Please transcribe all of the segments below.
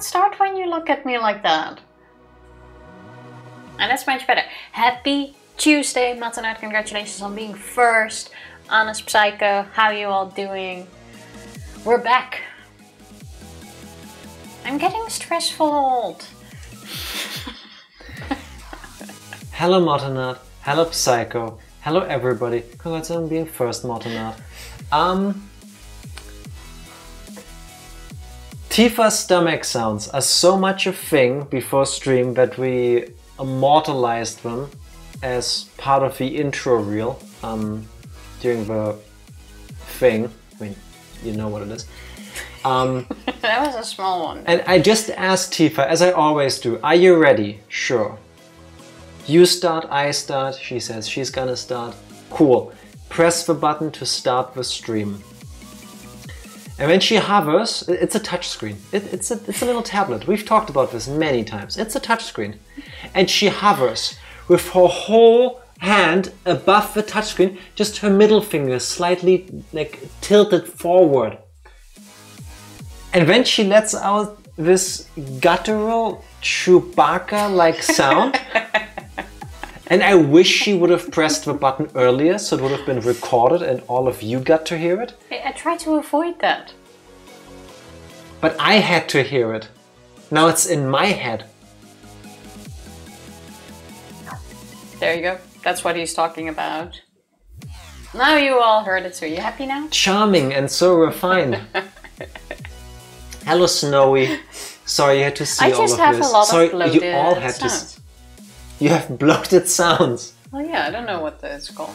don't start when you look at me like that. And that's much better. Happy Tuesday, Matanat. Congratulations on being first. Honest Psycho, how you all doing? We're back. I'm getting stressful. Hello Motonut, hello Psycho, hello everybody. Congrats on being first Motonut. Um, Tifa's stomach sounds are so much a thing before stream that we immortalized them as part of the intro reel um, during the thing. I mean, you know what it is. Um, that was a small one. and I just asked Tifa, as I always do, are you ready? Sure. You start, I start. She says she's gonna start. Cool. Press the button to start the stream. And when she hovers, it's a touch screen. It, it's, a, it's a little tablet. We've talked about this many times. It's a touch screen. And she hovers with her whole hand above the touch screen, just her middle finger slightly like tilted forward. And when she lets out this guttural Chewbacca like sound, and I wish she would have pressed the button earlier so it would have been recorded and all of you got to hear it. I, I tried to avoid that. But I had to hear it. Now it's in my head. There you go. That's what he's talking about. Now you all heard it, so you happy now? Charming and so refined. Hello, Snowy. Sorry you had to see I all just of have this. a lot Sorry, you all had to. sounds. You have bloated sounds. Well, yeah, I don't know what it's called.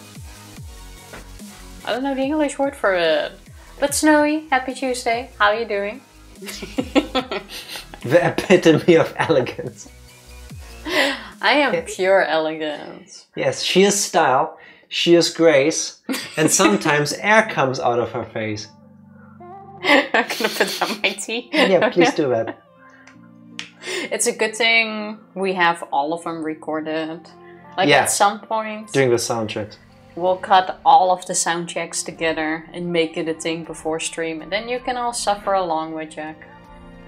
I don't know the English word for it. But Snowy, happy Tuesday. How are you doing? The epitome of elegance. I am pure elegance. Yes, she is style, she is grace, and sometimes air comes out of her face. I'm gonna put down my tea. Yeah, please do that. It's a good thing we have all of them recorded. Like Yeah. at some point, During the sound checks. we'll cut all of the sound checks together and make it a thing before stream, and then you can all suffer along with Jack.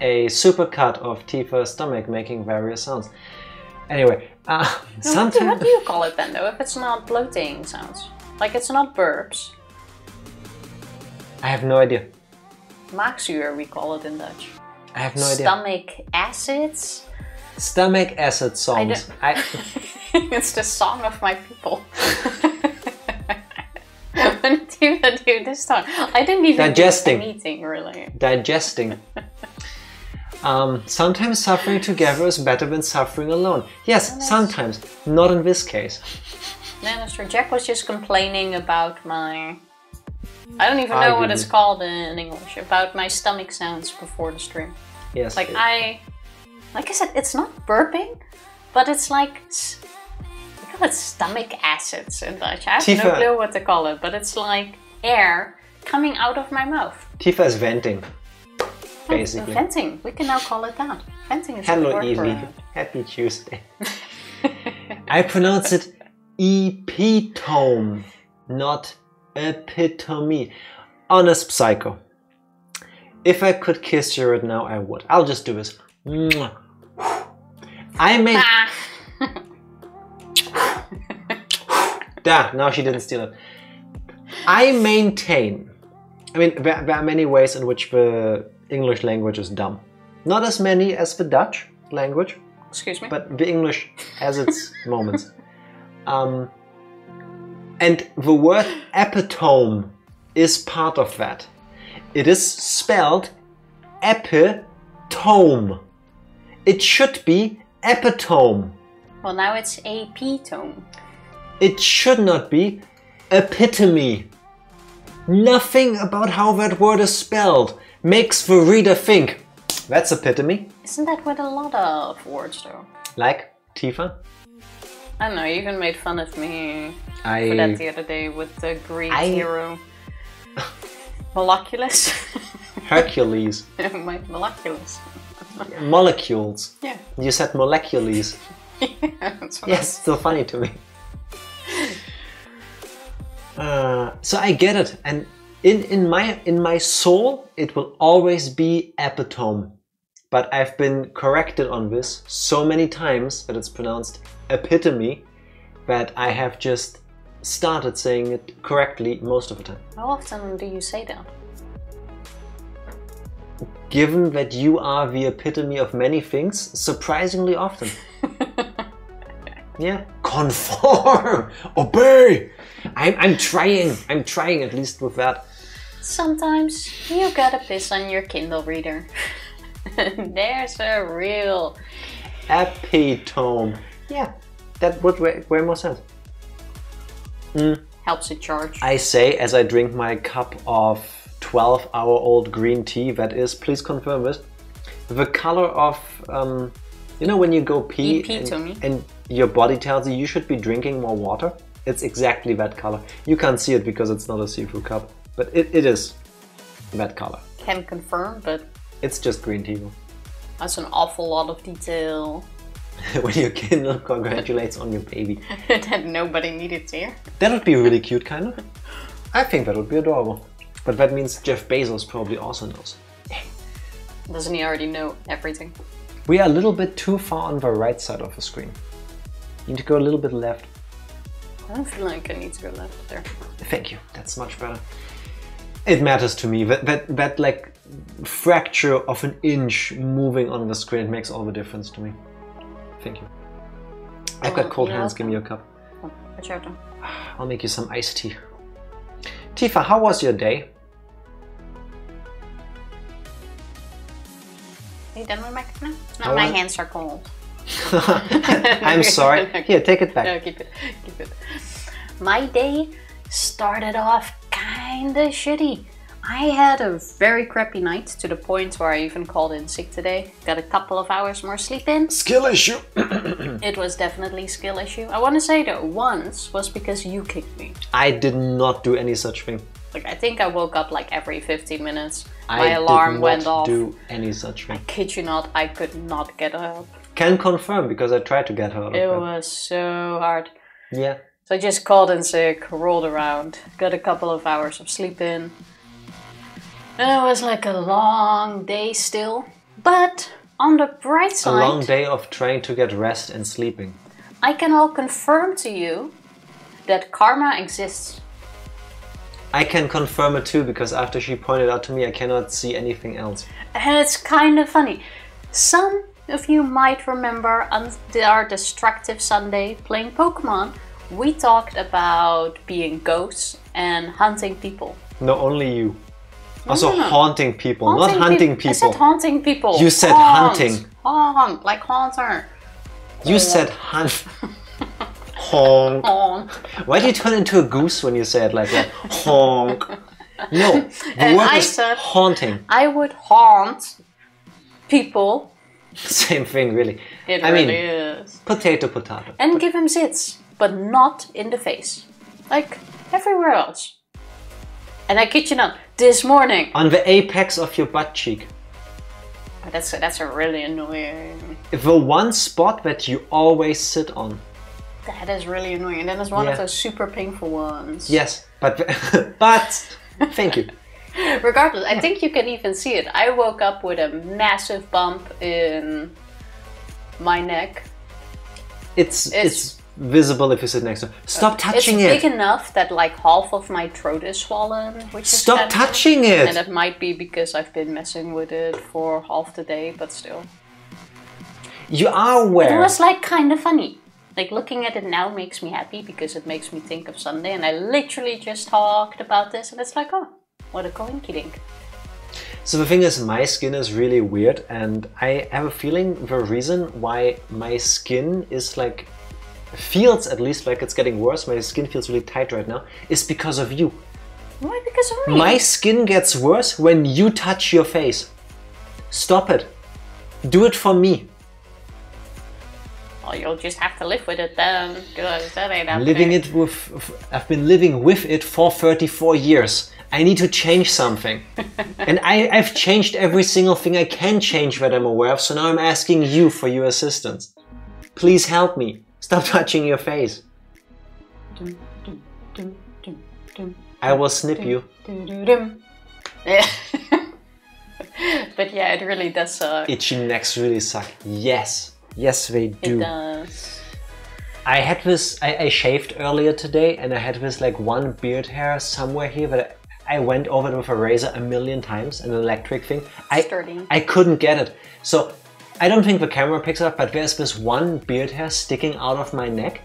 A supercut of Tifa's stomach making various sounds. Anyway, uh, Now, what, do, sometimes you call it then, though? If it's not bloating sounds, like it's not burps. I have no idea. Maagzuur, we call it in Dutch. I have no idea. Stomach acids. Stomach acid songs. don't- I, it's the song of my people. when did you do this song? I didn't even Digesting. eating really. digesting. Um, sometimes suffering together is better than suffering alone. Yes, sometimes. Not in this case. Yeah, that's true. Jack was just complaining about my. I don't even know what it's called in English. About my stomach sounds before the stream. Yes. Like I, like I said, it's not burping, but it's like we call it stomach acids in Dutch. I have no Tifa. clue what to call it, but it's like air coming out of my mouth. Tifa is venting. Basically. venting. We can now call it that. Venting is a Hello, Evie. Happy Tuesday. I pronounce it epitome, not epitome. Honest psycho. If I could kiss you right now, I would. I'll just do this. I made. Da, now she didn't steal it. I maintain. I mean, there, there are many ways in which the English language is dumb. Not as many as the Dutch language, Excuse me. but the English has its moments. Um, and the word epitome is part of that. It is spelled epitome. It should be epitome. well, now it's tone. It should not be epitome. Nothing about how that word is spelled makes the reader think that's epitome. Isn't that with a lot of words though? Like Tifa. I don't know. You even made fun of me for that the other day with the Greek I- hero. Moleculus. Hercules. My Moleculus. Molecules. Yeah. You said molecules. That's what Yes, still funny to me. Uh, so I get it, and in in my in my soul, it will always be epitome. but I've been corrected on this so many times that it's pronounced epitome that I have just started saying it correctly most of the time. How often do you say that? Given that you are the epitome of many things, surprisingly often. yeah. Conform! Obey! I'm, I'm trying. I'm trying at least with that. Sometimes you gotta piss on your Kindle reader. There's a real. Epitome. Yeah, that would make way more sense. Helps it charge. I say as I drink my cup of 12 hour old green tea, that is, please confirm this. The color of, um, you know, when you go pee and, and your body tells you you should be drinking more water? It's exactly that color. You can't see it because it's not a see through cup, but it, it is that color. Can confirm, but It's just green tea. that's an awful lot of detail when your Kindle congratulates on your baby. that nobody needed to hear. That would be really cute, kind of. I think that would be adorable. But that means Jeff Bezos probably also knows. Doesn't he already know everything? We are a little bit too far on the right side of the screen. You need to go a little bit left. I don't feel like I need to go left there. Thank you. That's much better. It matters to me that that that like fracture of an inch moving on the screen makes all the difference to me. Thank you. I've got cold hands. Give me your cup. I'll make you some iced tea. Tifa, how was your day? Are you done with my cup now? No, my hands are cold. I'm sorry. Here, take it back. No, keep it. Keep it. My day started off kinda shitty. I had a very crappy night to the point where I even called in sick today. Got a couple of hours more sleep in. Skill issue. It was definitely skill issue. I want to say that once was because you kicked me. I did not do any such thing. Like I think I woke up like every 15 minutes. I My alarm did went off. do any such thing. I kid you not, I could not get up. Can confirm because I tried to get her It bed. was so hard. Yeah. So I just called in sick, rolled around, got a couple of hours of sleep in. And it was like a long day still. But on the bright side. A long day of trying to get rest and sleeping. I can all confirm to you that karma exists. I can confirm it too because after she pointed out to me, I cannot see anything else. And it's kind of funny. Some of you might remember on our Destructive Sunday playing Pokemon, we talked about being ghosts and hunting people. Not only you. Also, no, no. haunting people, not Haunting hunting peop- I said haunting people. You said Haunt. hunting. Haunt, like haunter. you said hunt. Honk. Haunt. Why do you turn into a goose when you say it like that? Honk. No, the And word I is said- haunting. I would haunt people. Same thing, really. It I really mean, is. potato, potato. And give him zits, but not in the face. Like everywhere else. And I kid you not, this morning. On the apex of your butt cheek. Oh, that's that's a really annoying. The one spot that you always sit on. That is really annoying. And then there's one Yeah. of those super painful ones. Yes, but but thank you. Regardless, I think you can even see it. I woke up with a massive bump in my neck. It's It's- it's, visible if you sit next to. Stop touching it. it's big enough that like half of my throat is swollen, which is Stop touching And it. it might be because I've been messing with it for half the day, but still. You are aware. It was like kind of funny. Like looking at it now makes me happy because it makes me think of Sunday, and I literally just talked about this, and it's like, oh, what a coinky dink. So the thing is, my skin is really weird, and I have a feeling the reason why my skin is like feels at least like it's getting worse. My skin feels really tight right now. Is because of you. Why? Because of me. My skin gets worse when you touch your face. Stop it. Do it for me. Well, you'll just have to live with it then, because that ain't happening. Living it with, I've been living with it for 34 years. I need to change something. and I, I've changed every single thing I can change that I'm aware of, so now I'm asking you for your assistance. Please help me. Stop touching your face. I will snip you. but yeah, it really does suck. Itchy necks really suck. Yes. Yes, they do. It do. does. I had this, I, I shaved earlier today and I had this like one beard hair somewhere here that I went over it with a razor a million times, an electric thing. I, Sturdy. I couldn't get it. So I don't think the camera picks up, but there's this one beard hair sticking out of my neck.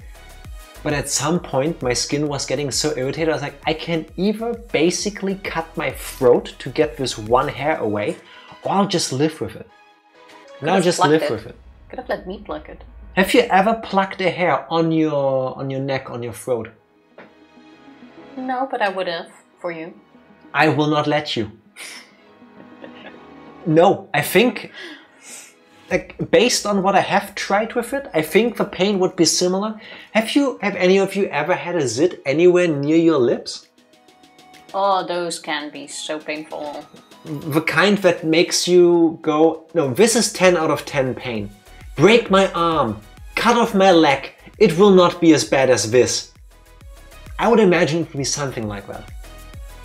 But at some point, my skin was getting so irritated. I was like, I can either basically cut my throat to get this one hair away, or I'll just live with it. And I'll Could've just live it. with it. Could have let me pluck it. Have you ever plucked a hair on your on your neck, on your throat? No, but I would have for you. I will not let you. No, I think like based on what I have tried with it, I think the pain would be similar. Have you have any of you ever had a zit anywhere near your lips? Oh, those can be so painful. The kind that makes you go, no, this is 10 out of 10 pain. Break my arm, cut off my leg, it will not be as bad as this. I would imagine it would be something like that.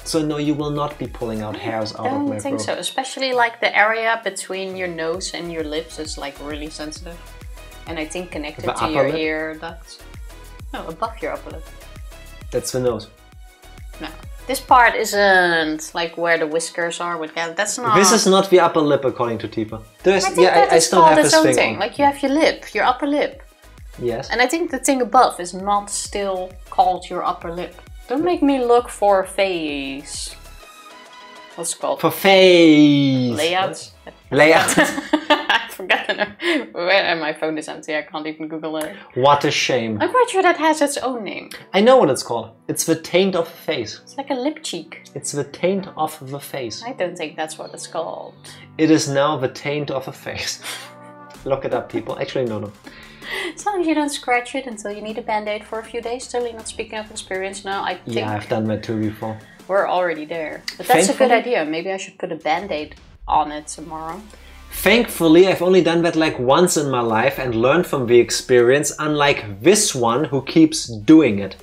So no, you will not be pulling out hairs out I of my don't think throat. so. Especially like the area between your nose and your lips is like really sensitive. And I think connected The to your lip? ear ducts. No, above your upper lip. That's the nose. No. This part isn't like where the whiskers are with cat. That's not. This is not the upper lip according to Tifa. There's, I think yeah, that I, I still have this thing. thing. Like you have your lip, your upper lip. yes. And I think the thing above is not still called your upper lip. Don't make me look for face. What's it called? For face. Layouts? Layout. I've forgotten where my phone is empty. I can't even Google it. what a shame. I'm quite sure that has its own name. I know what it's called. It's the taint of the face. It's like a lip cheek. It's the taint of the face. I don't think that's what it's called. It is now the taint of a face. Look it up, people. Actually, no, no. As you don't scratch it until you need a band-aid for a few days. Totally not speaking of experience now. I think Yeah, I've done that too before. we're already there. But that's a good idea. Maybe I should put a band-aid on it tomorrow. Thankfully, I've only done that like once in my life and learned from the experience, unlike this one who keeps doing it.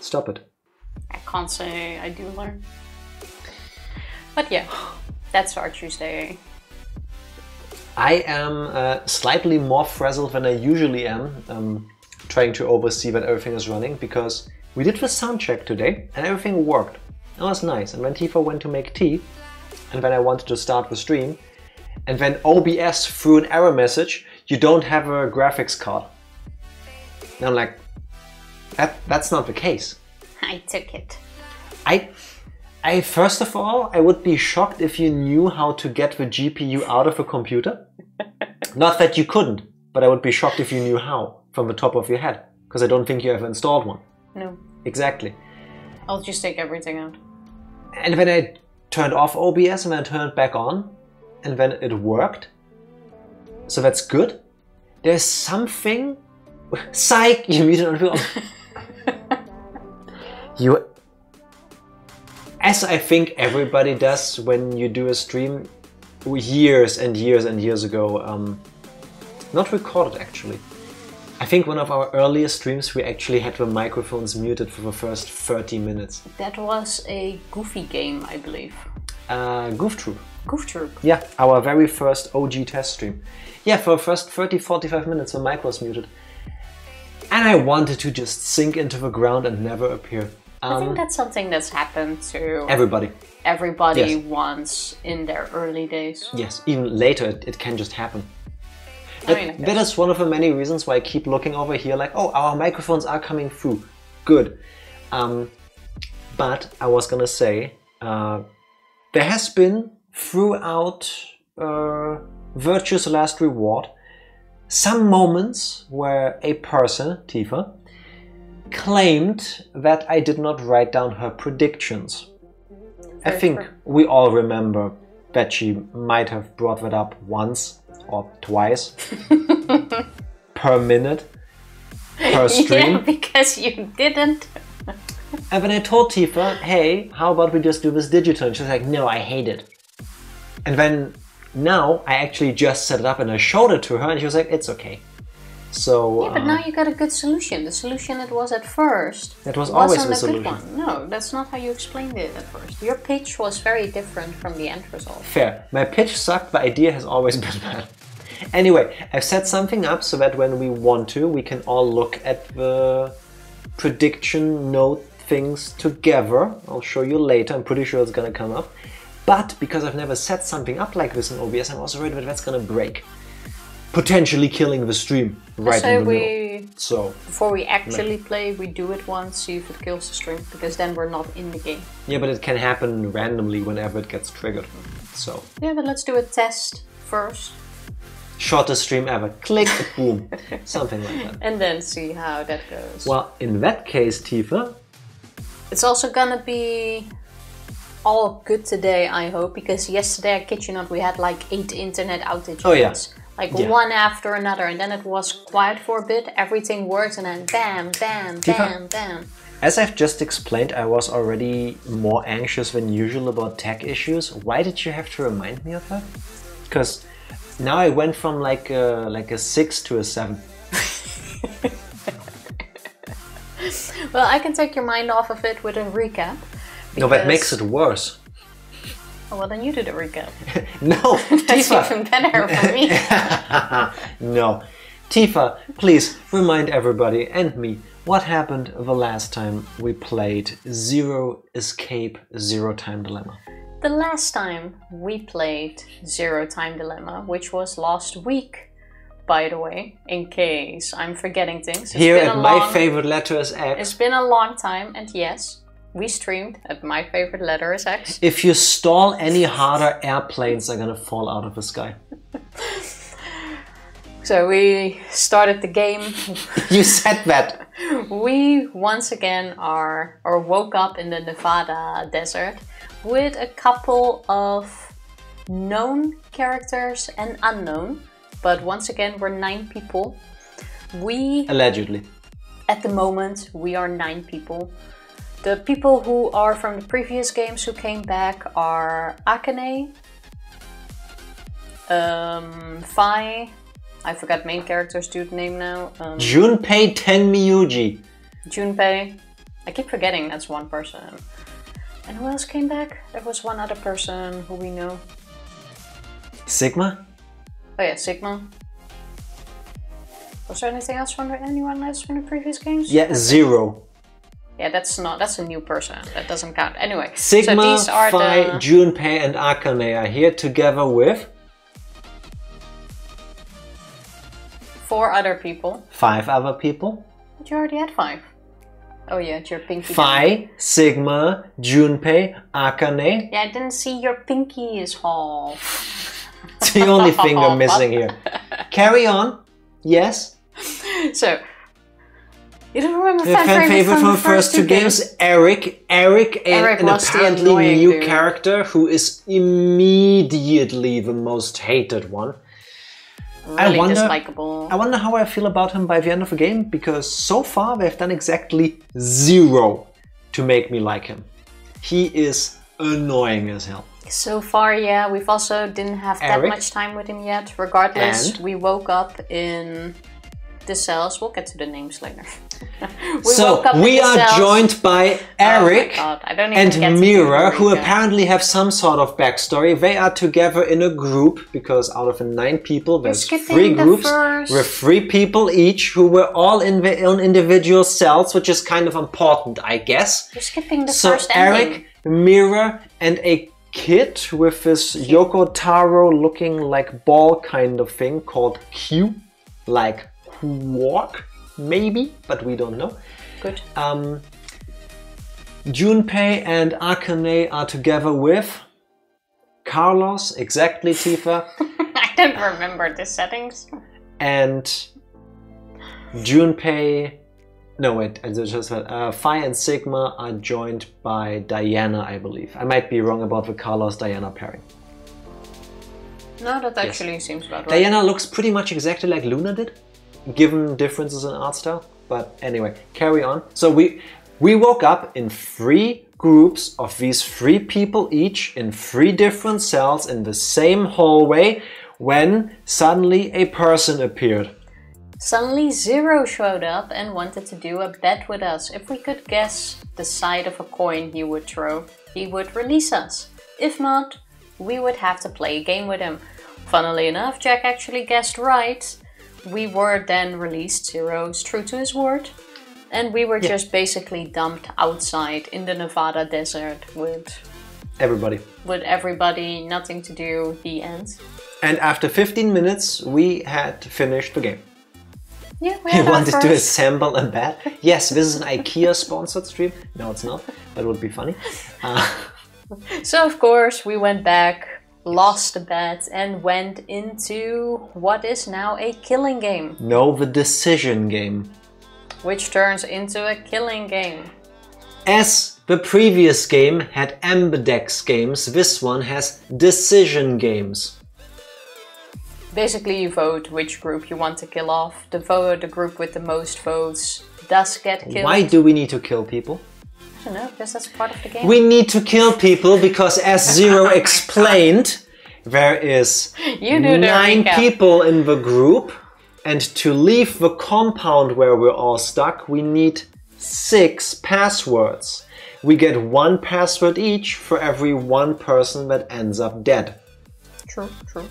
Stop it. I can't say I do learn. But yeah, that's our Tuesday. I am uh, slightly more frazzled than I usually am, um, trying to oversee that everything is running because we did the sound check today and everything worked. That was nice. And when Tifa went to make tea, and when I wanted to start the stream, and then OBS threw an error message, you don't have a graphics card. And I'm like, that, that's not the case. I took it. I, I first of all, I would be shocked if you knew how to get the GPU out of a computer. Not that you couldn't, but I would be shocked if you knew how from the top of your head, because I don't think you ever installed one. No, Exactly. I'll just take everything out. And when I turned off OBS and then turned back on, and then it worked. So that's good. There's something. Psych! You muted on film. you. As I think everybody does when you do a stream, years and years and years ago, um, not recorded actually. I think one of our earliest streams we actually had the microphones muted for the first 30 minutes. That was a goofy game, I believe. Uh, Goof Troop. Goof Troop. Yeah, our very first OG test stream. Yeah, for the first 30 45 minutes, the mic was muted. And I wanted to just sink into the ground and never appear. I think Um, that's something that's happened to everybody. everybody Yes. once in their early days. Yes, even later, it, it can just happen. I mean, that one of the many reasons why I keep looking over here like, oh, our microphones are coming through. Good. Um, but I was gonna say, uh, there has been throughout uh, Virtue's Last Reward some moments where a person, Tifa, claimed that I did not write down her predictions. I think we all remember that she might have brought that up once or twice per minute per stream. Yeah, because you didn't. And then I told Tifa, hey, how about we just do this digital? And she's like, no, I hate it. And then now I actually just set it up and I showed it to her and she was like, it's okay. So Yeah, but uh, now you got a good solution. The solution it was at first. That was always wasn't the a good solution. one. No, that's not how you explained it at first. Your pitch was very different from the end result. fair. My pitch sucked. The idea has always been bad. Anyway, I've set something up so that when we want to, we can all look at the prediction note things together. I'll show you later. I'm pretty sure it's gonna come up. But because I've never set something up like this in OBS, I'm also worried that that's gonna break. Potentially killing the stream right so in the we, middle. So, before we actually play, we do it once, see if it kills the stream, because then we're not in the game. yeah, but it can happen randomly whenever it gets triggered. So, Yeah, but let's do a test first, shortest stream ever. Click, boom. Something like that. and then see how that goes. Well, in that case, Tifa, It's also gonna be all good today, I hope, because yesterday at Kitchen we had like eight internet outages. Oh, yeah. Like Yeah. one after another, and then it was quiet for a bit, everything worked, and then bam, bam, bam, bam. As I've just explained, I was already more anxious than usual about tech issues. Why did you have to remind me of that? Because now I went from like a, like a six to a seven. Well, I can take your mind off of it with a recap. No, that because- makes it worse. Oh, well, then you do the recap. No, That's Tifa. even better for me. no, Tifa, please remind everybody and me what happened the last time we played Zero Escape Zero Time Dilemma. the last time we played Zero Time Dilemma, which was last week, by the way, in case I'm forgetting things. It's Here at a my favorite letter is Eggs. It's been a long time, and yes, we streamed at my favorite letter is Eggs. If you stall any harder, airplanes are gonna fall out of the sky. So we started the game. You said that. We once again are, or woke up in the Nevada desert with a couple of known characters and unknown. But once again, we're nine people. We Allegedly. at the moment we are nine people the people who are from the previous games who came back are akane um Phi, i forgot main character's dude name now um, Junpei Tenmyouji. junpei i keep forgetting that's one person and who else came back there was one other person who we know Sigma? oh yeah sigma was there anything else from the, anyone else from the previous games Yeah, zero. Yeah, that's not. That's a new person. That doesn't count. Anyway, Sigma, so these are Phi, the Junpei, and Akane are here together with four other people. five other people. But you already had five. Oh yeah, it's your pinky. Phi, Sigma, Junpei, Akane. Yeah, I didn't see your pinky is all. It's the only finger missing here. Carry on. Yes. So you don't remember The fan, fan favorite from from the first two games, Eric. Eric, a- Eric an was apparently new dude. character who is immediately the most hated one. Really wonder- dislikable. I wonder how I feel about him by the end of the game because so far they've done exactly zero to make me like him. He is annoying as hell. So far, yeah, we've also didn't have that much time with him yet. Regardless, And? we woke up in the cells. We'll get to the names later. we so woke up in we are cells. joined by Oh Eric God, I don't even get to and do Mira, who recap. apparently have some sort of backstory. They are together in a group because out of nine people, there's skipping three the groups first- with three people each who were all in their own individual cells, which is kind of important, I guess. You're skipping the So first ending. Eric, Mira, and a kid with this Yoko Taro looking like ball kind of thing called Q, like walk, maybe, but we don't know. Good. Um, Junpei and Akane are together with Carlos, exactly Tifa, I don't remember the settings. and Junpei. No, wait, I just said uh, Phi and Sigma are joined by Diana, I believe. I might be wrong about the Carlos Diana pairing. No, that actually seems about right. Diana looks pretty much exactly like Luna did, given differences in art style. But anyway, carry on. So we we woke up in three groups of these three people each in three different cells in the same hallway when suddenly a person appeared. Suddenly, Zero showed up and wanted to do a bet with us. If we could guess the side of a coin he would throw, he would release us. If not, we would have to play a game with him. Funnily enough, Jack actually guessed right. We were then released, Zero's true to his word, and we were Yeah. just basically dumped outside in the Nevada desert with Everybody. with everybody, nothing to do, the end. And after 15 minutes, we had finished the game. Yeah, we had wanted to assemble a bed? Yes, this is an IKEA sponsored stream. No, it's not. That would be funny. Uh, So of course we went back, lost the bet, and went into what is now a killing game, no, the decision game. which turns into a killing game. As the previous game had ambidex games, this one has decision games. Basically, you vote which group you want to kill off. The vote, the group with the most votes, does get killed. Why do we need to kill people? I don't know, because that's part of the game. We need to kill people because, as Zero explained, there is the nine recap. people in the group, and to leave the compound where we're all stuck, we need six passwords. We get one password each for every one person that ends up dead. True, true.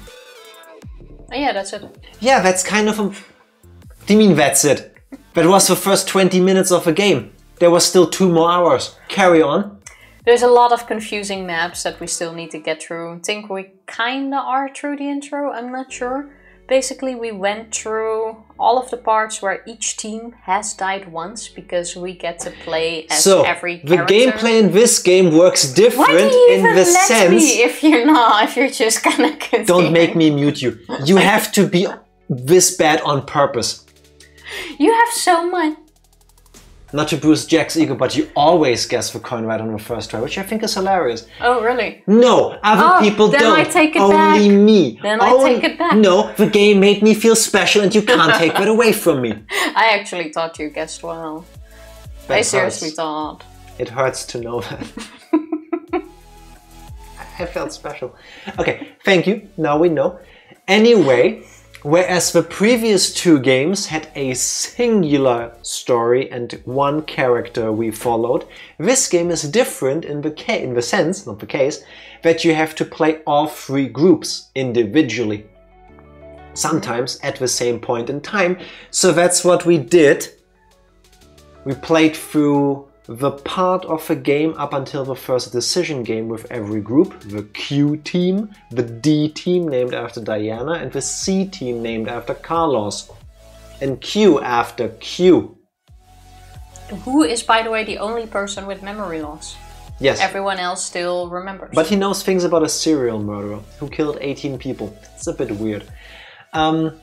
Oh, yeah, that's it. Yeah, that's kind of a. Do you mean that's it? That was the first 20 minutes of a game. There was still two more hours. Carry on. There's a lot of confusing maps that we still need to get through. I think we kinda are through the intro, I'm not sure. Basically, we went through all of the parts where each team has died once because we get to play as So, every the gameplay in this game works different in even the let sense. me if you're not, if you're just gonna continue? Don't make me mute you. You have to be this bad on purpose. You have so much. Not to bruise Jack's ego, but you always guess the coin right on the first try, which I think is hilarious. Oh, really? No, other Oh, people then don't. I take it Only back. me. Then I Only- take it back. No, the game made me feel special, and you can't take that away from me. I actually thought you guessed well. That I seriously thought. It hurts to know that. I felt special. Okay, thank you. Now we know. Anyway, whereas the previous two games had a singular story and one character we followed, this game is different in the ca- in the sense, not the case, that you have to play all three groups individually. Sometimes at the same point in time. So that's what we did we played through the part of the game up until the first decision game with every group the Q team, the D team named after Diana, and the C team named after Carlos. And Q after Q. Who is, by the way, the only person with memory loss? Yes. Everyone else still remembers. But he knows things about a serial murderer who killed 18 people. It's a bit weird. Um,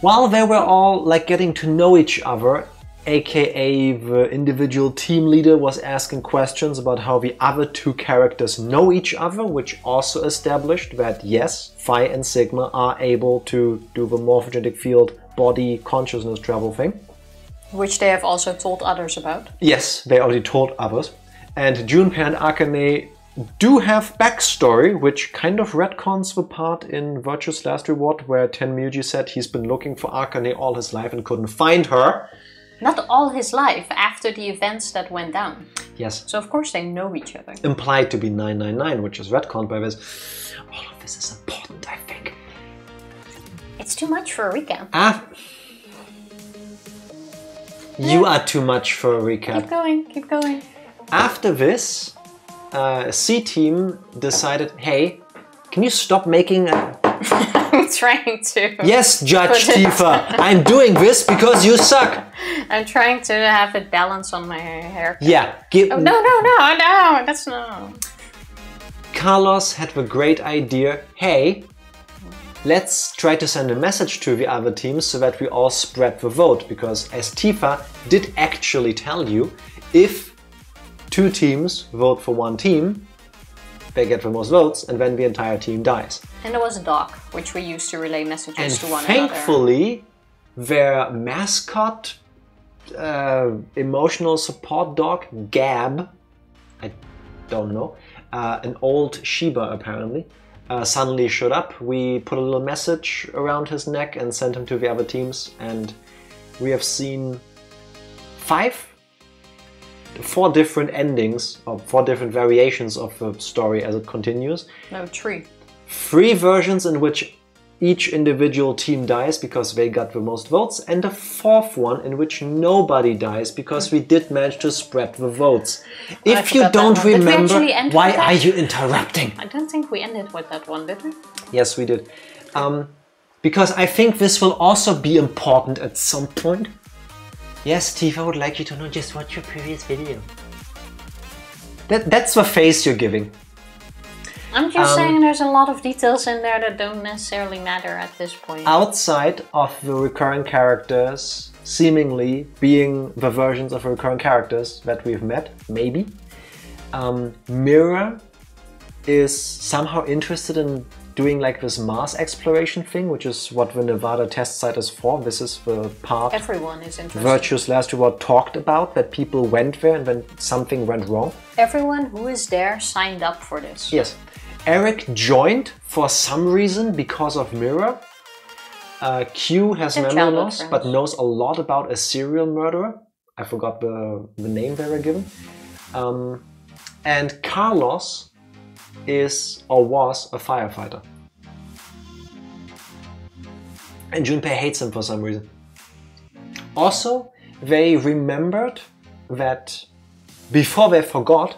while they were all like getting to know each other, aka the individual team leader was asking questions about how the other two characters know each other, which also established that yes, Phi and Sigma are able to do the morphogenetic field body consciousness travel thing. Which they have also told others about. Yes, they already told others. And Junpei and Akane do have backstory, which kind of retcons the part in Virtue's Last Reward where Tenmyouji said he's been looking for Akane all his life and couldn't find her. Not all his life, after the events that went down. Yes, So of course they know each other. implied to be 999, which is retconned by this. All of this is important, I think. It's too much for a recap. Ah. You are too much for a recap. Keep going, keep going. After this, uh, C Team decided, hey, can you stop making a I'm trying to. Yes, Judge Tifa, I'm doing this because you suck. I'm trying to have a balance on my hair. Yeah, give, Oh, no, no, no, no, that's no. Carlos had the great idea hey, let's try to send a message to the other teams so that we all spread the vote. Because as Tifa did actually tell you, if two teams vote for one team, they get the most votes, and then the entire team dies. And there was a dog, which we used to relay messages And to one another. thankfully, their mascot, uh, emotional support dog, Gab, I don't know, uh, an old Shiba apparently, uh, suddenly showed up. We put a little message around his neck and sent him to the other teams, and we have seen five, four different endings, or four different variations of the story as it continues. No, three. Three versions in which each individual team dies because they got the most votes, and a fourth one in which nobody dies because we did manage to spread the votes. If you don't remember, why are you interrupting? I don't think we ended with that one, did we? Yes, we did. Um, because I think this will also be important at some point. Yes, Steve, I would like you to know just watch your previous video. That, that's the face you're giving. I'm just Um, saying there's a lot of details in there that don't necessarily matter at this point. Outside of the recurring characters seemingly being the versions of recurring characters that we've met, maybe, um, Mira is somehow interested in doing like this Mars exploration thing, which is what the Nevada test site is for. This is the part Everyone is interested. Virtue's Last Reward talked about that people went there and then something went wrong. Everyone who is there signed up for this. Yes. Eric joined for some reason because of Mira. Uh, Q has memory loss friends. but knows a lot about a serial murderer. I forgot the, the name they were given. Um, and Carlos is or was a firefighter. And Junpei hates him for some reason. Also, they remembered that before they forgot,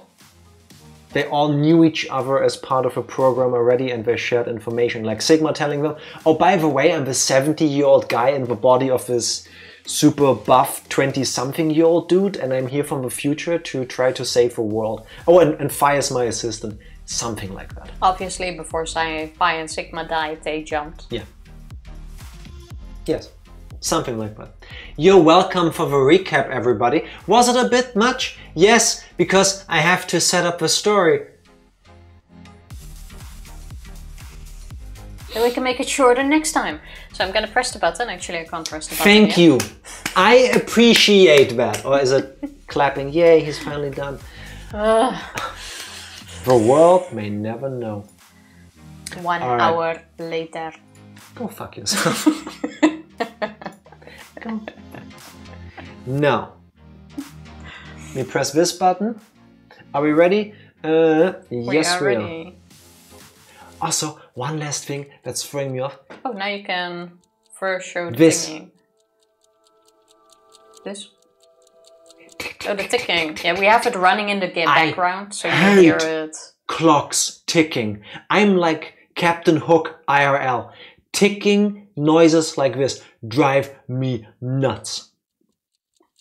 they all knew each other as part of a program already and they shared information. Like Sigma telling them, oh, by the way, I'm the 70 year old guy in the body of this super buff 20 something year old dude, and I'm here from the future to try to save the world. Oh, and, and Phi's my assistant. Something like that. Obviously, before Phi and Sigma died, they jumped. Yeah. Yes. Something like that. You're welcome for the recap, everybody. Was it a bit much? Yes, because I have to set up the story. Then we can make it shorter next time. So I'm gonna press the button. Actually, I can't press the button. Thank yet. you. I appreciate that. Or is it clapping? Yay, he's finally done. The world may never know. One right. hour later. Go fuck yourself. Now, we press this button. Are we ready? Uh, We yes, are we are. ready. Also, one last thing that's throwing me off. Oh, now you can first show the This. thingy. This? Oh, the ticking. Yeah, we have it running in the ga- I background, so you hear it. Clocks ticking. I'm like Captain Hook IRL. Ticking noises like this drive me nuts.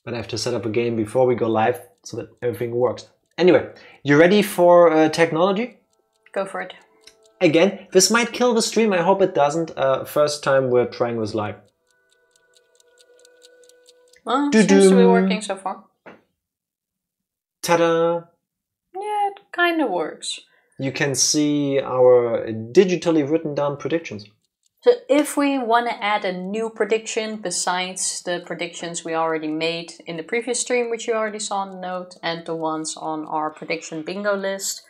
But I have to set up a game before we go live so that everything works. Anyway, you ready for uh, technology? Go for it. Again, this might kill the stream. I hope it doesn't. Uh, first time we're trying this live. Well, seems to be working so far. Ta-da! Yeah, it kind of works. You can see our digitally written down predictions. So if we want to add a new prediction besides the predictions we already made in the previous stream, which you already saw in the note, and the ones on our prediction bingo list,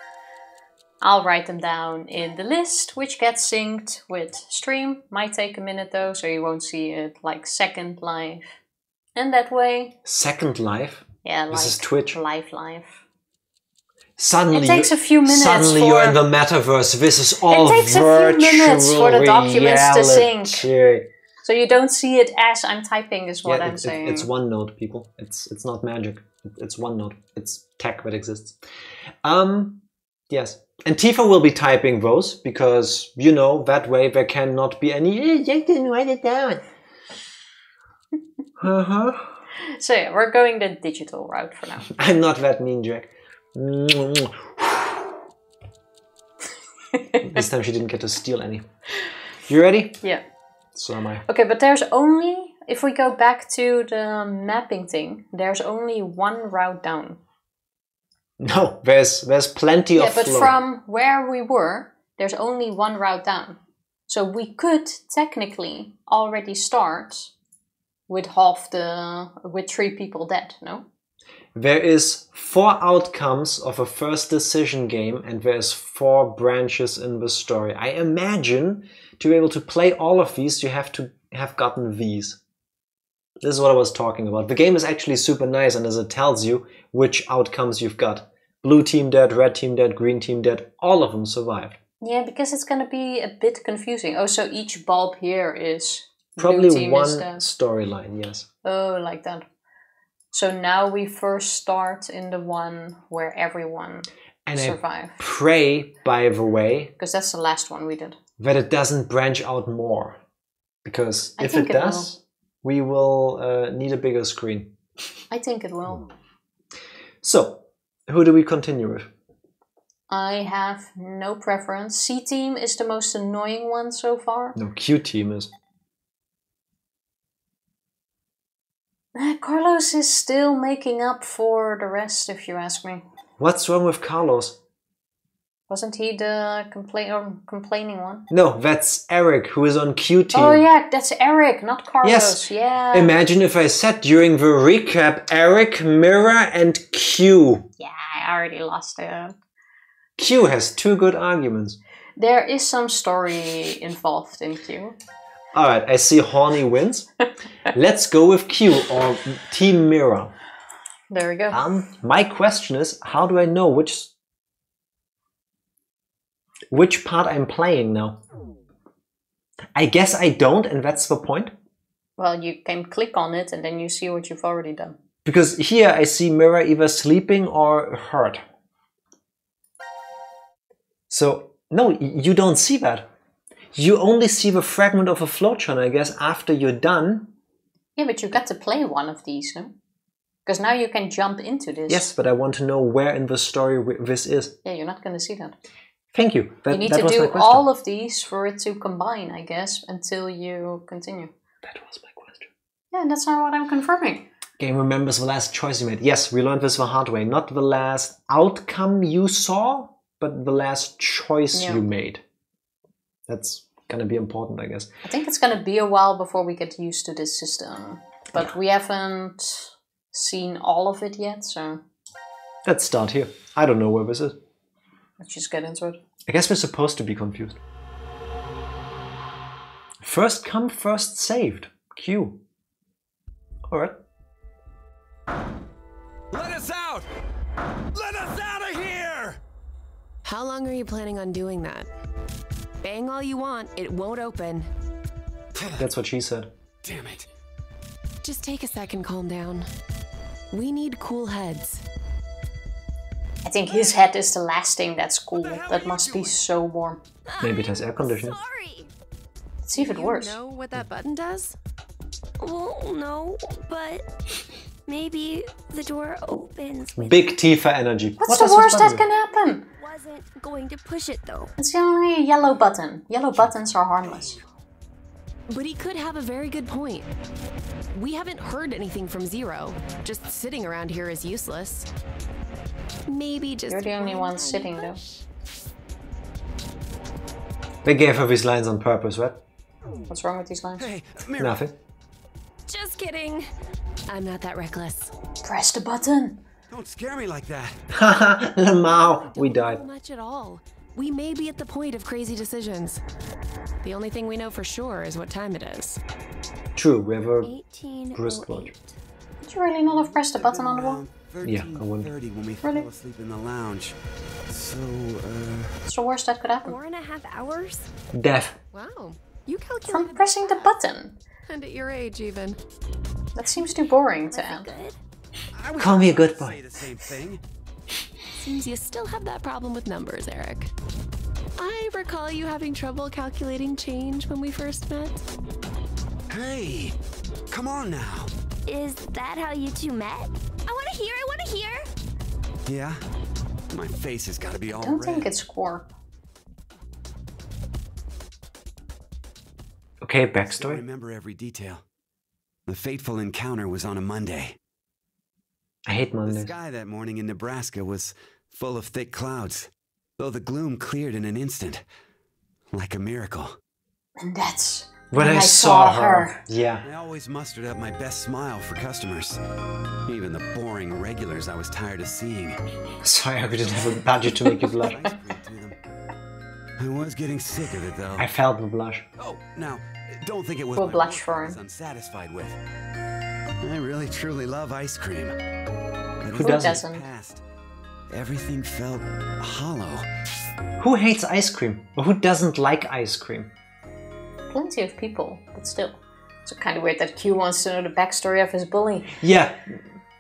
I'll write them down in the list, which gets synced with stream. Might take a minute though, so you won't see it like second live. And that way, Second live. yeah, like This is Twitch. live live. Suddenly, It takes a few minutes Suddenly, for- you're in the metaverse. This is all takes a few minutes for the documents to sync. reality. So you don't see it as I'm typing, is what Yeah, I'm it- it- saying. it's OneNote, people. It's it's not magic. It- It's OneNote. It's tech that exists. Um, yes. And Tifa will be typing those because you know that way there cannot be any. "Eh, Jack didn't write it down. uh huh. So yeah, we're going the digital route for now. I'm not that mean, Jack. this time she didn't get to steal any. You ready? yeah. So am I. Okay, but there's only if we go back to the mapping thing, there's only one route down. No, there's there's plenty Yeah, of Yeah, but flow. from where we were, there's only one route down. So we could technically already start with half the with three people dead, no? There is four outcomes of a first decision game, and there's four branches in the story. I imagine to be able to play all of these, you have to have gotten these. This is what I was talking about. The game is actually super nice, and as it tells you which outcomes you've got. Blue team dead, red team dead, green team dead. All of them survived. Yeah, because it's gonna be a bit confusing. Oh, so each bulb here is Probably one storyline, yes. Oh, like that. So now we first start in the one where everyone And I survived. pray, by the way, Because that's the last one we did. that it doesn't branch out more. Because I if it it does, we will uh, need a bigger screen. I think it will. So, who do we continue with? I have no preference. C team is the most annoying one so far. No, Q team is. Uh, Carlos is still making up for the rest, if you ask me. What's wrong with Carlos? Wasn't he the complain or complaining one? No, that's Eric, who is on Q team. Oh yeah, that's Eric, not Carlos. Yes. Yeah. Imagine if I said during the recap Eric, Mira, and Q. yeah, I already lost it. Q has two good arguments. There is some story involved in Q. Alright, I see Horny wins. Let's go with Q or Team Mira. There we go. Um, my question is, how do I know which which part I'm playing now? I guess I don't, and that's the point. Well, you can click on it and then you see what you've already done. Because here I see Mira either sleeping or hurt. So, no, you don't see that. You only see the fragment of a flowchart, I guess, after you're done. Yeah, but you got to play one of these, no? Because now you can jump into this. Yes, but I want to know where in the story this is. Yeah, you're not going to see that. Thank you. That, you need to do all of these for it to combine, I guess, until you continue. That was my question. Yeah, that's not what I'm confirming. Game remembers the last choice you made. Yes, we learned this the hard way. Not the last outcome you saw, but the last choice Yeah. you made. That's gonna be important, I guess. I think it's going to be a while before we get used to this system. But we haven't seen all of it yet, so Let's start here. I don't know where this is. let's just get into it. I guess we're supposed to be confused. First come, first saved. Q. Alright. Let us out! Let us out of here! How long are you planning on doing that? Bang all you want, it won't open. That's what she said. Damn it. Just take a second, calm down. We need cool heads. I think his head is the last thing that's cool. That must be so warm. Maybe it has air conditioning. Sorry. Let's see if it You works. know what that button does? Well, no, but maybe the door opens. with- Big Tifa energy. What's What the worst that button can happen? Wasn't going to push it though. It's the only a yellow button. Yellow buttons are harmless. But he could have a very good point. We haven't heard anything from Zero. Just sitting around here is useless. Maybe just. You're the only one one sitting though. push. They gave her these lines on purpose, right? What's wrong with these lines? Hey, Nothing. Just kidding. I'm not that reckless. Press the button. Don't scare me like that. Haha, Lamau. We Don't died. know much at all. We may be at the point of crazy decisions. The only thing we know for sure is what time it is. True, we have a 1808. wristwatch. Did you really not have pressed the button on the wall? Yeah, I wouldn't. 13:30 when we Really? fell asleep in the lounge. So, uh, What's the worst that could happen? Four and a half hours? Death. Wow. You calculated From calculated pressing the button. And at your age even. That seems too boring to Was end. good? I was Call me a good boy. The same thing. Seems you still have that problem with numbers, Eric. I recall you having trouble calculating change when we first met. Hey, come on now. Is that how you two met? I want to hear, I want to hear. Yeah, my face has got to be all I don't red. think it's Quark. Okay, I backstory. remember every detail. The fateful encounter was on a Monday. I hate Mondays. The sky that morning in Nebraska was full of thick clouds, though the gloom cleared in an instant, like a miracle. And that's When I, I saw, saw her. her. Yeah. I always mustered up my best smile for customers, even the boring regulars I was tired of seeing. Sorry, I didn't have a budget to make you blush. Ice cream to them. I was getting sick of it though. I felt the blush. Oh, now, don't think it was We'll my blush for I him. unsatisfied with. I really truly love ice cream. But Who as doesn't? the day passed, everything felt hollow. Who hates ice cream? Or who doesn't like ice cream? Plenty of people, but still. It's kind of weird that Q wants to know the backstory of his bully. Yeah,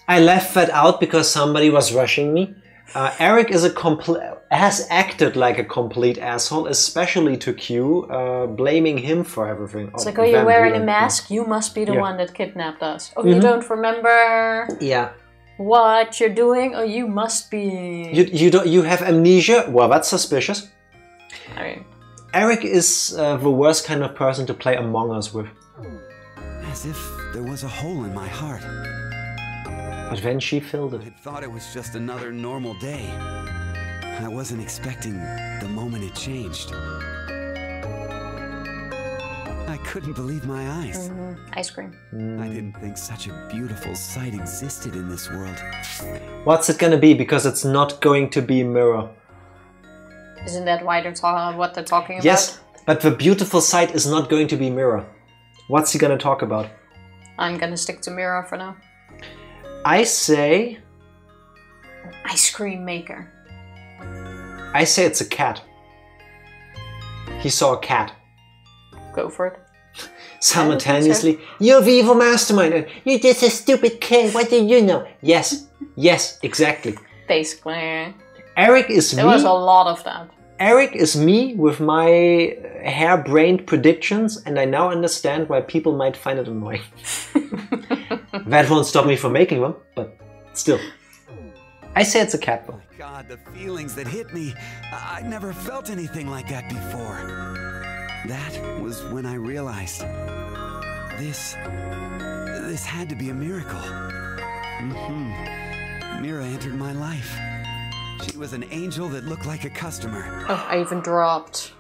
I left that out because somebody was rushing me. Uh, Eric is a complete has acted like a complete asshole, especially to Q, uh, blaming him for everything. It's like, oh, you're wearing a mask? You must be the Yeah. one that kidnapped us. Oh, you don't remember Yeah, what you're doing? Oh, you must be. you you don't you have amnesia. Well, that's suspicious. I mean, Eric is uh, the worst kind of person to play Among Us with. As if there was a hole in my heart. But then she filled it. I thought it was just another normal day. I wasn't expecting the moment it changed. I couldn't believe my eyes. Mhm. ice cream. I didn't think such a beautiful sight existed in this world. What's it gonna be? Because it's not going to be Mira. Isn't that why they're talking? What they're talking about? Yes, but the beautiful sight is not going to be Mira. What's he gonna talk about? I'm gonna stick to Mira for now. I say, Ice cream maker. I say it's a cat. He saw a cat. Go for it. Simultaneously, you're the evil mastermind, and you're just a stupid kid. What do you know? Yes, yes, exactly. Basically, Eric is there me. was a lot of that. Eric is me with my harebrained predictions, and I now understand why people might find it annoying. that won't stop me from making them, but still. I say it's a cat though. God, the feelings that hit me. I- never felt anything like that before. That was when I realized this. This had to be a miracle. hmm Mira entered my life. She was an angel that looked like a customer. Oh, I even dropped.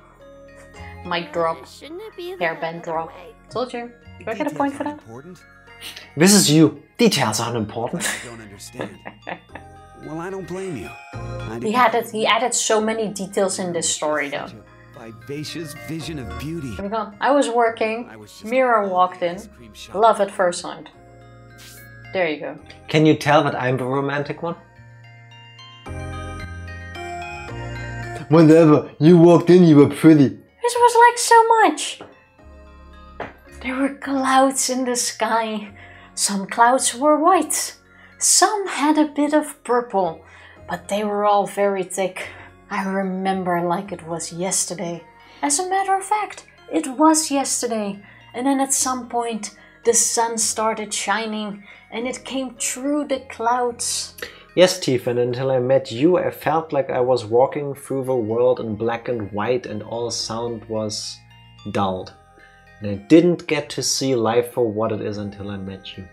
Mic drop. Shouldn't it be the Hairband other drop. Told you. Do I get a point for that? Important? This is you. Details aren't important. I don't understand. well, I don't blame you. I He added he added so many details in this story though. Vivacious vision of beauty. Here we go. I was working. Mira walked in. Love at first sight. There you go. Can you tell that I'm the romantic one? Whenever you walked in, you were pretty. This was like so much. There were clouds in the sky. Some clouds were white. Some had a bit of purple, but they were all very thick. I remember like it was yesterday. As a matter of fact, it was yesterday. And then at some point, the sun started shining and it came through the clouds. Yes, Tiffany, until I met you, I felt like I was walking through the world in black and white and all sound was dulled. And I didn't get to see life for what it is until I met you.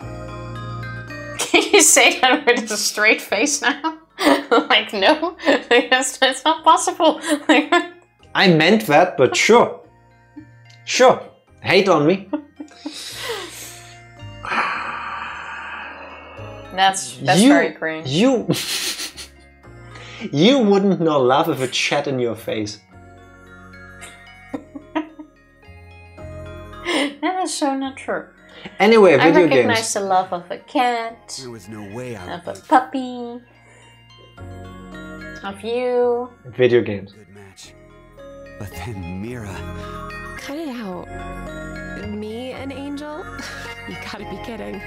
Can you say that with a straight face now? like, no, that's, that's not possible. I meant that, but sure. Sure. Hate on me. That's that's you, very cringe. You. you wouldn't know love if a chat in your face. That is so not true. Anyway, video games. I recognize games. the love of a cat, There was no way I of a puppy, of you. Video games. a good match. But then Mira. Cut it out. Me, an angel? You gotta be kidding.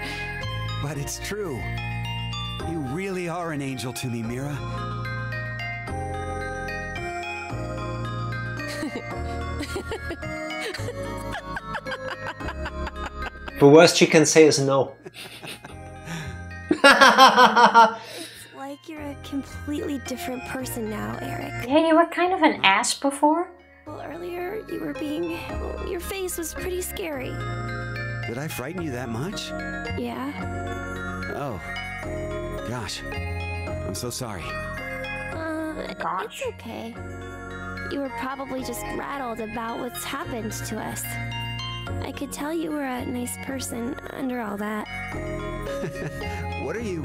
But it's true. You really are an angel to me, Mira. The worst she can say is no. It's like you're a completely different person now, Eric. Yeah, you were kind of an ass before. Well, earlier you were being. well, your face was pretty scary. Did I frighten you that much? Yeah? Oh. Gosh. I'm so sorry. Uh, Gosh. it's okay. You were probably just rattled about what's happened to us. I could tell you were a nice person under all that. What are you?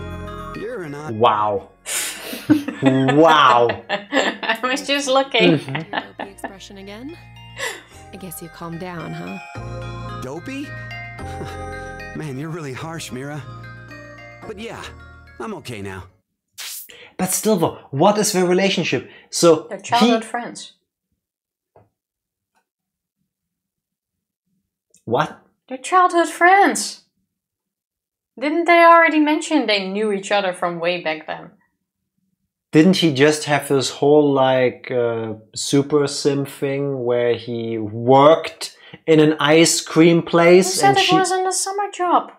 You're an odd. wow. wow. I was just looking. Dopey expression again? I guess you calmed down, huh? Dopey? Man, you're really harsh, Mira. But yeah, I'm okay now. But still, though, what is their relationship? So They're he, childhood friends. what? They're childhood friends. Didn't they already mention they knew each other from way back then? Didn't he just have this whole like uh, super sim thing where he worked in an ice cream place. You said and it she? wasn't a summer job.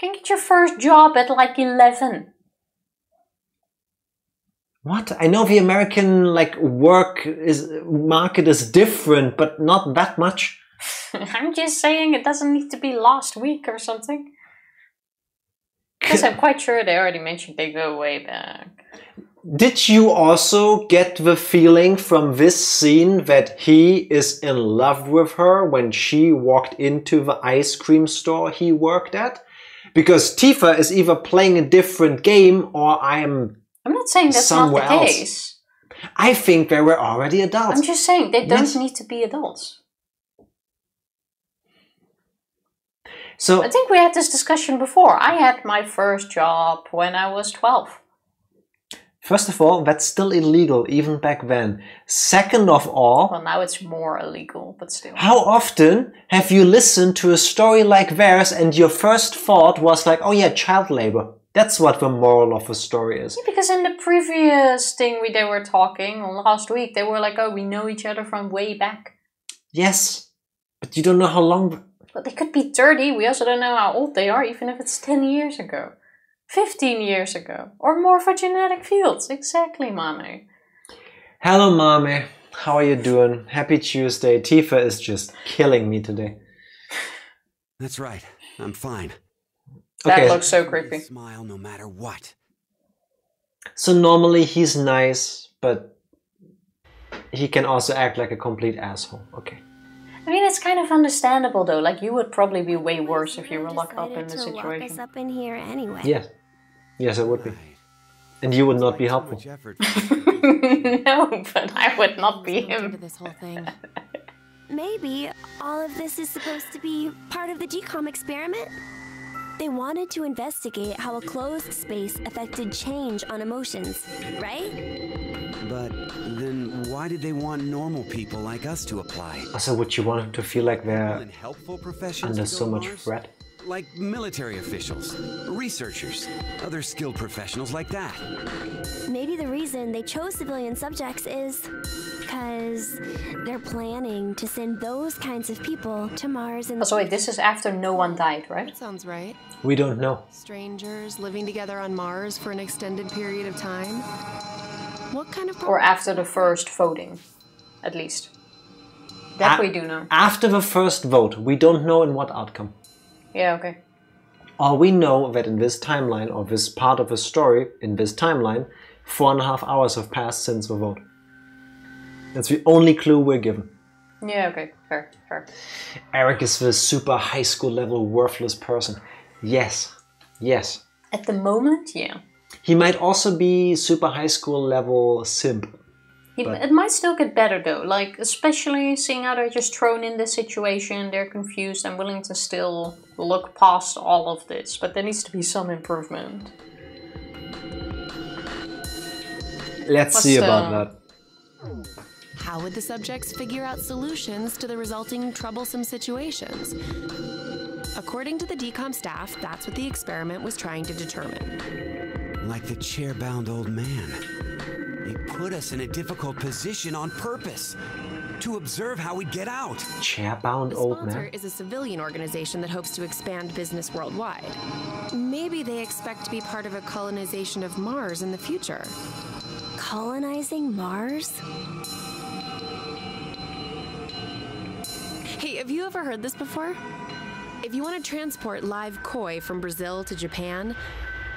You can get your first job at like 11. What? I know the American like work is market is different, but not that much. I'm just saying it doesn't need to be last week or something. Because I'm quite sure they already mentioned they go way back. Did you also get the feeling from this scene that he is in love with her when she walked into the ice cream store he worked at? Because Tifa is either playing a different game or I am. I'm not saying that's Somewhere not the else. case. I think they were already adults. I'm just saying they don't Yes. need to be adults. so I think we had this discussion before. I had my first job when I was 12. First of all, that's still illegal even back then. Second of all, Well, now it's more illegal, but still. how often have you listened to a story like theirs and your first thought was like, oh yeah, child labor? That's what the moral of the story is. Yeah, Because in the previous thing we they were talking last week, they were like, "Oh, we know each other from way back." Yes, but you don't know how long. But they could be thirty. We also don't know how old they are, even if it's ten years ago, fifteen years ago, or more for genetic fields. Exactly, Manu. Hello, mommy. How are you doing? Happy Tuesday. Tifa is just killing me today. That's right. I'm fine. That Okay. looks so creepy. Smile no matter what. So normally he's nice, but he can also act like a complete asshole. Okay. I mean, it's kind of understandable though. Like you would probably be way worse if you were locked up in Decided the to lock us situation. up in here anyway. Yes. Yes, it would be. And you would not be helpful. much no, but I would not be him. this whole thing. Maybe all of this is supposed to be part of the DCOM experiment? They wanted to investigate how a closed space affected change on emotions, right? But then why did they want normal people like us to apply? Also, would you want him to feel like they're in helpful under so much Mars? threat? Like military officials, researchers, other skilled professionals like that. Maybe the reason they chose civilian subjects is because they're planning to send those kinds of people to Mars in the Also, wait, this is after no one died, right? That sounds right. We don't know. Strangers living together on Mars for an extended period of time. What kind of Or after the first voting, at least. That A- we do know. After the first vote, we don't know in what outcome. Yeah, okay. All we know that in this timeline, or this part of the story, in this timeline, four and a half hours have passed since the vote. That's the only clue we're given. Yeah, okay. Fair, fair. Eric is the super high school level worthless person. Yes, yes. At the moment, yeah. He might also be super high school level simp. It, But- it might still get better though, like especially seeing how they're just thrown in this situation, they're confused and willing to still look past all of this, but there needs to be some improvement. Let's What's see the- about uh, that. How would the subjects figure out solutions to the resulting troublesome situations? According to the DCOM staff, that's what the experiment was trying to determine. Like the chair-bound old man. They put us in a difficult position on purpose. To observe how we'd get out. Chairbound The old sponsor is a civilian organization that hopes to expand business worldwide. Maybe they expect to be part of a colonization of Mars in the future. colonizing Mars? Hey, have you ever heard this before? If you want to transport live koi from Brazil to Japan,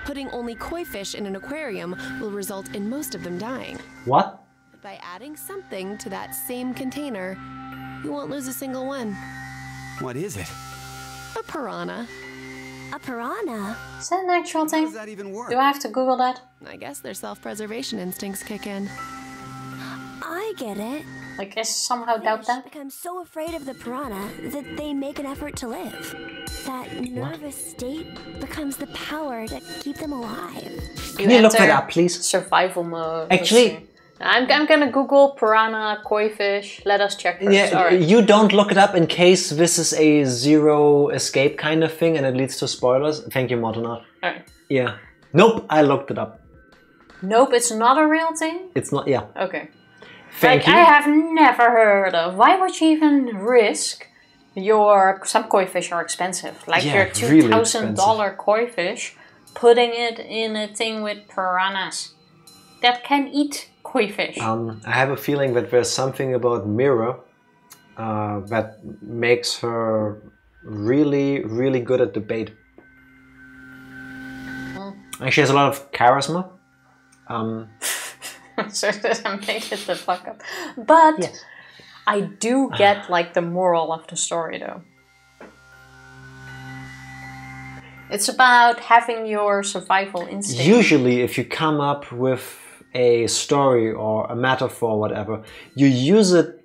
putting only koi fish in an aquarium will result in most of them dying. What? But by adding something to that same container, you won't lose a single one. What is it? A piranha. A piranha? Is that an actual How does thing? that even work? Do I have to Google that? I guess their self preservation instincts kick in. I get it. Like, I somehow doubt that. become so afraid of the piranha that they make an effort to live. That nervous state becomes the power to keep them alive. Can you look that enter up, please? Survival mode. Actually- I'm, I'm gonna Google piranha, koi fish. Let us check first. Yeah, Alright. you don't look it up in case this is a zero escape kind of thing and it leads to spoilers. Thank you, Mortonard. Alright. Yeah. Nope, I looked it up. Nope, it's not a real thing. It's not. Yeah. Okay. Thank like you. I have never heard of. Why would you even risk your? Some koi fish are expensive. Like Yeah, your two thousand dollar expensive. koi fish, putting it in a thing with piranhas that can eat koi fish. Um, I have a feeling that there's something about Mira uh, that makes her really, really good at debate. And she has a lot of charisma. Um, so doesn't make it the fuck up. But I do get like the moral of the story though. It's about having your survival instinct. usually, if you come up with a story or a metaphor, whatever, you use it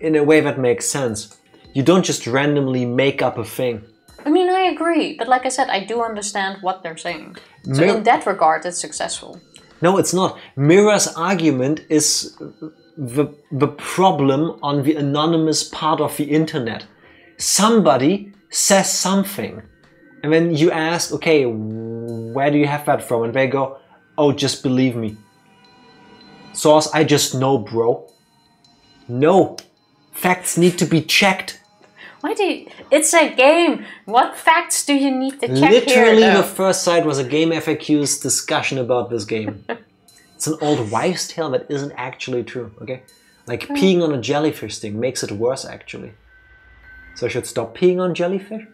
in a way that makes sense. You don't just randomly make up a thing. I mean, I agree, but like I said, I do understand what they're saying. So in that regard, it's successful. No, it's not. Mira's argument is the, the problem on the anonymous part of the internet. Somebody says something, and then you ask, okay, where do you have that from? And they go, oh, just believe me. Source, I just know, bro. No. Facts need to be checked. Why do you, It's a game! What facts do you need to check Literally, here, the first site was a GameFAQs discussion about this game. it's an old wives' tale that isn't actually true, okay? Like peeing on a jellyfish thing makes it worse, actually. So I should stop peeing on jellyfish?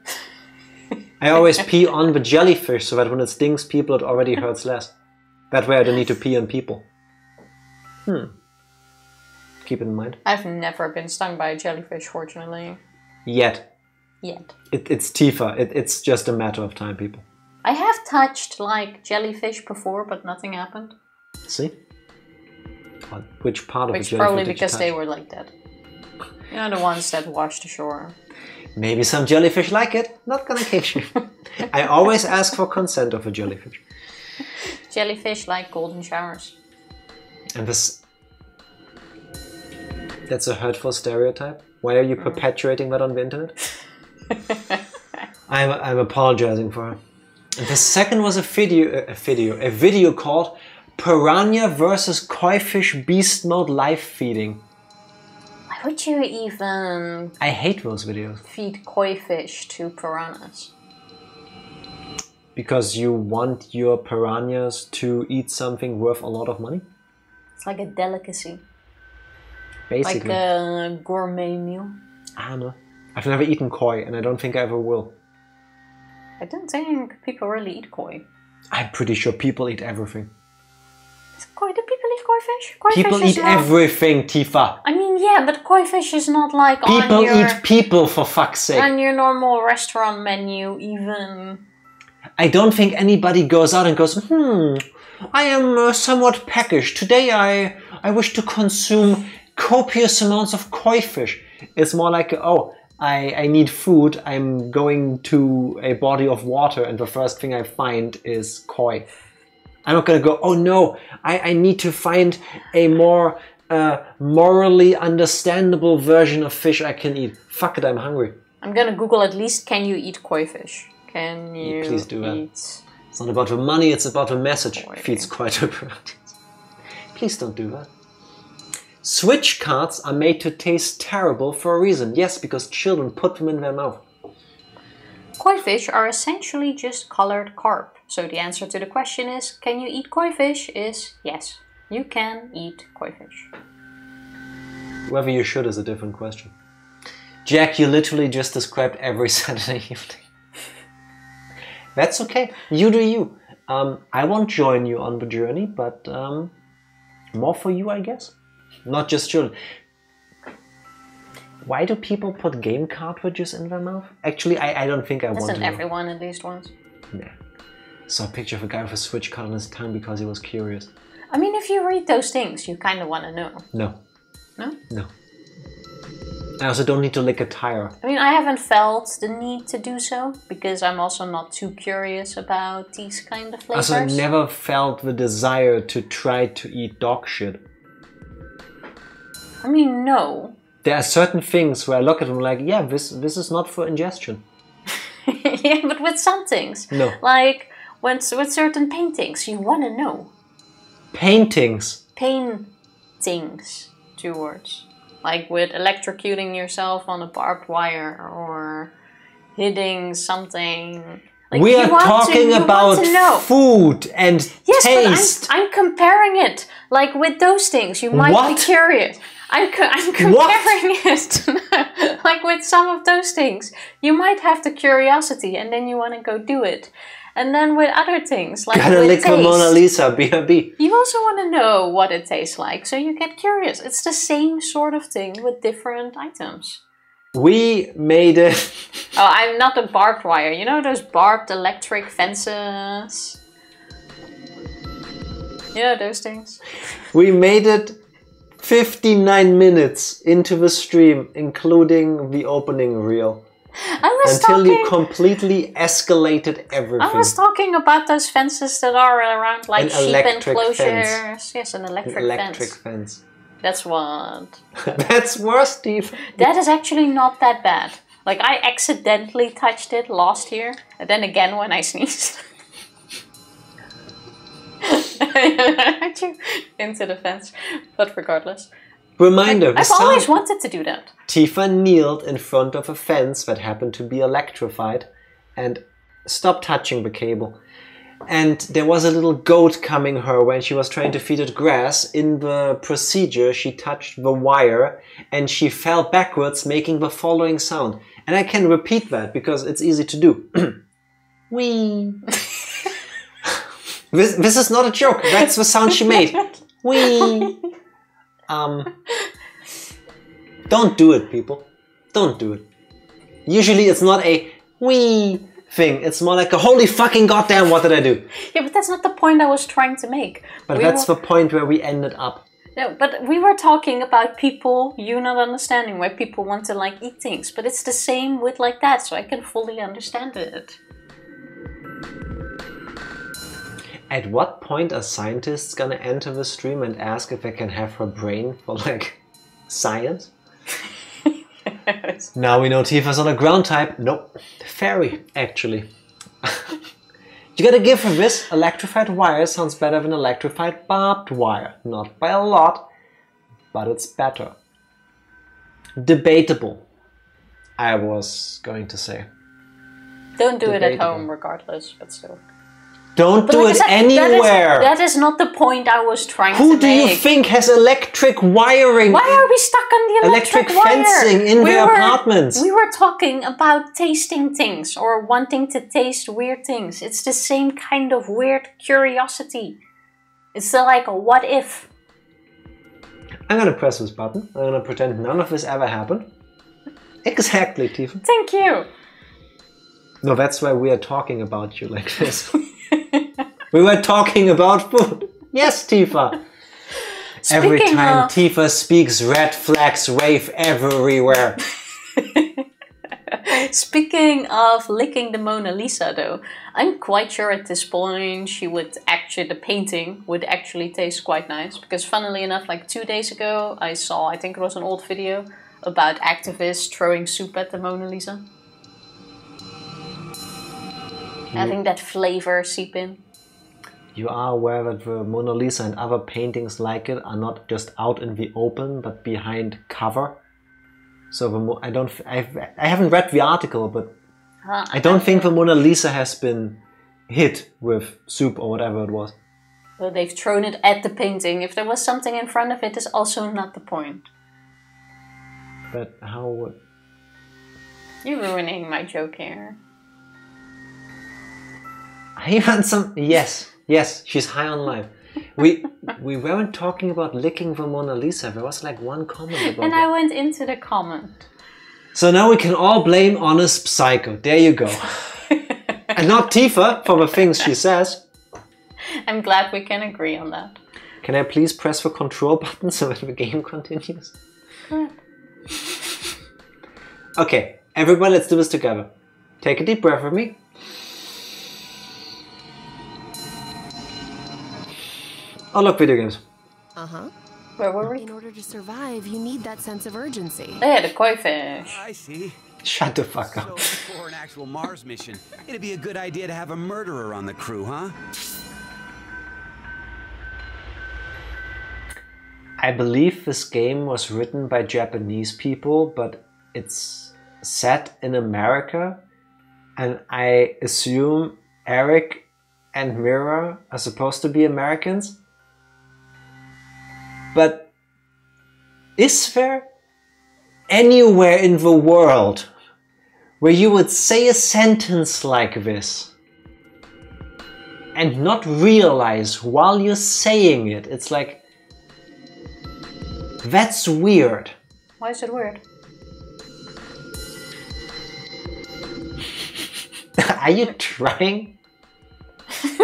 I always pee on the jellyfish so that when it stings people, it already hurts less. That way I don't need to pee on people. Hmm. Keep it in mind. I've never been stung by a jellyfish, fortunately. Yet. Yet. It, it's Tifa. It, it's just a matter of time, people. I have touched, like, jellyfish before, but nothing happened. See? Which part of Which jellyfish probably because they were, like, dead. You know, the ones that washed ashore. Maybe some jellyfish like it. Not gonna catch you. I always ask for consent of a jellyfish. Jellyfish like golden showers. And this. That's a hurtful stereotype. Why are you perpetuating that on the internet? I'm, I'm apologizing for her. The second was a video, a video, a video called Piranha versus Koi Fish Beast Mode Live Feeding. Why would you even I hate those videos feed koi fish to piranhas? because you want your piranhas to eat something worth a lot of money. It's like a delicacy. Basically, Like a gourmet meal. I don't know. I've never eaten koi, and I don't think I ever will. I don't think people really eat koi. I'm pretty sure people eat everything. Is koi, do people eat koi fish? Koi People fish is eat not- everything, Tifa. I mean, yeah, but koi fish is not like People on your eat people, for fuck's sake. on your normal restaurant menu. Even I don't think anybody goes out and goes, hmm, I am uh, somewhat peckish. Today I, I wish to consume copious amounts of koi fish. It's more like, oh, I, I need food. I'm going to a body of water, and the first thing I find is koi. I'm not gonna go, oh no, I, I need to find a more uh, morally understandable version of fish I can eat. Fuck it, I'm hungry. I'm gonna Google at least. Can you eat koi fish? Can you please do that. It's not about the money, it's about the message. Boy. Feeds quite a bit. Please don't do that. Switch cards are made to taste terrible for a reason. Yes, because children put them in their mouth. Koi fish are essentially just colored carp. So the answer to the question is, can you eat koi fish? Is yes, you can eat koi fish. Whether you should is a different question. Jack, you literally just described every Saturday evening. That's okay. You do you. Um, I won't join you on the journey, but um, more for you, I guess. Not just children. Why do people put game cartridges in their mouth? Actually, I, I don't think I want Doesn't to. know. everyone at least once? Nah. Saw a picture of a guy with a switch card on his tongue because he was curious. I mean, if you read those things, you kind of want to know. No. No? No. I also don't need to lick a tire. I mean, I haven't felt the need to do so because I'm also not too curious about these kind of flavors. Also, never felt the desire to try to eat dog shit. I mean, no. There are certain things where I look at them like, yeah, this this is not for ingestion. yeah, but with some things. No. Like when, with certain paintings, you want to know. Paintings. Paintings, two words. Like with electrocuting yourself on a barbed wire or hitting something. Like we are want to- talking about food and Yes, taste. but I'm, I'm comparing it. Like with those things, you might What? be curious. I'm, co- I'm comparing What? it. like with some of those things, you might have the curiosity and then you want to go do it. And then with other things, like Gotta with lick taste, Mona Lisa, BRB. you also want to know what it tastes like, so you get curious. It's the same sort of thing with different items. We made it. Oh, I'm not a barbed wire. You know those barbed electric fences? You know those things? We made it 59 minutes into the stream, including the opening reel, I was until talking. you completely escalated everything. I was talking about those fences that are around like An sheep enclosures. fence. Yes, an An electric, electric fence. fence. That's what. That's worse, Steve. That is actually not that bad. Like I accidentally touched it last year, and then again when I sneezed. into the fence, but regardless, Reminder: the I've always wanted to do that. Tifa kneeled in front of a fence that happened to be electrified and stopped touching the cable. And there was a little goat coming her when she was trying to feed it grass. In the procedure, she touched the wire and she fell backwards, making the following sound. And I can repeat that because it's easy to do. Wee. this, this is not a joke. That's the sound she made. Wee. Um, don't do it, people. Don't do it. Usually it's not a wee thing. It's more like a holy fucking goddamn, what did I do? Yeah, but that's not the point I was trying to make. But We that's were- the point where we ended up. No, but we were talking about people you not understanding why people want to like eat things. But it's the same with like that, so I can fully understand it. At what point are scientists gonna enter the stream and ask if they can have her brain for like science? Now we know Tifa's not a ground type. Nope. Fairy, actually. you gotta give her this. Electrified wire sounds better than electrified barbed wire. Not by a lot, but it's better. Debatable, I was going to say. Don't do it at home, regardless, but still. Don't But do like it said, that is- anywhere! That is, not the point I was trying Who to make. Who do you think has electric wiring? Why are we stuck on the electric, Electric wire? fencing in their were, apartments. We were talking about tasting things or wanting to taste weird things. It's the same kind of weird curiosity. It's like a what if. I'm gonna press this button. I'm gonna pretend none of this ever happened. Exactly, Tifa. Thank you. No, that's why we are talking about you like this. we were talking about food. Yes, Tifa. Every time of- Tifa speaks, red flags wave everywhere. Speaking of licking the Mona Lisa, though, I'm quite sure at this point she would actually, the painting would actually taste quite nice. Because, funnily enough, like two days ago, I saw, I think it was an old video about activists throwing soup at the Mona Lisa. Having that flavor seep in. You are aware that the Mona Lisa and other paintings like it are not just out in the open, but behind cover. So the Mo- I don't, f- I've, I haven't read the article, but Huh, I don't think the Mona Lisa has been hit with soup or whatever it was. Well, they've thrown it at the painting. If there was something in front of it, is also not the point. But how would You're ruining my joke here. I want some? Yes, yes, she's high on life. We we weren't talking about licking the Mona Lisa. There was like one comment about And that. I went into the comment. So now we can all blame Honest Psycho. There you go. and not Tifa for the things she says. I'm glad we can agree on that. Can I please press the control button so that the game continues? Okay, everybody, let's do this together. Take a deep breath with me. Oh, look, video games. Uh huh. Where were we? In order to survive, you need that sense of urgency. Oh, had a koi fish. I see. Shut the fuck up. So up. before an actual Mars mission, it'd be a good idea to have a murderer on the crew, huh? I believe this game was written by Japanese people, but it's set in America, and I assume Eric and Mira are supposed to be Americans. But is there anywhere in the world where you would say a sentence like this and not realize while you're saying it? It's like, that's weird. Why is it weird? Are you trying?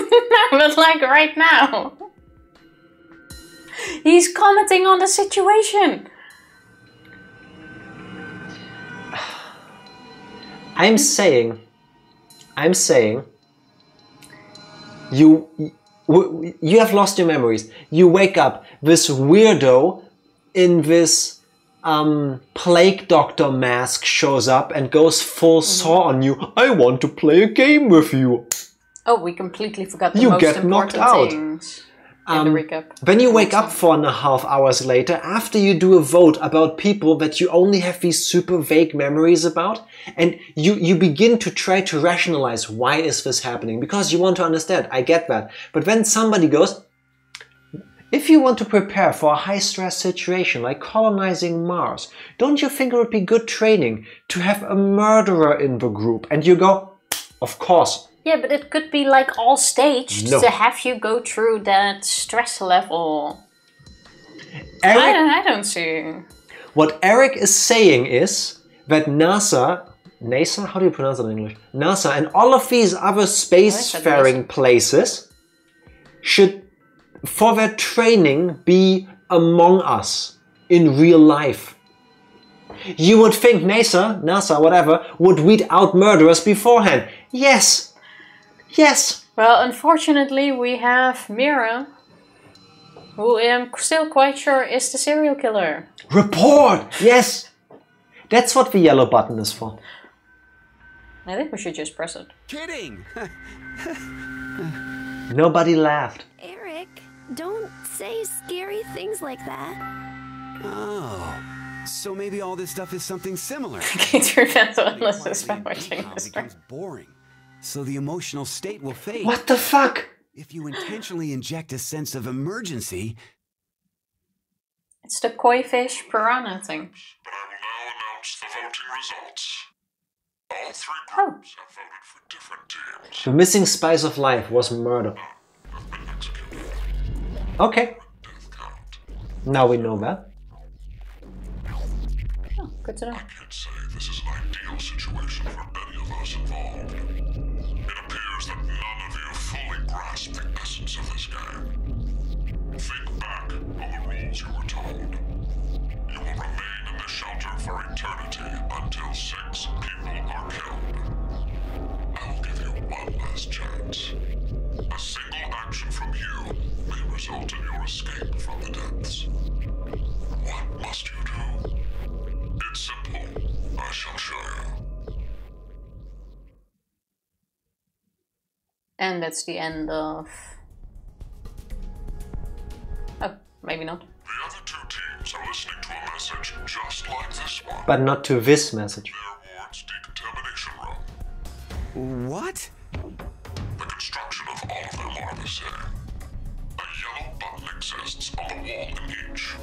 but like right now. He's commenting on the situation. I'm saying, I'm saying, you you have lost your memories. You wake up, this weirdo in this um, plague doctor mask shows up and goes full saw on you. I want to play a game with you. Oh, we completely forgot the You most get knocked important out. Um, the recap. Then you wake up four and a half hours later after you do a vote about people that you only have these super vague memories about, and you, you begin to try to rationalize why is this happening because you want to understand. I get that. But when somebody goes, if you want to prepare for a high stress situation like colonizing Mars, don't you think it would be good training to have a murderer in the group? And you go, of course, Yeah, but it could be like all staged No. to have you go through that stress level. I Eric don't, I don't see. What Eric is saying is that NASA, NASA, how do you pronounce it in English? NASA and all of these other spacefaring places should, for their training, be among us in real life. You would think NASA, NASA, whatever, would weed out murderers beforehand. Yes. Yes. Well, unfortunately, we have Mira, who I'm still quite sure is the serial killer. Report. Yes. That's what the yellow button is for. I think we should just press it. Kidding! Nobody laughed. Eric, don't say scary things like that. oh, so maybe all this stuff is something similar. Get your mental Quietly illness by in watching DCOM this. becomes boring, so the emotional state will fade. What the fuck? If you intentionally inject a sense of emergency, It's the koi fish piranha thing. But I will now announce the voting results. All three Oh. groups have voted for different teams. The missing spice of life was murder. Have been executed. Okay, now we know that. Oh, good to know. Can't say this is an ideal situation for eternity until six people are killed. I will give you one last chance. A single action from you may result in your escape from the depths. What must you do? It's simple. I shall show you. And that's the end of. Oh, maybe not. The other two teams are listening message just like this one. But not to this message. Decontamination room. what? The construction of all of them are the same. A yellow button exists on the wall in each.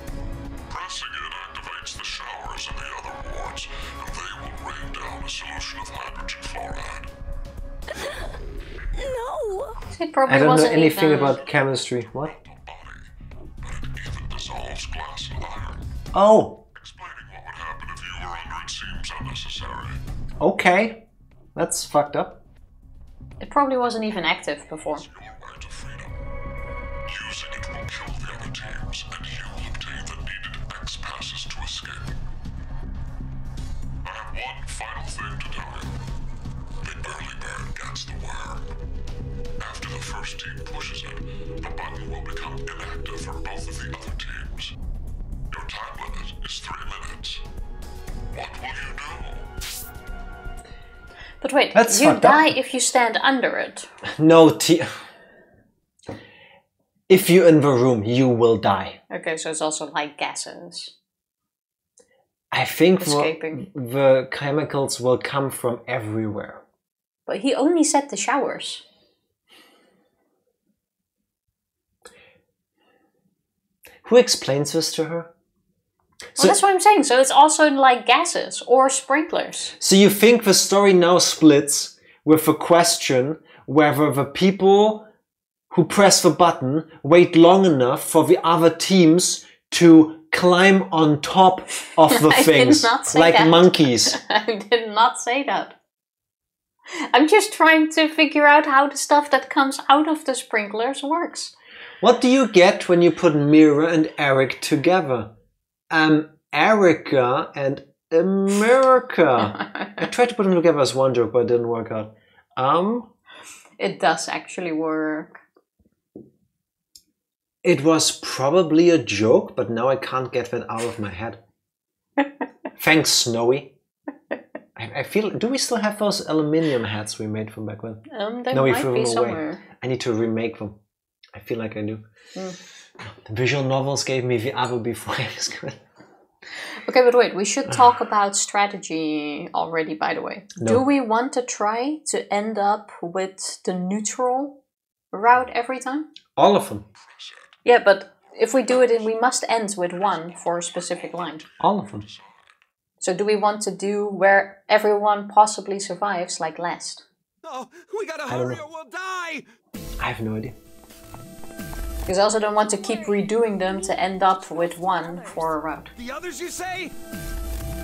Pressing it activates the showers in the other wards, and they will rain down a solution of hydrogen fluoride. No! It probably I don't know wasn't anything even- about chemistry. What? Body, but it even dissolves glass and iron. Oh, Explaining what would happen if you were under it seems unnecessary. okay. That's fucked up. It probably wasn't even active before. Your way to freedom. Using it will kill the other teams, and you will obtain the needed X passes to escape. one final thing to tell you. The early bird gets the worm. After the first team pushes it, the button will become inactive for both of the other teams. Your time limit is three minutes. What will you do? But wait, That's you fucked up. die if you stand under it. No, T. If you're in the room, you will die. Okay, so it's also like gases. I think the, the chemicals will come from everywhere. But he only said the showers. Who explains this to her? Well, So- that's what I'm saying. So it's also like gases or sprinklers. So you think the story now splits with the question whether the people who press the button wait long enough for the other teams to climb on top of the I did things not say like that. monkeys. I did not say that. I'm just trying to figure out how the stuff that comes out of the sprinklers works. What do you get when you put Mira and Eric together? Um, Erica and America. I tried to put them together as one joke, but it didn't work out. Um, It does actually work. it was probably a joke, but now I can't get that out of my head. Thanks, Snowy. I, I feel. Do we still have those aluminium hats we made from back then? Um, they No, we might threw be them away. somewhere. I need to remake them. I feel like I do. Hmm. The visual novels gave me the other before I was good. Okay, but wait, we should talk about strategy already, by the way. No. Do we want to try to end up with the neutral route every time? All of them. Yeah, but if we do it, we must end with one for a specific line. All of them. So do we want to do where everyone possibly survives, like last? Oh, we gotta hurry or we'll die! I have no idea. Because I also don't want to keep redoing them to end up with one for a route. The others, you say?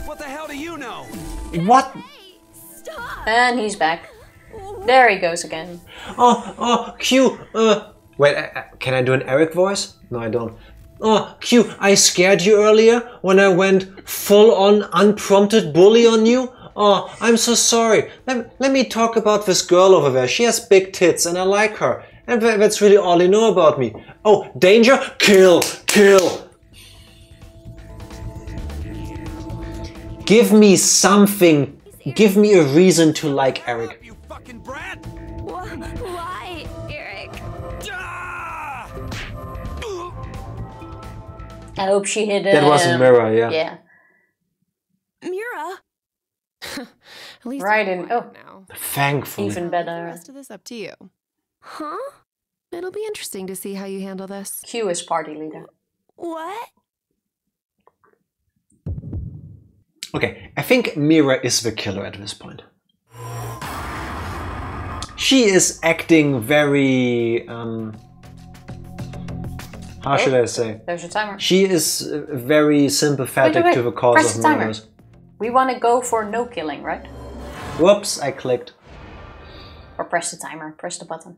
What the hell do you know? What? And he's back. There he goes again. Oh, oh, Q. Uh, wait. Uh, uh, can I do an Eric voice? No, I don't. Oh, Q. I scared you earlier when I went full on unprompted bully on you. Oh, I'm so sorry. Let, let me talk about this girl over there. She has big tits and I like her. And that's really all you know about me. Oh, danger? Kill, kill. Give me something. Give me a reason to like Eric. You fucking brat! Why, Eric? I hope she hit him. That was a mirror, yeah. Yeah. Mira? At least Right I'm in- quiet oh. now. Thankfully. Even better. The rest of this up to you. Huh? It'll be interesting to see how you handle this. Q is party leader. What? Okay, I think Mira is the killer at this point. She is acting very. Um, how should I say? There's your timer. She is uh, very sympathetic Wait, wait, to the cause Press of the timer. murders. We want to go for no killing, right? Whoops, I clicked. Or press the timer. Press the button.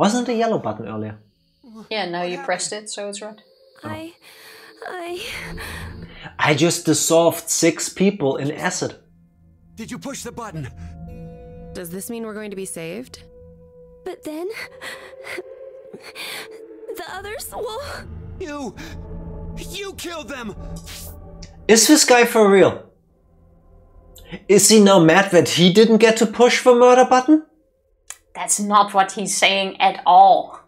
Wasn't a yellow button earlier? Yeah, now you pressed it, so it's red. I. Oh. I. I just dissolved six people in acid. Did you push the button? Does this mean we're going to be saved? But then. The others will. You. You killed them! Is this guy for real? Is he now mad that he didn't get to push the murder button? That's not what he's saying at all.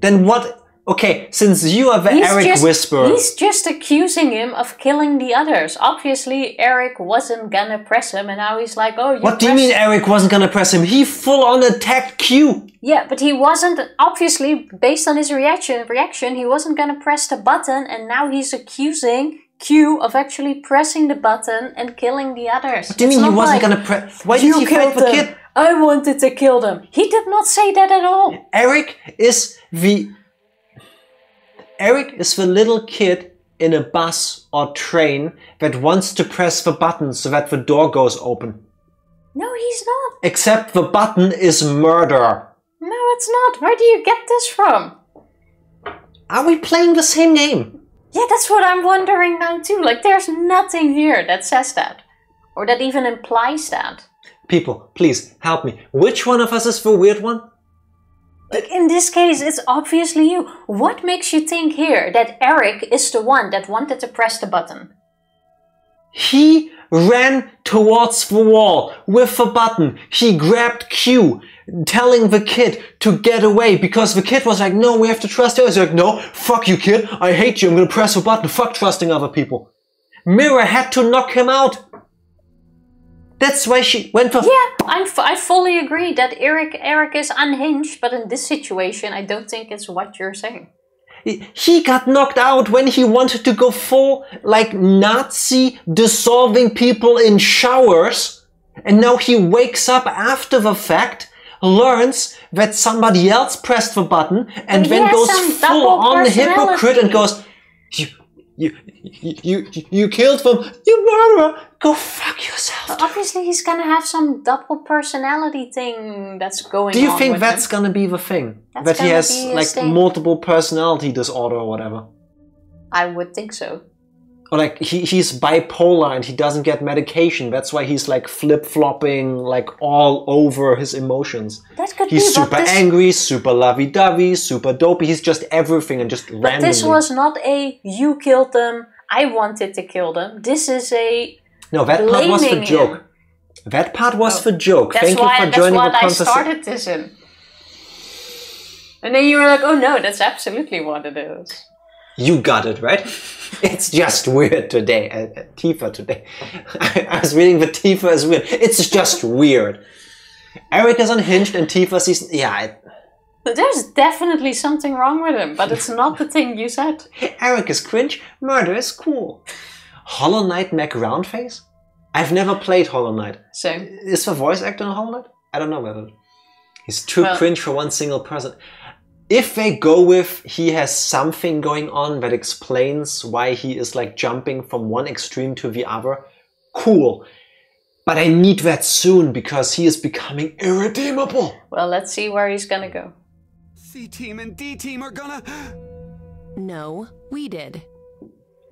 Then what? Okay, since you are the He's Eric just, Whisperer. He's just accusing him of killing the others. Obviously, Eric wasn't gonna press him, and now he's like, "Oh, you." What do you mean Eric wasn't gonna press him? He full on attacked Q. Yeah, but he wasn't. Obviously, based on his reaction, reaction, he wasn't gonna press the button, and now he's accusing Q of actually pressing the button and killing the others. What do you mean he wasn't gonna press? Why did he fight the kid? I wanted to kill them. He did not say that at all. Eric is the Eric is the little kid in a bus or train that wants to press the button so that the door goes open. No, he's not. Except the button is murder. No, it's not. Where do you get this from? Are we playing the same game? Yeah, that's what I'm wondering now too. Like, there's nothing here that says that. Or that even implies that. People, please help me. Which one of us is the weird one? In this case, it's obviously you. What makes you think here that Eric is the one that wanted to press the button? He ran towards the wall with the button. He grabbed Q, telling the kid to get away because the kid was like, no, we have to trust you. He's like, no, fuck you, kid. I hate you. I'm gonna press the button. Fuck trusting other people. Mira had to knock him out. That's why she went for. Yeah, I'm f- I fully agree that Eric Eric is unhinged, but in this situation, I don't think it's what you're saying. He got knocked out when he wanted to go full, like, Nazi dissolving people in showers. And now he wakes up after the fact, learns that somebody else pressed the button, and he then goes full on hypocrite and goes, you, you, you, you, you killed them, you murderer, go fuck yourself. Obviously, he's gonna have some double personality thing that's going. Do you think that's him. gonna be the thing? That's that he has like thing. multiple personality disorder or whatever? I would think so. Or like he, he's bipolar and he doesn't get medication. That's why he's like flip flopping like all over his emotions. That could He's be. super this, angry, super lovey dovey, super dopey. He's just everything and just But randomly. this was not a you killed them. I wanted to kill them. This is a. no, that part was the blaming joke. him. That part was Oh. the joke. Thank why. you for joining the conversation. that's what I started this in. And then you were like, "Oh no, that's absolutely what it is." You got it, right? It's just weird today. Uh, uh, Tifa today. I, I was reading the Tifa is weird. It's just weird. Eric is unhinged and Tifa sees. Yeah, it, There's definitely something wrong with him, but it's not the thing you said. Eric is cringe. Murder is cool. Hollow Knight Mac Roundface? I've never played Hollow Knight. So Is the voice actor in Hollow Knight? I don't know whether. He's too Well- cringe for one single person. If they go with he has something going on that explains why he is like jumping from one extreme to the other, cool. But I need that soon because he is becoming irredeemable. well, let's see where he's gonna go. C team and D team are gonna. No, we did.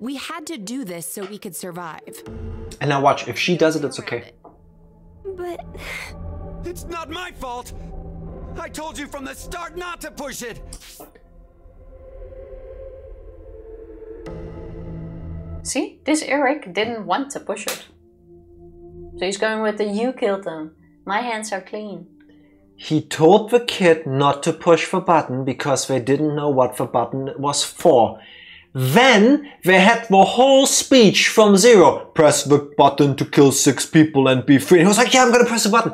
We had to do this so we could survive. And now watch, if she does it, it's okay. But It's not my fault! I told you from the start not to push it! See, this Eric didn't want to push it. So he's going with the you killed them. My hands are clean. He told the kid not to push the button because they didn't know what the button was for. Then they had the whole speech from zero. Press the button to kill six people and be free. And he was like, yeah, I'm gonna press the button.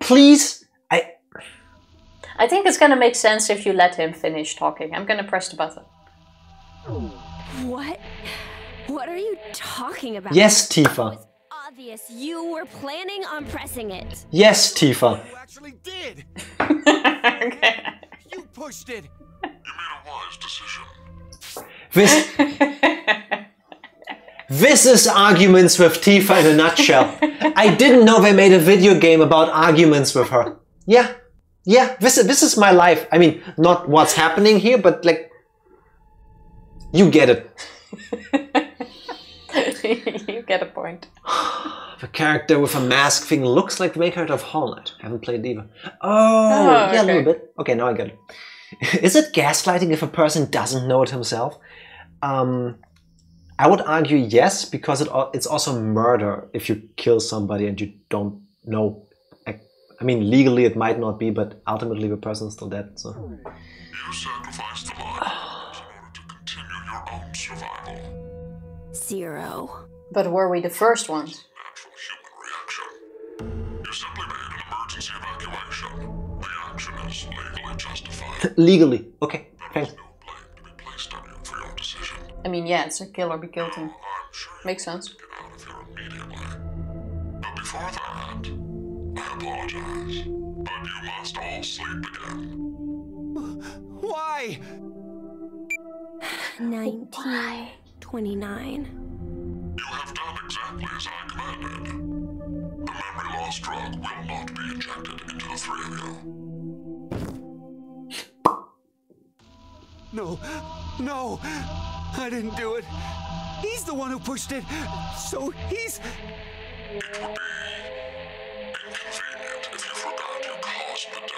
Please, I, I think it's gonna make sense if you let him finish talking. I'm gonna press the button. what? What are you talking about? yes, Tifa. It's obvious you were planning on pressing it. Yes, Tifa. You actually did! okay. You pushed it! You made a wise decision. This, this is arguments with Tifa in a nutshell. I didn't know they made a video game about arguments with her. Yeah, yeah, this, is- this is my life. I mean, not what's happening here, but like, you get it. you get a point. The character with a mask thing looks like the main character of Hollow Knight. Haven't played it either. Oh, Oh, yeah, a little bit. Okay, now I get it. Is it gaslighting if a person doesn't know it himself? Um, I would argue yes, because it, it's also murder if you kill somebody and you don't know. I, I mean, legally it might not be, but ultimately the person's still dead. So You sacrificed the lives in order to continue your own survival. Zero. But were we the first ones? Natural human reaction. You simply made an emergency evacuation. The action is legally justified. legally, okay, thanks. No blame to be placed on you for your decision. I mean, yeah, it's a kill or be killed him. I'm sure Makes sense. get out of here immediately. But before that, I apologize, but you must all sleep again. Why? 1929. You have done exactly as I commanded. The memory loss drug will not be injected into the three of you. No, no, I didn't do it. He's the one who pushed it, so he's. It would be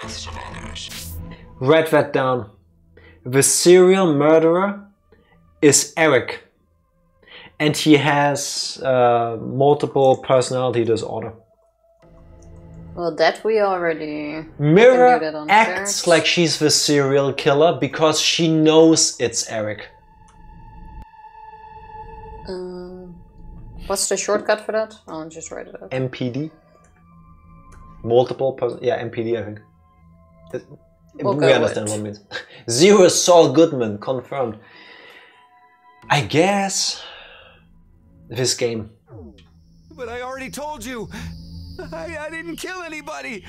deaths of others. Write that down. The serial murderer is Eric. And he has uh, multiple personality disorder. Well, that we already. Mira do that on acts Ferrets. like she's the serial killer because she knows it's Eric. Um, what's the shortcut for that? I'll just write it out. MPD. Multiple person. Yeah, MPD. I think. It- We'll we understand with- what it means. Zero Saul Goodman confirmed. I guess this game. But I already told you. I, I didn't kill anybody.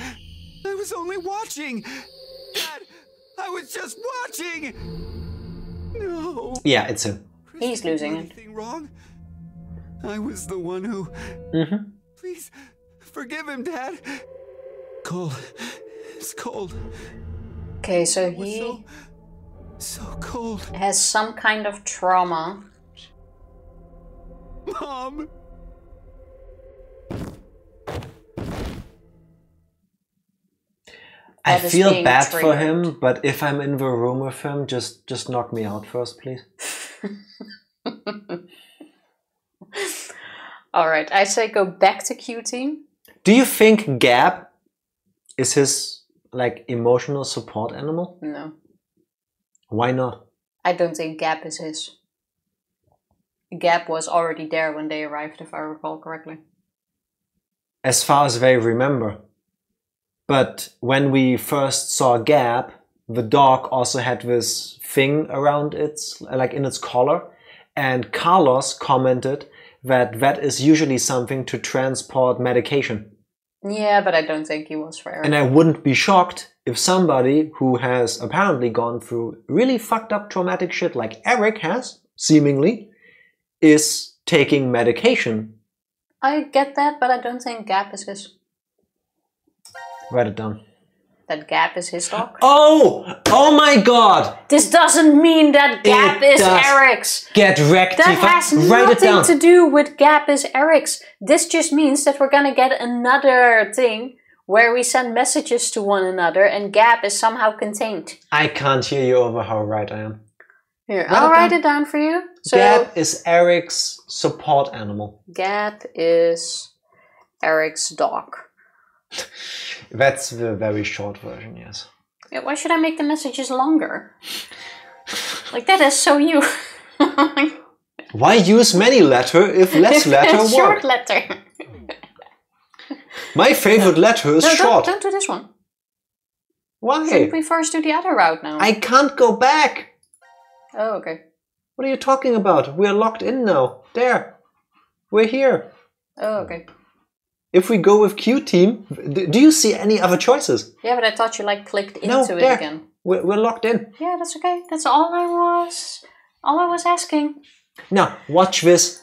I was only watching. Dad, I was just watching. No. Yeah, it's him. He's losing it. Anything wrong? I was the one who. Mhm. Please forgive him, Dad. Cold. It's cold. Okay, so It was he so, so cold. has some kind of trauma. Mom. I feel being bad for him, but if I'm in the room with him, just just knock me out first, please. All right, I say go back to Q team. Do you think Gab is his like emotional support animal? No, Why not? I don't think Gab is his. Gab was already there when they arrived, if I recall correctly. As far as they remember. But when we first saw Gab, the dog also had this thing around its like in its collar, and Carlos commented that that is usually something to transport medication. Yeah, but I don't think he was for Eric. And I wouldn't be shocked if somebody who has apparently gone through really fucked up traumatic shit like Eric has, seemingly, is taking medication. I get that, but I don't think Gab is his. Write it down. That Gab is his dog. Oh! Oh my god! This doesn't mean that Gab It is does. Eric's. Get wrecked, That has Write nothing to do with Gab is Eric's. This just means that we're gonna get another thing where we send messages to one another and Gab is somehow contained. I can't hear you over how right I am. Here, I'll it write it down for you. So Gab is Eric's support animal. Gab is Eric's dog. That's the very short version, yes. Yeah, Why should I make the messages longer? Like that is so you. Why use many letter if less letter Short work? letter. My favorite letter is No, short. don't, don't do this one. Why? We first do the other route now. I can't go back. Oh, okay. What are you talking about? We're locked in now. There. We're here. Oh, okay. If we go with Q team, do you see any other choices? Yeah, but I thought you like clicked into no, it there. again. We're, we're locked in. Yeah, that's okay. That's all I was. All I was asking. Now, watch this.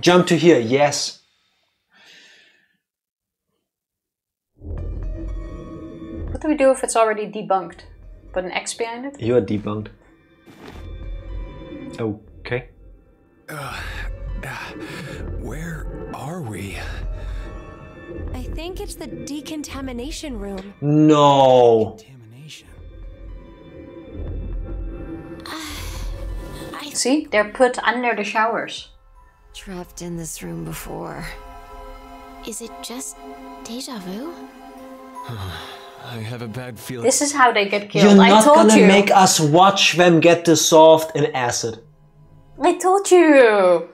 Jump to here, yes. What do we do if it's already debunked? Put an X behind it? You're debunked. Okay. Uh, uh, where are we? I think it's the decontamination room. No. Contamination. I See? They're put under the showers. trapped in this room before. Is it just deja vu? I have a bad feeling. This is how they get killed. You're I not told gonna you. make us watch them get dissolved in acid. I told you.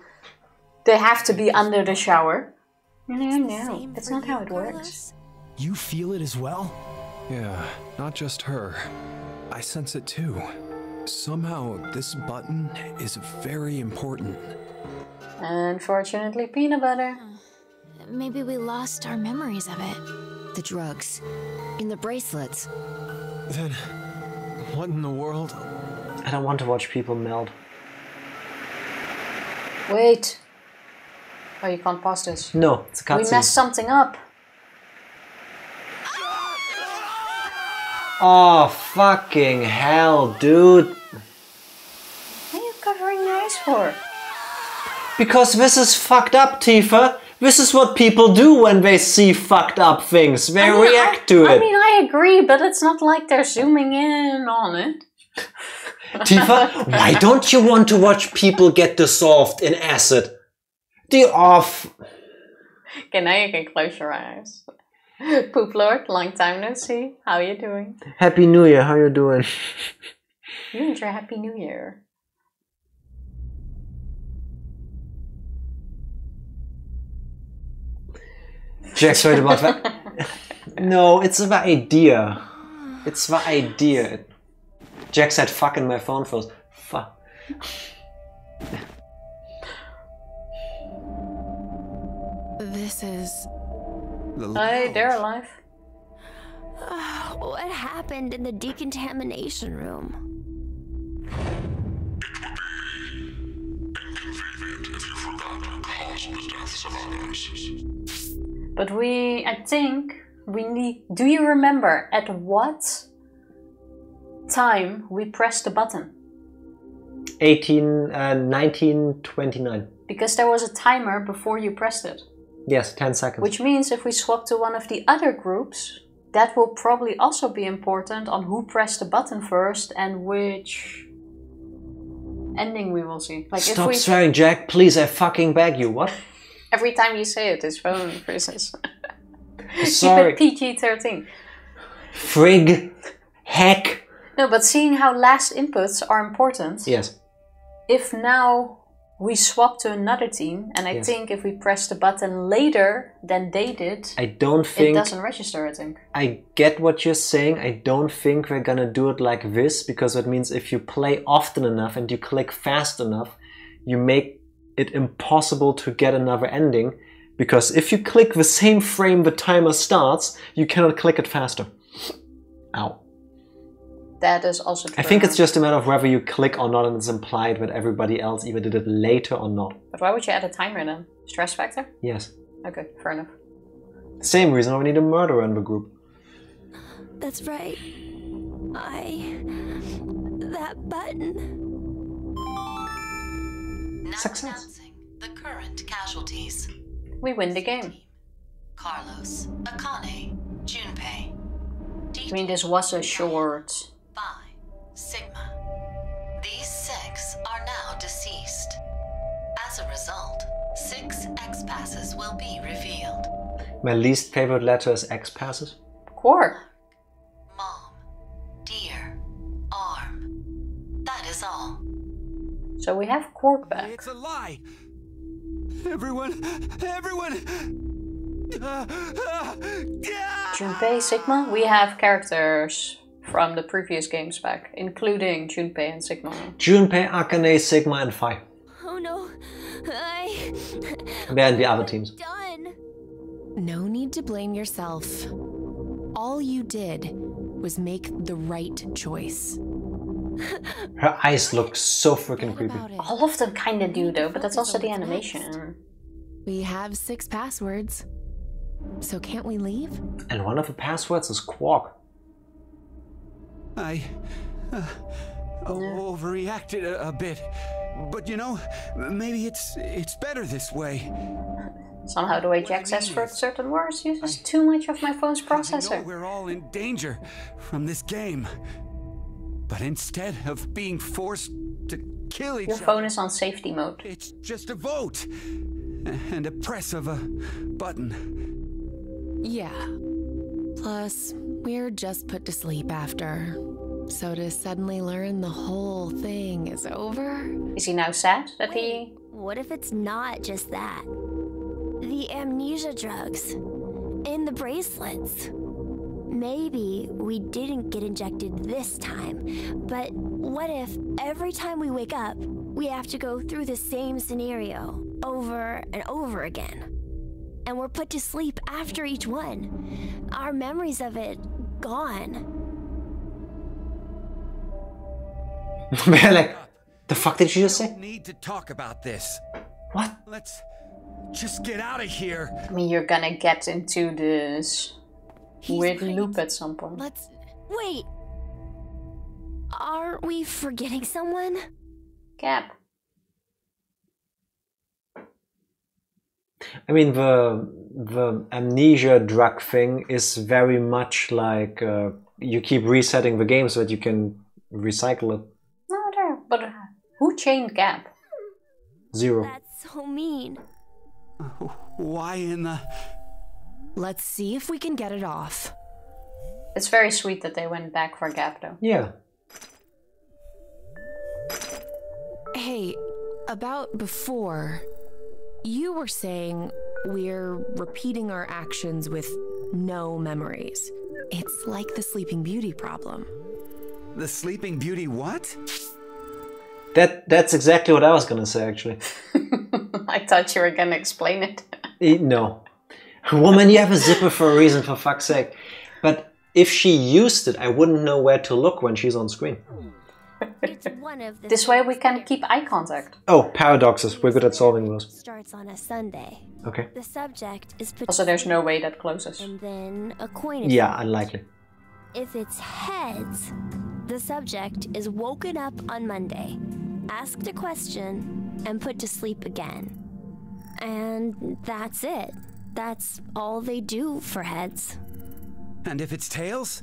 They have to be under the shower. No, no, Same that's not how it works. You feel it as well? Yeah, not just her. I sense it too. Somehow, this button is very important. Unfortunately, peanut butter. Hmm. Maybe we lost our memories of it. The drugs. In the bracelets. Then, what in the world? I don't want to watch people melt. Wait. Oh, you can't pause this. No, it's a We cutscene. messed something up. Oh, fucking hell, dude. What are you covering your eyes for? Because this is fucked up, Tifa. This is what people do when they see fucked up things. They I mean, react I- to it. I mean, I agree, but it's not like they're zooming in on it. Tifa, why don't you want to watch people get dissolved in acid? The off. Okay, now you can close your eyes. Poop Lord, long time no see. How you doing? Happy New Year. How are you doing? You enjoy Happy New Year. Jack worried about that. No, it's the idea. It's the idea. Jack said fuck in my phone first. Fuck. This is. The Hey, they're alive. What happened in the decontamination room? Inconvenient if you forgot to cause the deaths of others. But we, I think, we need. Do you remember at what time we pressed the button? 18, uh, 1929. Because there was a timer before you pressed it. Yes, 10 seconds. Which means if we swap to one of the other groups, that will probably also be important on who pressed the button first and which ending we will see. Like Stop if we swearing, Jack. Please, I fucking beg you. What? every time you say it, his phone freezes. Sorry. Keep it PG thirteen. Frig. Heck. No, but seeing how last inputs are important, Yes. if now we swap to another team, and I Yes. think if we press the button later than they did, I don't think it doesn't register. I think. I get what you're saying. I don't think we're gonna do it like this because that means if you play often enough and you click fast enough, you make it impossible to get another ending. Because if you click the same frame the timer starts, you cannot click it faster. Ow. That is also true. I think it's just a matter of whether you click or not, and it's implied that everybody else either did it later or not. But why would you add a timer then? Stress factor? Yes. Okay, fair enough. Same reason why we need a murderer in the group. That's right. I. That button. Now Success. announcing the current casualties. We win the game. Carlos, Akane, Junpei. I mean, this was a short. Phi, Sigma. These six are now deceased. As a result, six X passes will be revealed. My least favorite letter is X passes. Core. Mom, dear, arm. That is all. So we have Quark back. It's a lie. Everyone, everyone. Junpei, Sigma. We have characters from the previous games back, including Junpei and Sigma. Junpei, Akane, Sigma, and Phi. Oh no. I. They're the other teams. Done. No need to blame yourself. All you did was make the right choice. Her eyes look so freaking creepy. about it. All of them kind of do though, but that's also the animation. We have six passwords. So can't we leave? And one of the passwords is Quark. I uh, overreacted a, a bit, but you know, maybe it's it's better this way. Somehow the way Jack says for certain words uses too much of my phone's I know processor. we're all in danger from this game, but instead of being forced to kill each other... Your other, phone is on safety mode. it's just a vote and a press of a button. Yeah. Plus, we're just put to sleep after. So to suddenly learn the whole thing is over? Is he now sad that he What if it's not just that? The amnesia drugs. And the bracelets. Maybe we didn't get injected this time, but what if every time we wake up, we have to go through the same scenario over and over again? And we're put to sleep after each one. Our memories of it gone. They're like, the fuck did you just say? Need to talk about this. What? Let's just get out of here. I mean you're gonna get into this He's weird right. loop at some point. Let's Wait. Are we forgetting someone? Gab. I mean, the the amnesia drug thing is very much like uh, you keep resetting the game so that you can recycle it. No, there. But uh, who chained Gab? Zero. That's so mean. Why in the. Let's see if we can get it off. It's very sweet that they went back for Gab, though. Yeah. Hey, about before, you were saying we're repeating our actions with no memories. It's like the Sleeping Beauty problem. The Sleeping Beauty what? That that's exactly what I was gonna say actually. I thought you were gonna explain it. Eh, no. Woman, you have a zipper for a reason, for fuck's sake. But if she used it, I wouldn't know where to look when she's on screen. This way we can keep eye contact. Oh, paradoxes. We're good at solving those. Starts on a Sunday. Okay. The subject is put Also, there's no way that closes. and then a coin Yeah, unlikely. If it's heads, the subject is woken up on Monday, asked a question, and put to sleep again. And that's it. That's all they do for heads. And if it's tails?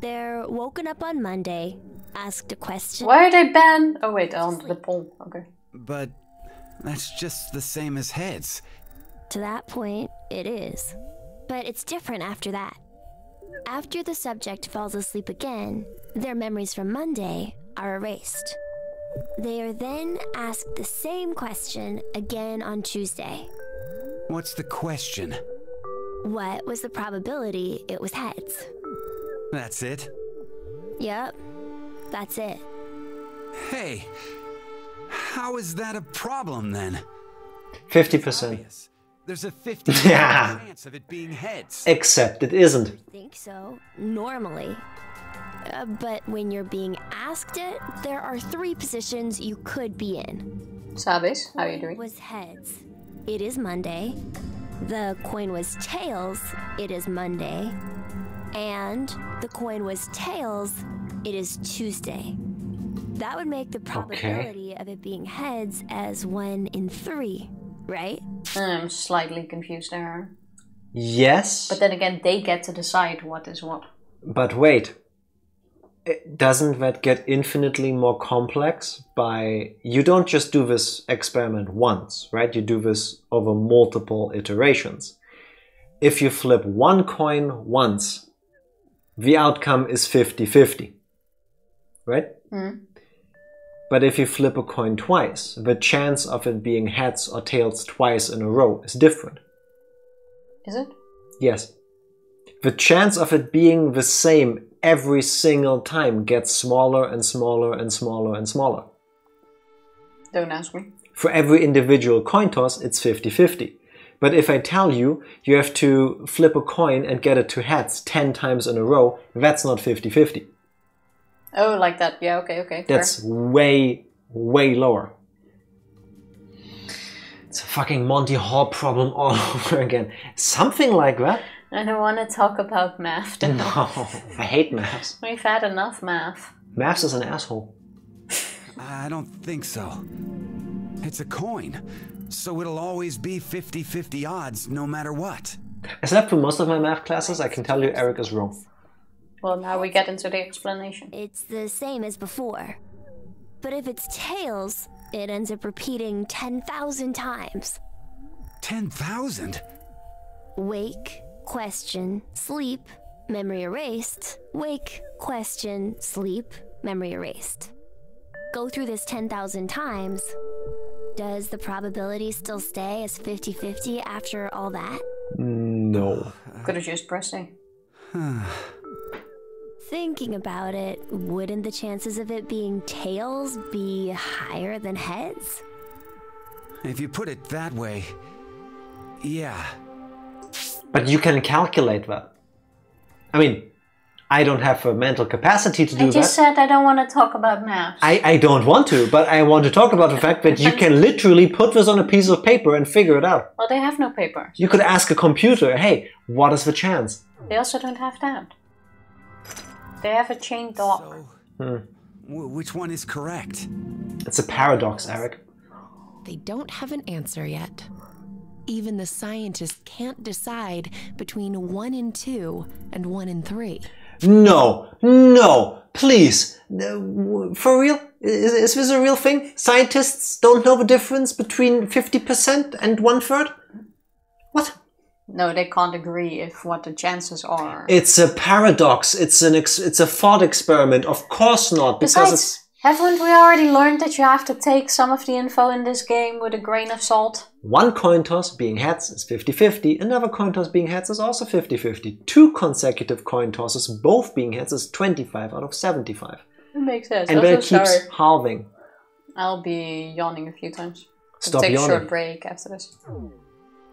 They're woken up on Monday, asked a question. Why are they banned? Oh wait, on the pole. Okay. But that's just the same as heads. To that point, it is. But it's different after that. After the subject falls asleep again, their memories from Monday are erased. They are then asked the same question again on Tuesday. What's the question? What was the probability it was heads? That's it? Yep, that's it. Hey, how is that a problem then? 50%. Obvious. There's a 50 Yeah. chance of it being heads. Except it isn't. I Think so, normally. Uh, but when you're being asked it, there are three positions you could be in. Sabis, how are you doing? was heads. It is Monday. The coin was tails. It is Monday. And the coin was tails. It is Tuesday. That would make the probability of it being heads as one in three, right? I'm slightly confused there. Yes. But then again, they get to decide what is what. But wait, doesn't that get infinitely more complex by you don't just do this experiment once, right? You do this over multiple iterations. If you flip one coin once, the outcome is 50 50, right? Hmm. But if you flip a coin twice, the chance of it being heads or tails twice in a row is different. Is it? Yes. The chance of it being the same every single time gets smaller and smaller and smaller and smaller. Don't ask me. For every individual coin toss, it's 50 50. But if I tell you you have to flip a coin and get it to heads 10 times in a row, that's not 50 50. Oh, like that. Yeah, okay, okay. fair. That's way, way lower. It's a fucking Monty Hall problem all over again. Something like that. I don't want to talk about math. No, I hate math. We've had enough math. Math is an asshole. I don't think so. It's a coin, so it'll always be 50 50 odds no matter what. Except for most of my math classes, I can tell you Eric is wrong. Well, now we get into the explanation. It's the same as before. But if it's tails, it ends up repeating 10,000 times. 10,000? Wake, question, sleep, memory erased. Wake, question, sleep, memory erased. Go through this 10,000 times. Does the probability still stay as 50 50 after all that? No. Could have just pressed Thinking about it, wouldn't the chances of it being tails be higher than heads? If you put it that way, yeah. But you can calculate that. I mean, I don't have a mental capacity to do that. I just that. said I don't want to talk about math. I, I don't want to, but I want to talk about the fact that you can literally put this on a piece of paper and figure it out. Well, they have no paper. You could ask a computer, hey, what is the chance? They also don't have that. They have a chain dog. So, hmm. wh- which one is correct? It's a paradox, Eric. They don't have an answer yet. Even the scientists can't decide between one and two and one and three. No, no, please. For real? Is, is this a real thing? Scientists don't know the difference between 50% and one third? What? No, they can't agree if what the chances are. It's a paradox. It's an ex- it's a thought experiment. Of course not, because Besides, haven't we already learned that you have to take some of the info in this game with a grain of salt? One coin toss being heads is 50-50, another coin toss being heads is also 50-50. Two consecutive coin tosses both being heads is 25 out of 75. It makes sense. And I'm then it keeps sorry. halving. I'll be yawning a few times. I'll Stop take a yawning. short break after this.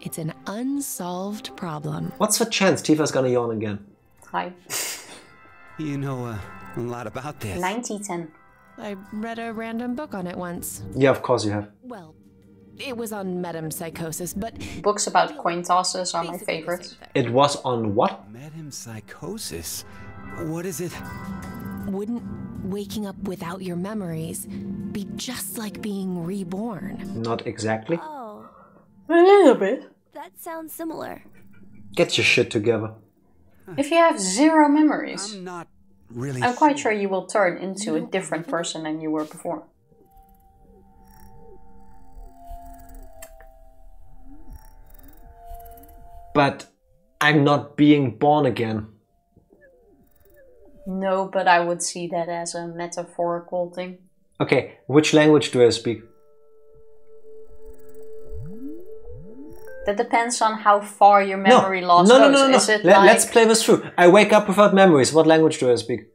It's an unsolved problem. What's the chance Tifa's gonna yawn again? Hi. You know uh, a lot about this. 9010. I read a random book on it once. Yeah, of course you have. Well, it was on metempsychosis, but Books about coin tosses are my basically favorites. It was on what? Metempsychosis? What is it? Wouldn't waking up without your memories be just like being reborn? Not exactly. Oh, A little bit. that sounds similar. Get your shit together. If you have zero memories, I'm not really. I'm quite sure you will turn into a different person than you were before. But I'm not being born again. No, but I would see that as a metaphorical thing. Okay, which language do I speak? That depends on how far your memory no. loss no, no, goes. no, no, no. Is it Let, like Let's play this through. I wake up without memories. What language do I speak?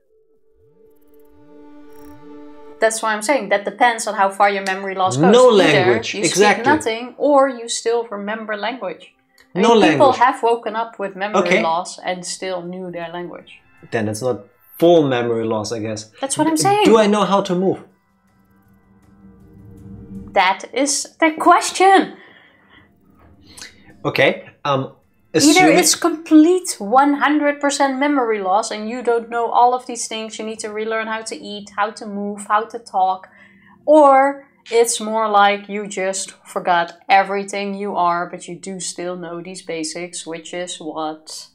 that's why I'm saying that depends on how far your memory loss goes. No Either language, you exactly. speak nothing, or you still remember language. I No mean, people language. have woken up with memory Okay. loss and still knew their language. Then it's not full memory loss, I guess. That's what I'm saying. Do I know how to move? That is the question. Okay. Um. Either it's complete 100% memory loss and you don't know all of these things, you need to relearn how to eat, how to move, how to talk, or it's more like you just forgot everything you are, but you do still know these basics, which is what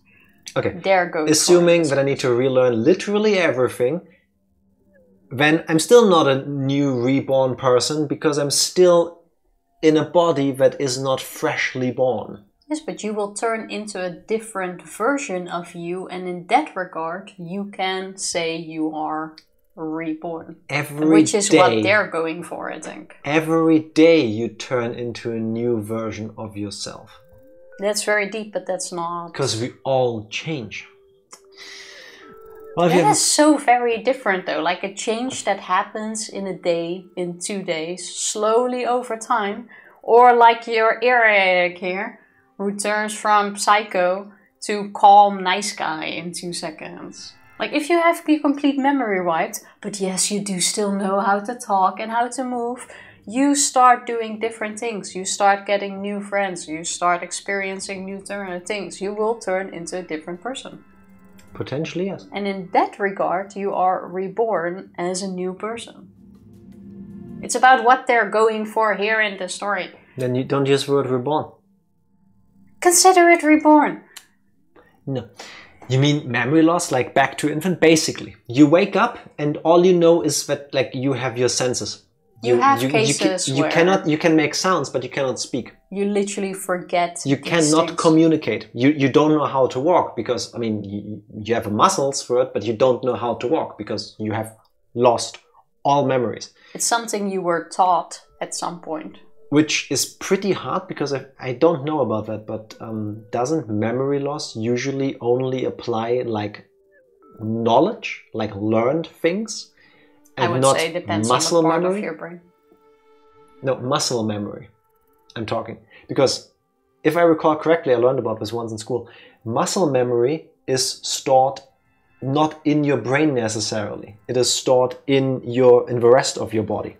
okay. their goes. Assuming that I need to relearn literally everything, then I'm still not a new reborn person because I'm still in a body that is not freshly born. Yes, but you will turn into a different version of you, and in that regard, you can say you are reborn. Every which is day- what they're going for, I think. Every day you turn into a new version of yourself. That's very deep, but that's not. Because we all change. Well, That is so very different, though. Like a change that happens in a day, in two days, slowly over time, or like your Eric here, who turns from psycho to calm, nice guy in two seconds. Like if you have the complete memory wiped, but yes, you do still know how to talk and how to move. You start doing different things. You start getting new friends. You start experiencing new uh, things. You will turn into a different person. potentially, yes. And in that regard, you are reborn as a new person. It's about what they're going for here in the story. Then you don't use the word reborn. Consider it reborn. No. You mean memory loss, like back to infant? Basically, you wake up and all you know is that like you have your senses. You have ca- cases you, where- cannot you can make sounds, but you cannot speak. You literally forget. You cannot communicate. You you don't know how to walk because I mean you, you have muscles for it, but you don't know how to walk because you have lost all memories, It's something you were taught at some point. Which is pretty hard because I, I don't know about that. But um, doesn't memory loss usually only apply like knowledge, like learned things, I and would not say depends muscle on part memory? of your brain. No, muscle memory. I'm talking. Because if I recall correctly, I learned about this once in school. Muscle memory is stored not in your brain necessarily. It is stored in your in the rest of your body.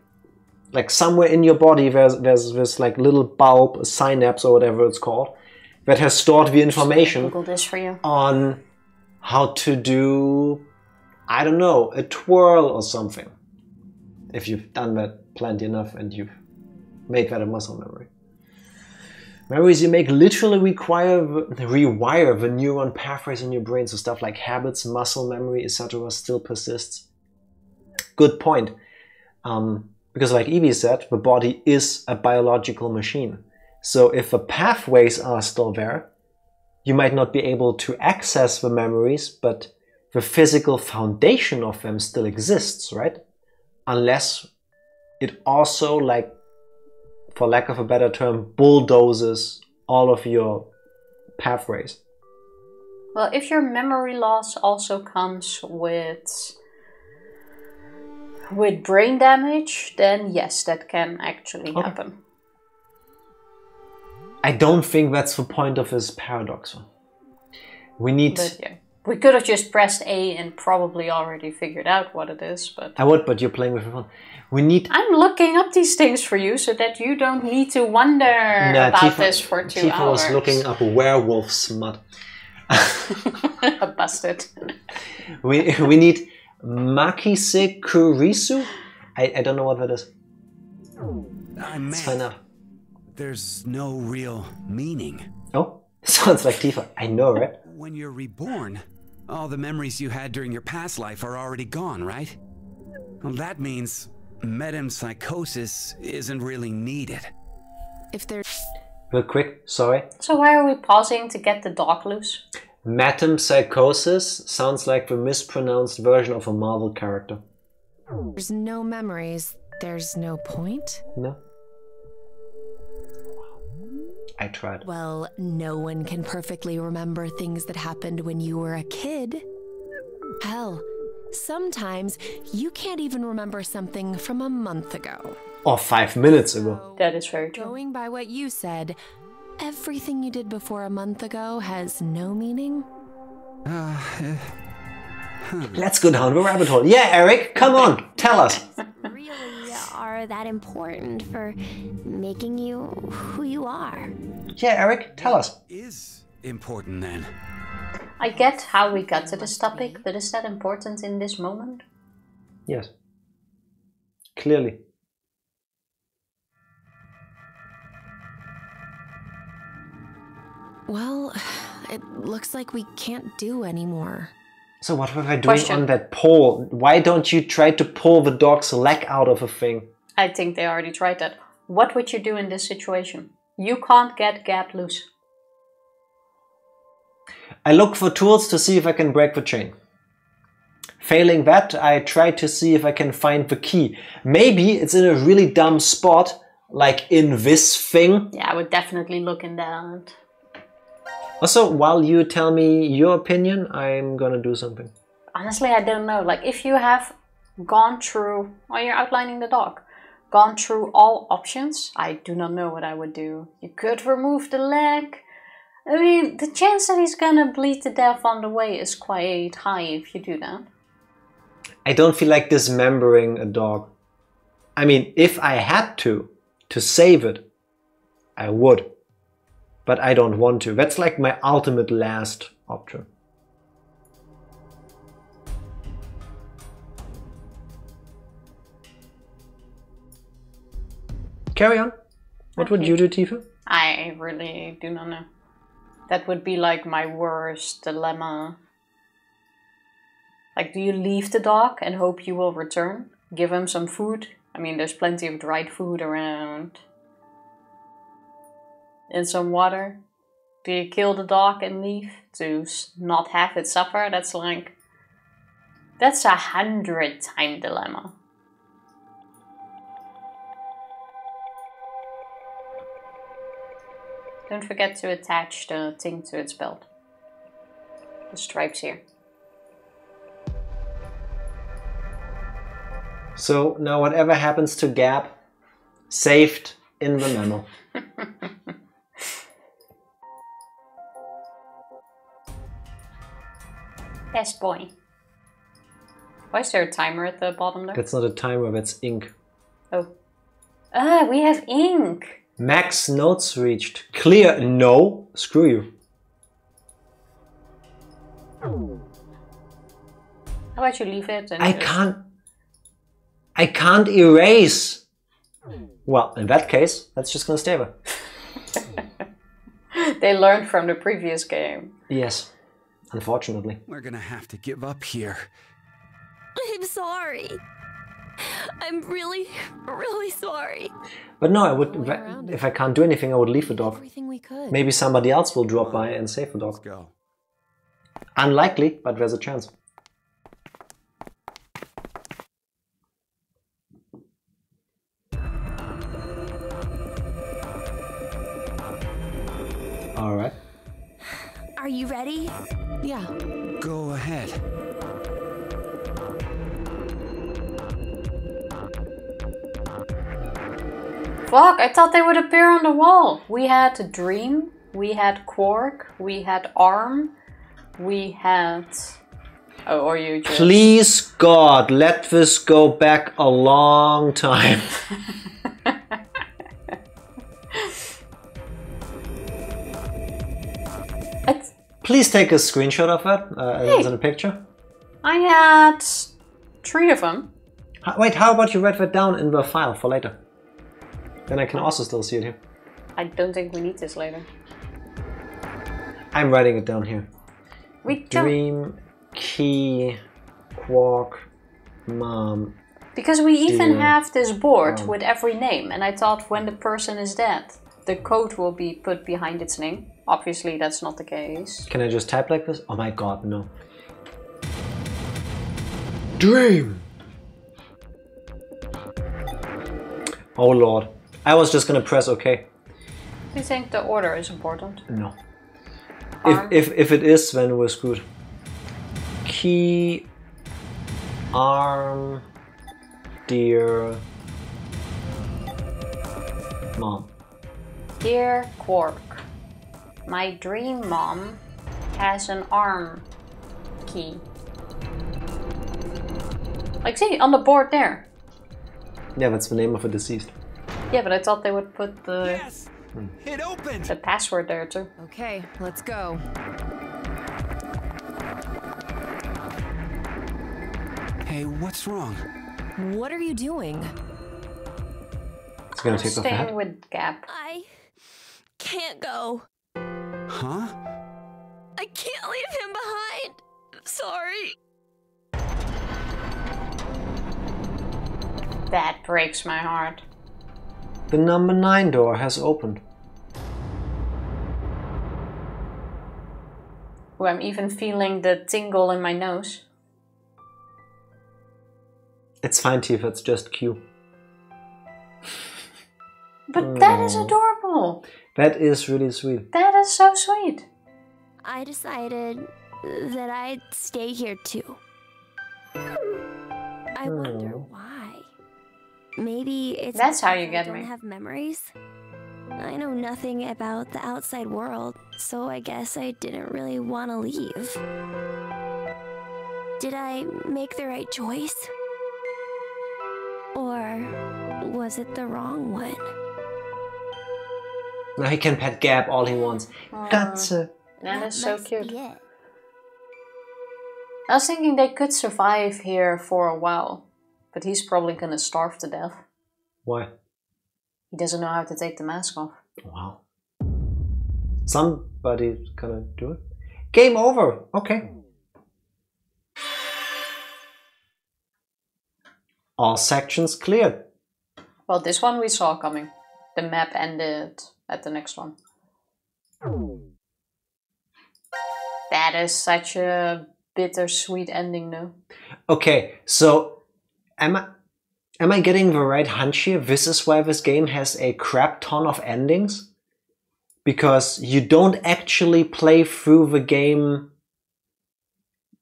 Like somewhere in your body there's there's this like little bulb, a synapse or whatever it's called, that has stored the information Google this for you. on how to do I don't know, a twirl or something. If you've done that plenty enough and you've made that a muscle memory. Memories you make literally require rewire the neuron pathways in your brain, so stuff like habits, muscle memory, etc. still persists. Good point. Um, because, like Evie said, the body is a biological machine. So, if the pathways are still there, you might not be able to access the memories, but the physical foundation of them still exists, right? Unless it also, like, for lack of a better term, bulldozes all of your pathways. Well, if your memory loss also comes with with brain damage, then yes, that can actually Okay. happen. I don't think that's the point of this paradox. We need. But yeah, we could have just pressed A and probably already figured out what it is. But I would, but you're playing with your phone. We need. I'm looking up these things for you so that you don't need to wonder Nah, about Tifa- this for two Tifa hours. was looking up werewolf smut. Busted. We we need Makise Kurisu. I, I don't know what that is. I'm Let's find out. There's no real meaning. Oh, sounds like Tifa. I know, right? When you're reborn, all the memories you had during your past life are already gone, right? Well, that means metempsychosis isn't really needed. If there's Real quick, sorry. So why are we pausing to get the dog loose? Metempsychosis sounds like the mispronounced version of a Marvel character. There's no memories, there's no point? No? I tried. Well, no one can perfectly remember things that happened when you were a kid. Hell, sometimes you can't even remember something from a month ago. Or five minutes ago. That is very true. Going by what you said, everything you did before a month ago has no meaning? Let's go down the rabbit hole. Yeah, Eric, come on, tell us. really are that important for making you who you are. Yeah, Eric, tell us. Is important then. I get how we got to this topic, but is that important in this moment? Yes. Clearly. Well, it looks like we can't do anymore. So what were I doing Question. on that pole? Why don't you try to pull the dog's leg out of a thing? I think they already tried that. What would you do in this situation? You can't get Gab loose. I look for tools to see if I can break the chain. Failing that, I try to see if I can find the key. Maybe it's in a really dumb spot, like in this thing. Yeah, I would definitely look in that. Also, while you tell me your opinion, I'm gonna do something. Honestly, I don't know. Like, if you have gone through, while you're outlining the dog, gone through all options, I do not know what I would do. You could remove the leg. I mean, the chance that he's gonna bleed to death on the way is quite high if you do that. I don't feel like dismembering a dog. I mean, if I had to, to save it, I would. But I don't want to. That's like my ultimate last option. Carry on. What would you do, Tifa? I really do not know. That would be like my worst dilemma. Like, do you leave the dog and hope you will return? Give him some food? I mean, there's plenty of dried food around. And some water? Do you kill the dog and leave to not have it suffer? That's like. That's a hundred time dilemma. Don't forget to attach the thing to its belt. The stripes here. So now whatever happens to Gab, saved in the memo. Yes, boy. Why is there a timer at the bottom there? That's not a timer, that's ink. Oh. Ah, we have ink! Max notes reached. Clear. No. Screw you. How about you leave it? And I can't. I can't erase. Well, in that case, that's just gonna stay there. They learned from the previous game. Yes, unfortunately. We're gonna have to give up here. I'm sorry. I'm really, really sorry. But no, I would. way around it. If I can't do anything, I would leave the dog. We could. Maybe somebody else will drop by and save the Let's dog. go. Unlikely, but there's a chance. All right. Are you ready? Yeah. Go ahead. Fuck, I thought they would appear on the wall. We had Dream, we had Quark, we had Arm, we had. Oh, or you just. Please, God, let this go back a long time. Please take a screenshot of that uh, as in a picture. I had three of them. H- Wait, how about you write that down in the file for later? Then I can also still see it here. I don't think we need this later. I'm writing it down here. We don't. Dream, key, quark, mom. Because we even Dear. have this board Oh. with every name, and I thought when the person is dead, the code will be put behind its name. Obviously, that's not the case. Can I just type like this? Oh my god, no. Dream! Oh lord. I was just gonna press OK. Do you think the order is important? No. Arm. If, if, if it is, then we're screwed. Key, arm, dear, mom. Dear Quark, my dream mom has an arm key. Like, see, on the board there. Yeah, that's the name of a deceased. Yeah, but I thought they would put the, Yes! Hmm. It opened! the password there too. Okay, let's go. Hey, what's wrong? What are you doing? It's gonna take off the Staying with Gab. I can't go. Huh? I can't leave him behind. Sorry. That breaks my heart. The number 9 door has opened. Oh, I'm even feeling the tingle in my nose. It's fine, Tifa, it's just Q. But that is Oh. adorable. That is really sweet. That is so sweet. I decided that I'd stay here too. I hmm. wonder Oh. why. Maybe it's That's how because you I get don't me. have memories. I know nothing about the outside world, so I guess I didn't really want to leave. Did I make the right choice? Or was it the wrong one? Now he can pet Gab all he wants. That's a... That is so cute. I was thinking they could survive here for a while, but he's probably gonna starve to death. Why? He doesn't know how to take the mask off. Wow. Somebody's gonna do it. Game over. Okay. All sections cleared. Well, this one we saw coming. The map ended at the next one. That is such a bittersweet ending, though. Okay, so am I am I getting the right hunch here? This is why this game has a crap ton of endings? Because you don't actually play through the game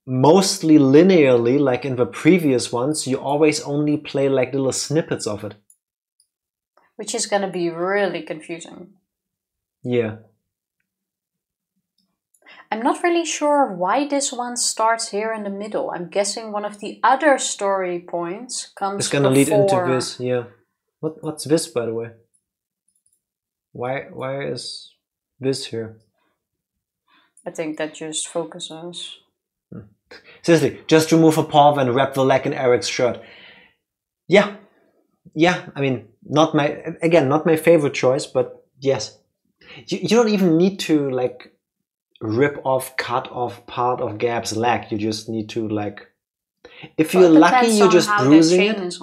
mostly linearly like in the previous ones. You always only play like little snippets of it. Which is gonna be really confusing. Yeah. I'm not really sure why this one starts here in the middle. I'm guessing one of the other story points comes It's gonna lead into this, yeah. What what's this by the way? Why why is this here? I think that just focuses. Hmm. Seriously, just remove a paw and wrap the leg in Eric's shirt. Yeah, yeah. I mean, not my again, not my favorite choice, but yes. You, you don't even need to like rip off, cut off part of Gab's leg. You just need to like. If you're Well, lucky, you're just bruising it.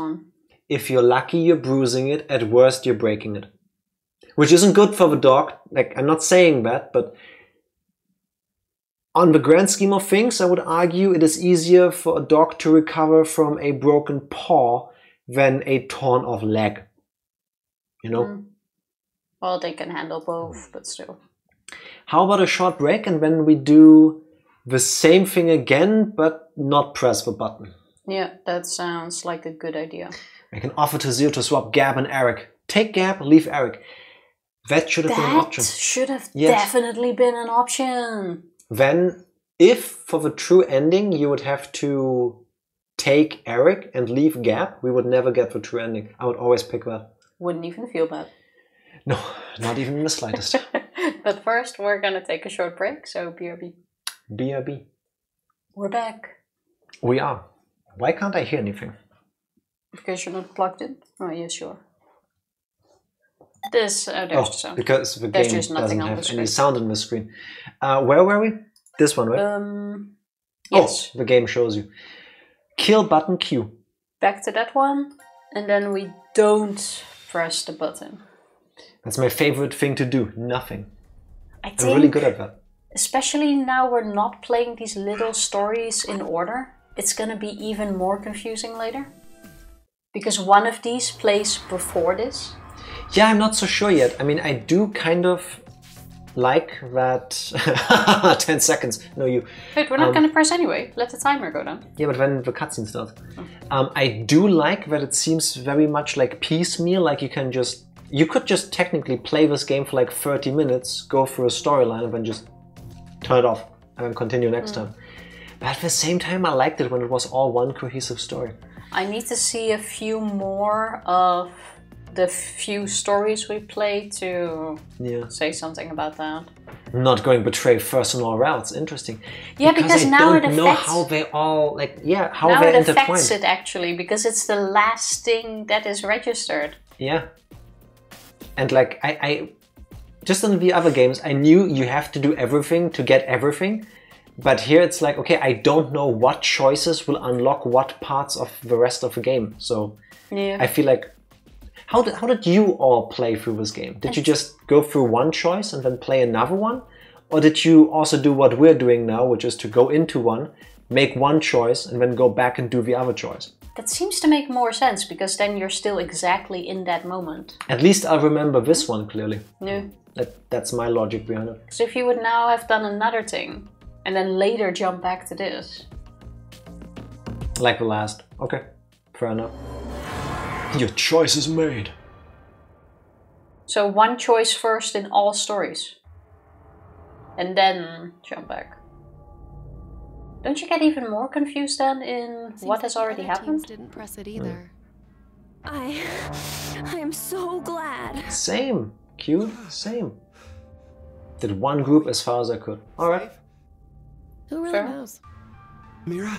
If you're lucky, you're bruising it. At worst, you're breaking it, which isn't good for the dog. Like I'm not saying that, but on the grand scheme of things, I would argue it is easier for a dog to recover from a broken paw than a torn off leg. You know? Mm. Well, they can handle both, but still. How about a short break and then we do the same thing again, but not press the button? Yeah, that sounds like a good idea. I can offer to Zero to swap Gab and Eric. Take Gab, leave Eric. That should have been an That option. should have Yes. definitely been an option. Then, if for the true ending you would have to take Eric and leave Gab, we would never get the true ending. I would always pick that. Wouldn't even feel bad. No, not even in the slightest. but first, we're gonna take a short break, so BRB. BRB. We're back. We are. Why can't I hear anything? Because you're not plugged in? Oh, yeah, sure. This, uh, there's oh, the sound. because the There's game doesn't on have any sound in the screen. Uh, where were we? This one, right? Um, yes, Oh, the game shows you. Kill button Q. back to that one, and then we don't press the button. That's my favorite thing to do. Nothing. I I'm really good at that. especially now we're not playing these little stories in order, it's gonna be even more confusing later. Because one of these plays before this. Yeah, I'm not so sure yet. I mean, I do kind of like that. 10 seconds. No, you. Wait, we're not Um, gonna press anyway. Let the timer go down. Yeah, but when the cutscene starts. Um, I do like that it seems very much like piecemeal. Like you can just. You could just technically play this game for like 30 minutes, go through a storyline, and then just turn it off and then continue next time. But at the same time, I liked it when it was all one cohesive story. I need to see a few more of the few stories we played to Yeah. say something about that. not going betray personal routes. Interesting. Yeah, because I now don't it know how they all like. Yeah, how now they it affects it actually because it's the last thing that is registered. Yeah. And like I, I, just in the other games, I knew you have to do everything to get everything. But here it's like, okay, I don't know what choices will unlock what parts of the rest of the game. So Yeah. I feel like, how did how did you all play through this game? Did you just go through one choice and then play another one, or did you also do what we're doing now, which is to go into one, make one choice, and then go back and do the other choice? That seems to make more sense because then you're still exactly in that moment. At least I remember this one clearly. No. That that's my logic behind it. So if you would now have done another thing and then later jump back to this, Like the last. Okay, fair enough. Your choice is made. so one choice first in all stories, and then jump back. Don't you get even more confused then in what has already happened? Didn't press it either. I. I am so glad. Same. Cute. Same. Did one group as far as I could. All right. Who really Fair. knows? Mira?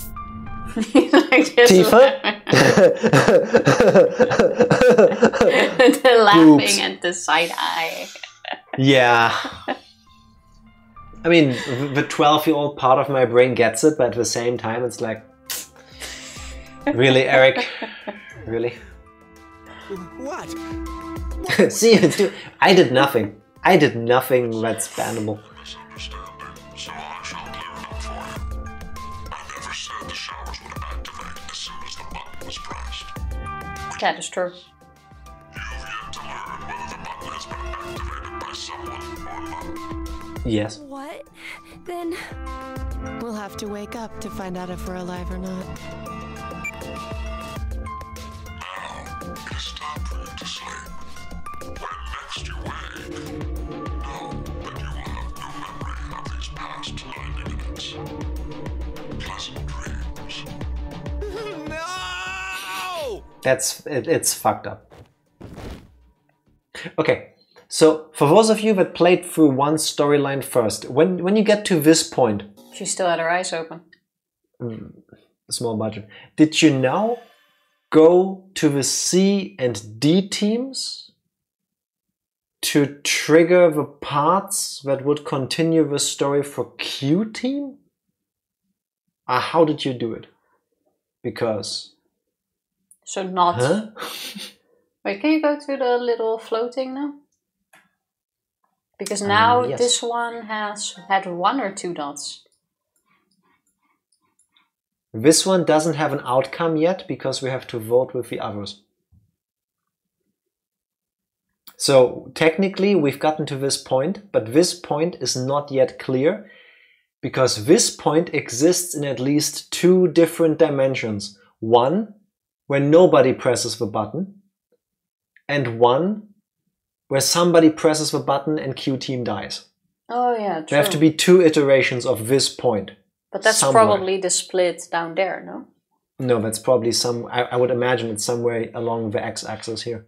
Like this. Tifa? the laughing Oops. and the side eye. yeah. I mean, the 12 year old part of my brain gets it, but at the same time, it's like, really, Eric? Really? What? See, dude, I did nothing. I did nothing that's bannable. Someone or not. Yes. What? Then. We'll have to wake up to find out if we're alive or not. That's it, it's fucked up. Okay, So for those of you that played through one storyline first, when when you get to this point, She still had her eyes open. small budget, did you now go to the C and D teams to trigger the parts that would continue the story for Q team? Uh, how did you do it? Because So not. huh? Wait, can you go to the little floating now? Because now Um, yes. this one has had one or two dots. This one doesn't have an outcome yet because we have to vote with the others. So technically we've gotten to this point, but this point is not yet clear because this point exists in at least two different dimensions. One where nobody presses the button and one where somebody presses the button and Q team dies. Oh yeah, true. There have to be two iterations of this point. but that's somewhere. probably the split down there, no? No, that's probably some. I, I would imagine it's somewhere along the x-axis here.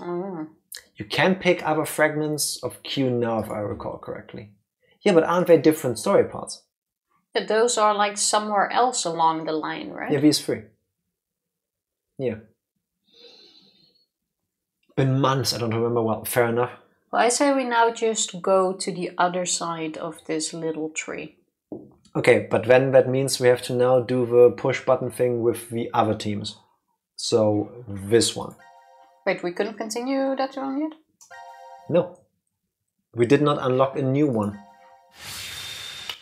Oh. You can pick other fragments of Q now, if I recall correctly. Yeah, but aren't they different story parts? Those are like somewhere else along the line, right? Yeah, these free. Yeah. Been months. I don't remember well. Fair enough. Well, I say we now just go to the other side of this little tree. Okay, but then that means we have to now do the push button thing with the other teams. So this one. Wait, we couldn't continue that one yet? No. We did not unlock a new one.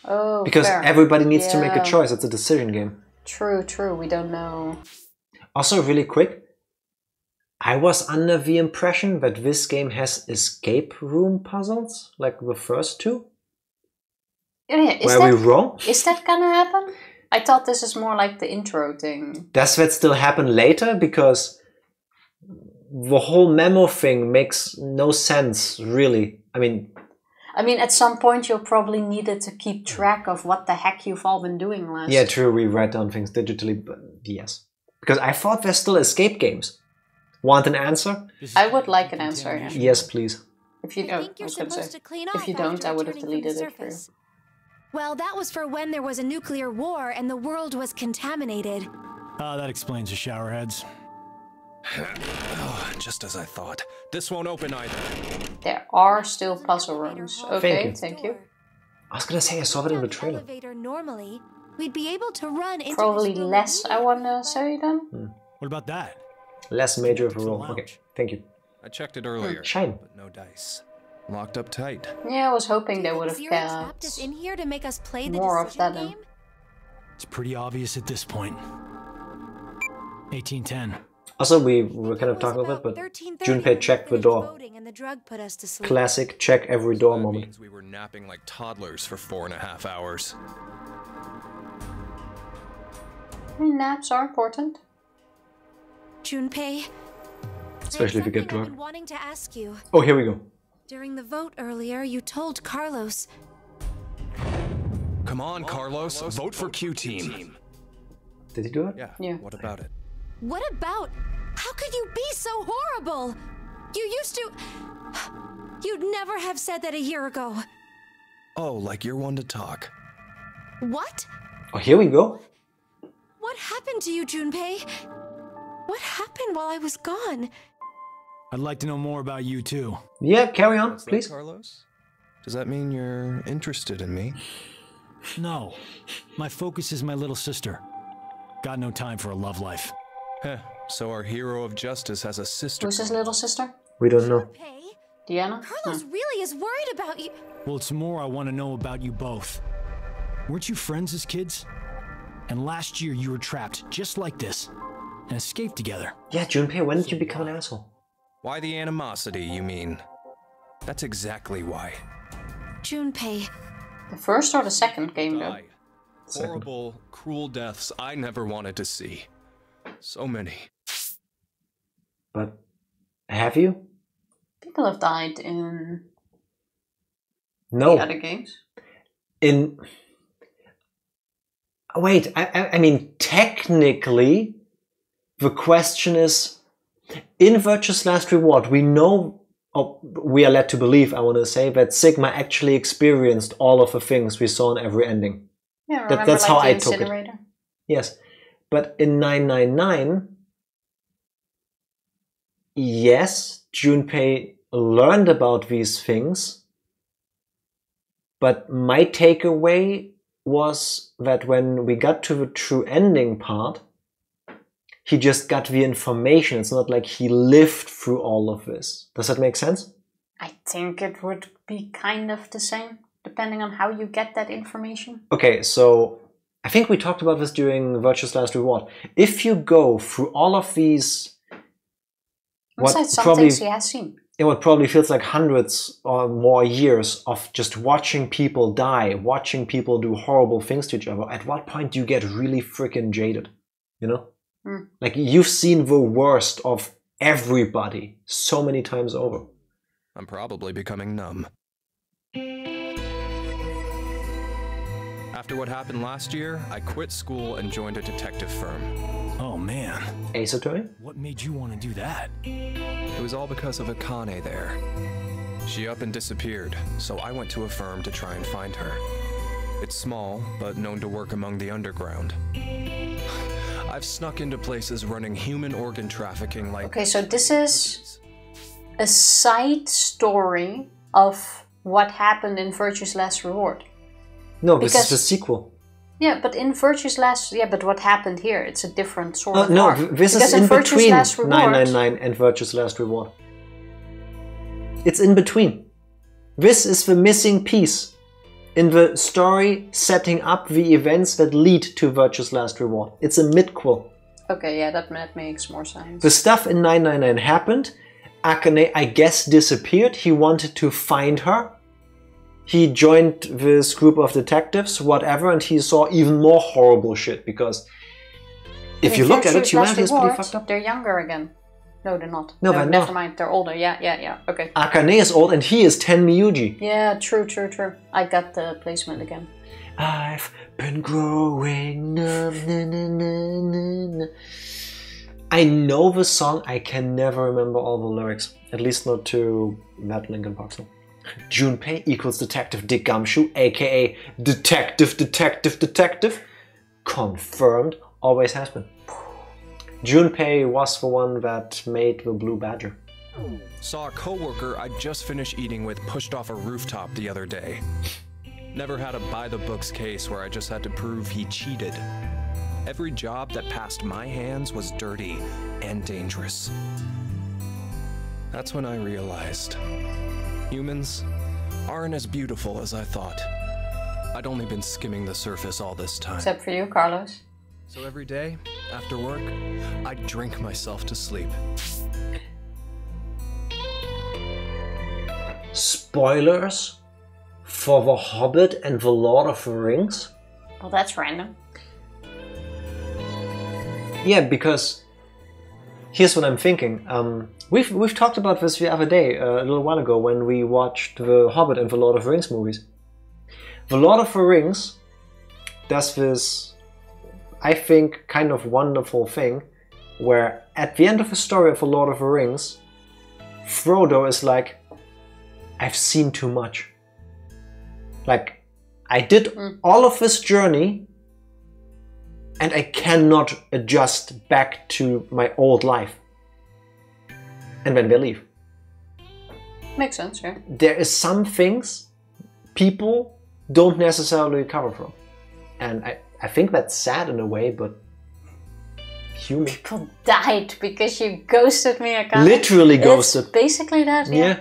Oh, Because fair. everybody needs to make a choice. It's a decision game. True, true. We don't know. Also, really quick, I was under the impression that this game has escape room puzzles, like the first two. Yeah, yeah. Is Were that, we wrong? is that gonna happen? I thought this is more like the intro thing. Does that still happen later? Because the whole memo thing makes no sense, really. I mean, I mean, at some point you'll probably need it to keep track of what the heck you've all been doing last. yeah, true, we write down things digitally, but yes. Because I thought there's still escape games. Want an answer? I would like an answer. Yeah. Yes, please. If you don't, think I you're supposed to clean if you don't, I would have returning from the deleted it for Well, that was for when there was a nuclear war and the world was contaminated. Ah, that explains the showerheads. Oh, just as I thought. This won't open either. There are still puzzle rooms. Okay, you. thank you. I was gonna say I saw that in the trailer. Normally, we'd be able to run into Probably less, I wanna say then. Hmm. What about that? Less major of a To the role. Okay, thank you. I checked it earlier. Hmm, shine. But no dice. Locked up tight. Yeah, I was hoping they would have Zero trapped us kept. in here to make us play the more of that in. game? It's pretty obvious at this point. 1810. Also, we were kind of talking about about it, but Junpei checked the door. and the drug put us to sleep. Classic check every door That moment. we were napping like toddlers for four and a half hours. Naps are important. Junpei, Especially if you get I've been drunk. wanting to ask you. Oh, here we go. During the vote earlier, you told Carlos Come on, Carlos. Vote for Q Team. Did he do it? Yeah. Yeah. What about it? What about? How could you be so horrible? You used to. You'd never have said that a year ago. Oh, like you're one to talk. What? Oh, here we go. What happened to you, Junpei? What happened while I was gone? I'd like to know more about you too. Yeah, carry on, What's that, please. Carlos? Does that mean you're interested in me? No, my focus is my little sister. Got no time for a love life. Heh. So our hero of justice has a sister. Who's his little sister? We don't know. Junpei, Diana? Carlos hmm. really is worried about you. Well, it's more I want to know about you both. Weren't you friends as kids? And last year you were trapped just like this and escaped together. Yeah, Junpei, when did you become an asshole? Why the animosity, you mean? That's exactly why. Junpei, The first or the second game, though? Die. Horrible, cruel deaths I never wanted to see. So many. But have you? People have died in No. the other games. In wait, I, I, I mean, technically, the question is, In Virtue's Last Reward, we know, or we are led to believe, I want to say, that Sigma actually experienced all of the things we saw in every ending. Yeah, That- remember that's like how the I took it. Yes. But in 999, yes, Junpei learned about these things. But my takeaway was that when we got to the true ending part, he just got the information. It's not like he lived through all of this. Does that make sense? I think it would be kind of the same, depending on how you get that information. Okay, so I think we talked about this during Virtue's Last Reward. If you go through all of these, what Besides some probably things he has seen. it would probably feels like hundreds or more years of just watching people die, watching people do horrible things to each other. At what point do you get really freaking jaded? You know, Hmm. like you've seen the worst of everybody so many times over. I'm probably becoming numb. After what happened last year, I quit school and joined a detective firm. Oh man, Ace Attorney? what made you want to do that? It was all because of Akane there. She up and disappeared, so I went to a firm to try and find her. It's small, but known to work among the underground. I've snuck into places running human organ trafficking like. Okay, so this is a side story of what happened in Virtue's Last Reward. No, this is the sequel. Yeah, but in Virtue's Last, yeah, but what happened here? It's a different sort Uh, of no, arc. this Because is in Virtue's between Last Reward, 999 and Virtue's Last Reward. It's in between. This is the missing piece in the story setting up the events that lead to Virtue's Last Reward. It's a midquel. Okay, yeah, that, that makes more sense. The stuff in 999 happened. Akane, I guess, disappeared. He wanted to find her. He joined this group of detectives, whatever, and he saw even more horrible shit because if you look at it, humanity is pretty fucked up. They're younger again. No, they're not. No, they're never not. mind. They're older. Yeah, yeah, yeah. Okay. Akane is old and he is Tenmyouji. Yeah, true, true, true. I got the placement again. I've been growing na, na, na, na. I know the song, I can never remember all the lyrics. At least not to that Linkin Park song. Junpei equals Detective Dick Gumshoe, aka Detective, Detective, Detective. Confirmed, always has been. Junpei was the one that made the Blue Badger. Saw a coworker I just finished eating with pushed off a rooftop the other day. Never had a by the books case where I just had to prove he cheated. Every job that passed my hands was dirty and dangerous. That's when I realized humans aren't as beautiful as I thought. I'd only been skimming the surface all this time. Except for you, Carlos. So every day, after work, I'd drink myself to sleep. Spoilers for The Hobbit and The Lord of the Rings? Well, that's random. Yeah, because here's what I'm thinking. Um, we've we've talked about this the other day, uh, a little while ago, when we watched the Hobbit and the Lord of the Rings movies. The Lord of the Rings does this, I think, kind of wonderful thing, where at the end of the story of the Lord of the Rings, Frodo is like, "I've seen too much. Like, I did all of this journey." And I cannot adjust back to my old life. And then they leave. Makes sense, yeah. There is some things people don't necessarily recover from. And I, I think that's sad in a way, but human. People died because you ghosted me. I can't. Literally It's ghosted. basically that, yeah. Yeah.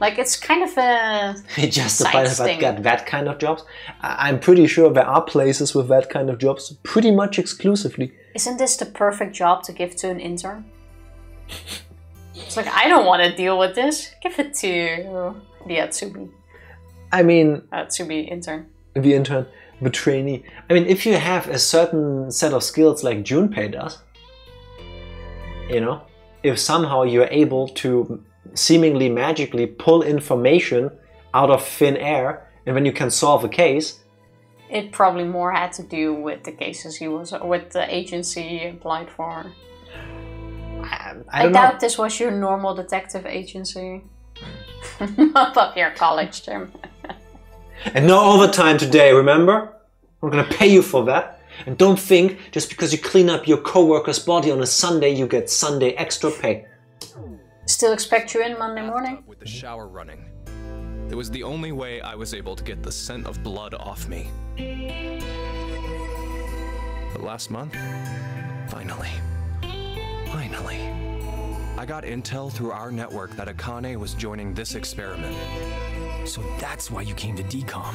Like it's kind of a It justifies Side if I sting. got that kind of jobs. I'm pretty sure there are places with that kind of jobs pretty much exclusively. Isn't this the perfect job to give to an intern? It's like I don't want to deal with this. Give it to the Azubi. I mean, Azubi intern. the intern, the trainee. I mean, if you have a certain set of skills like Junpei does, you know, if somehow you're able to seemingly magically pull information out of thin air and when you can solve a case, It probably more had to do with the cases he was with the agency he applied for. um, I I, don't doubt know. this was your normal detective agency. Not up your college term. And no overtime today, remember? We're gonna pay you for that. And don't think just because you clean up your coworker's body on a Sunday, you get Sunday extra pay. Still expect you in Monday morning? With the shower running. It was the only way I was able to get the scent of blood off me. But last month, finally, finally, I got intel through our network that Akane was joining this experiment. So that's why you came to DCOM.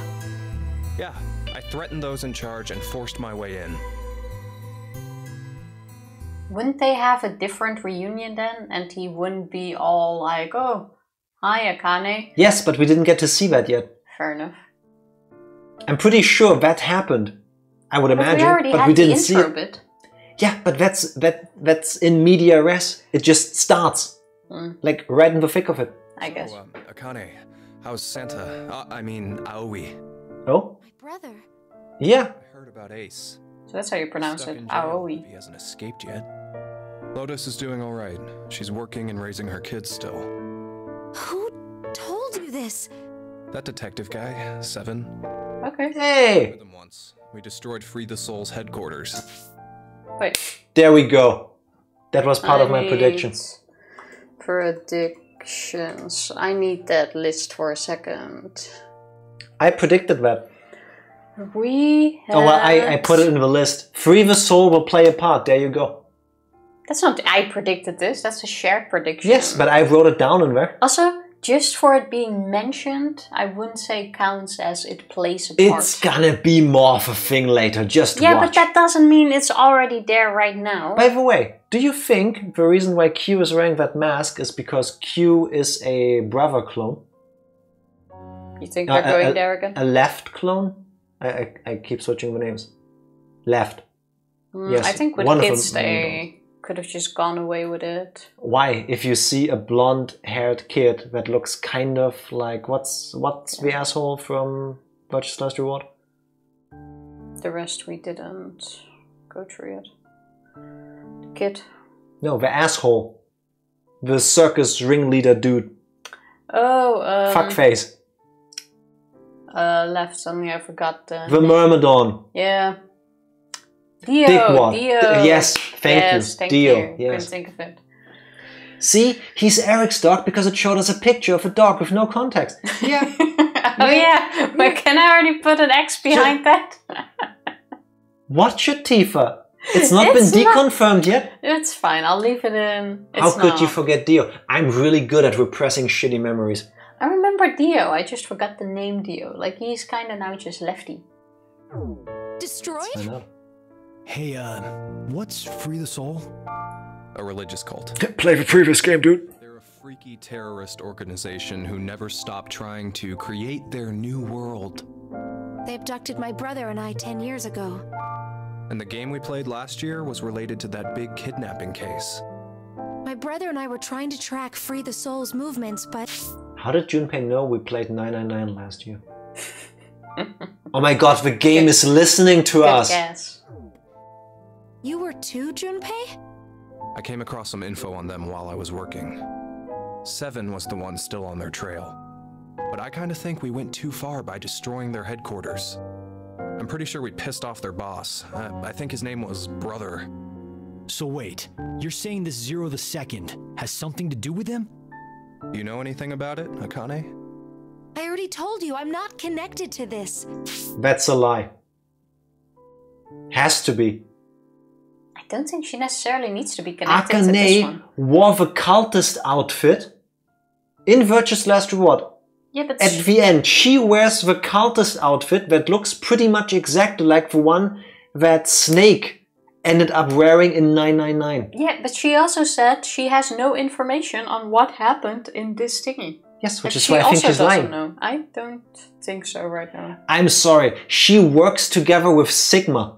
Yeah, I threatened those in charge and forced my way in. Wouldn't they have a different reunion then? And he wouldn't be all like, oh, hi, Akane. Yes, but we didn't get to see that yet. Fair enough. I'm pretty sure that happened. I would But imagine, we already but had we didn't see it. bit. Yeah, but that's that that's in media res. It just starts, Mm, like right in the thick of it. I guess. Oh, um, Akane, how's Santa? Uh, I mean, Aoi. Oh, My brother. yeah. I heard about Ace. So that's how you pronounce Stuck it. Aoi. He hasn't escaped yet. Lotus is doing all right. She's working and raising her kids still. Who told you this? That detective guy, Seven, Okay. Hey, them once. We destroyed Free the Soul's headquarters. Wait. there we go. That was part I of my predictions. Predictions. I need that list for a second. I predicted that. We Oh, well, I, I put it in the list. Free the Soul will play a part. There you go. That's not. I predicted this. That's a shared prediction. Yes, but I wrote it down in there. Also, just for it being mentioned, I wouldn't say it counts as it plays a part. It's gonna be more of a thing later. Just yeah, watch. but that doesn't mean it's already there right now. By the way, do you think the reason why Q is wearing that mask is because Q is a brother clone? you think Uh, they're going a, there again? A left clone? I, I, I keep switching the names. Left. Mm, yes, I think with one kids they could have just gone away with it. Why? If you see a blonde-haired kid that looks kind of like what's what's the asshole from Virtue's Last Reward? The rest we didn't go through yet. The kid. No, the asshole. The circus ringleader dude. Oh, um, Fuckface. Uh, left suddenly I forgot the. The Myrmidon. Yeah. Dio. Big one. Dio. D- yes, thank yes, you. Thank Dio, you. yes. Couldn't think of it. See, he's Eric's dog because it showed us a picture of a dog with no context. Yeah. oh yeah, but can I already put an X behind that? Watch it, Tifa. It's not It's been not- deconfirmed yet. It's fine. I'll leave it in. It's How could you forget Dio? I'm really good at repressing shitty memories. I remember Dio. I just forgot the name Dio. Like he's kind of now just lefty. Destroyed? Hey, uh, what's Free the Soul? A religious cult. Play the previous game, dude. They're a freaky terrorist organization who never stop trying to create their new world. They abducted my brother and I 10 years ago. And the game we played last year was related to that big kidnapping case. My brother and I were trying to track Free the Soul's movements, but How did Junpei know we played 999 last year? oh my god, the game is listening to Good us. guess. you were too, Junpei? I came across some info on them while I was working. Seven was the one still on their trail. But I kinda think we went too far by destroying their headquarters. I'm pretty sure we pissed off their boss. Uh, I think his name was Brother. So wait, you're saying this Zero the Second has something to do with them? You know anything about it, Akane? I already told you I'm not connected to this. That's a lie. Has to be. I don't think she necessarily needs to be connected to this Akane one. wore the cultist outfit in Virtue's Last Reward. Yeah, but At the end, she wears the cultist outfit that looks pretty much exactly like the one that Snake ended up wearing in 999. yeah, but she also said she has no information on what happened in this thingy. Yes, which That is she why I think also she's doesn't lying. know. I don't think so right now. I'm sorry, she works together with Sigma.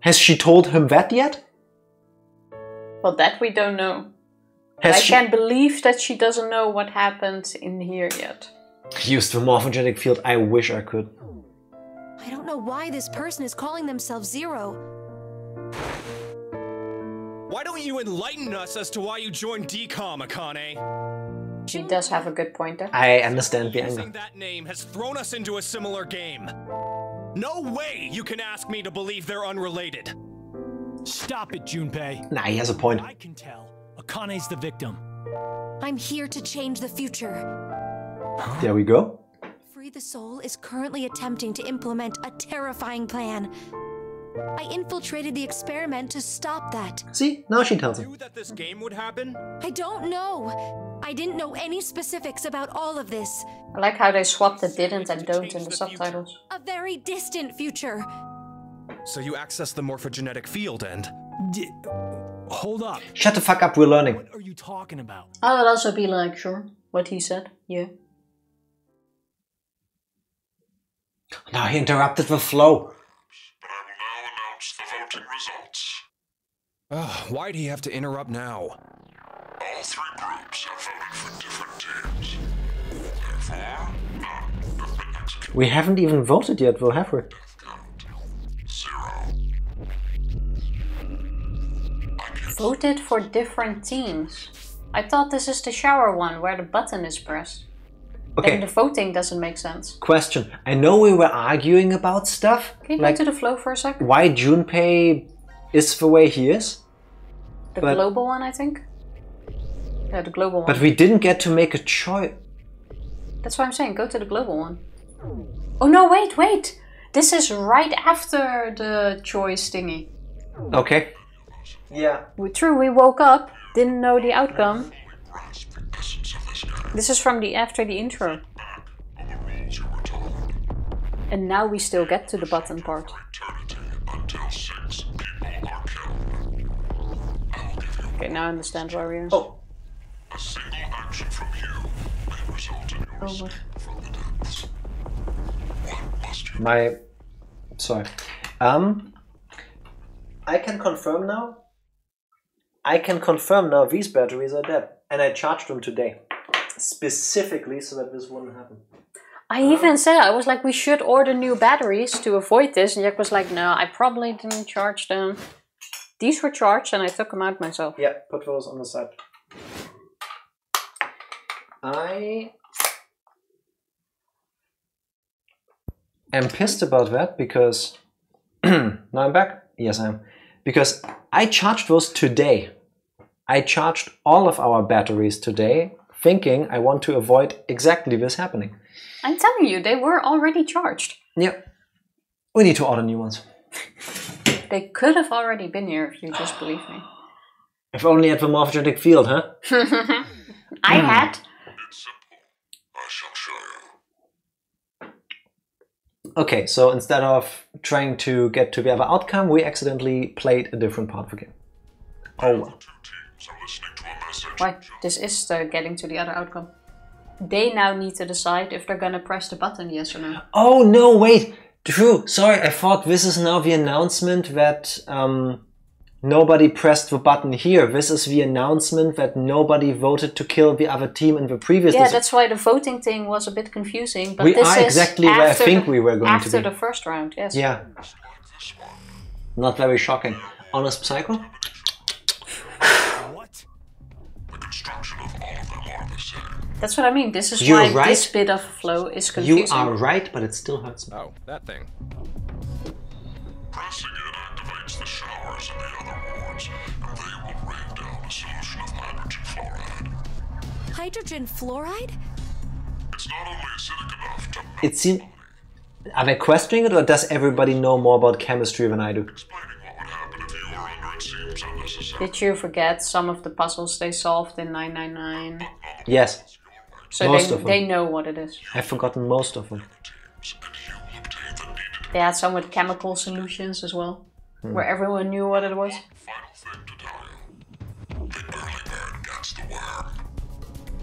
Has she told him that yet? Well, that we don't know. Has I she can't believe that she doesn't know what happened in here yet. used the morphogenic field? I wish I could. I don't know why this person is calling themselves Zero. Why don't you enlighten us as to why you joined DCOM, Akane? She does have a good point there. I understand the Using anger. that name has thrown us into a similar game. No way you can ask me to believe they're unrelated. Stop it, Junpei. Nah, he has a point. I can tell. Akane's the victim. I'm here to change the future. There we go. Free the Soul is currently attempting to implement a terrifying plan. I infiltrated the experiment to stop that. See, now she tells him. Knew that this game would happen? I don't know. I didn't know any specifics about all of this. I like how they swapped the didn't and don't in the subtitles. A very distant future. So you access the morphogenetic field and. D- hold up. Shut the fuck up, we're learning. What are you talking about? I would also be like, sure, what he said. Yeah. Now he interrupted the flow. Ugh, why'd he have to interrupt now? All three groups have voted for different teams. Therefore, none have been executed. We haven't even voted yet, though, have we? Voted for different teams. I thought this is the shower one where the button is pressed. Okay. Then the voting doesn't make sense. question. I know we were arguing about stuff, Can you like go to the flow for a second? why Junpei is the way he is, The but- global one, I think. Yeah, the global one. but we didn't get to make a choice. That's what I'm saying. Go to the global one. Oh no! Wait, wait. This is right after the choice thingy. Okay. Yeah. We, true, we woke up, didn't know the outcome. Grasp the essence of this is from the after the intro, On the rules you were told. and now we still get to the button part. Okay, now I understand why we are. Oh, a single action from you may result in your Oh, escape from the depths. What must you my. Sorry. Um. I can confirm now. I can confirm now these batteries are dead, and I charged them today, specifically so that this wouldn't happen. I even said I was like, we should order new batteries to avoid this, and Jack was like, no, I probably didn't charge them. These were charged, and I took them out myself. Yeah, put those on the side. I am pissed about that because now I'm back. Yes, I am. Because I charged those today. I charged all of our batteries today, thinking I want to avoid exactly this happening. I'm telling you, they were already charged. Yep. We need to order new ones. They could have already been here if you just believe me. If only at the morphogenetic field, huh? I hmm. had. It's simple. I shall show you. Okay, so instead of trying to get to the other outcome, we accidentally played a different part of the game. Oh well. Two teams are listening to a message. Why? This is the getting to the other outcome. They now need to decide if they're gonna press the button, yes or no. Oh no, wait! True, sorry, I thought this is now the announcement that um, nobody pressed the button here. This is the announcement that nobody voted to kill the other team in the previous Yeah, that's why the voting thing was a bit confusing. But We this are is exactly where I after think the- we were going to after the first round. Yes. Yeah, Like this one. not very shocking. Honest Psycho? That's what I mean. This is You're why right. this bit of flow is confusing. You are right, but it still hurts me. Oh, that thing. Pressing it activates the showers in the other wards, and they will rain down a solution of hydrogen fluoride. Hydrogen fluoride? It's not only acidic enough to It seems. Are they questioning it, or does everybody know more about chemistry than I do? explaining what would happen if you were under it seems unnecessary. Did you forget some of the puzzles they solved in 999? Yes, So Most they, of them. they know what it is. I've forgotten most of them. Teams, and you will obtain the needed They had some with chemical solutions as well, hmm. where everyone knew what it was. final thing to tell you. The early bird gets the worm.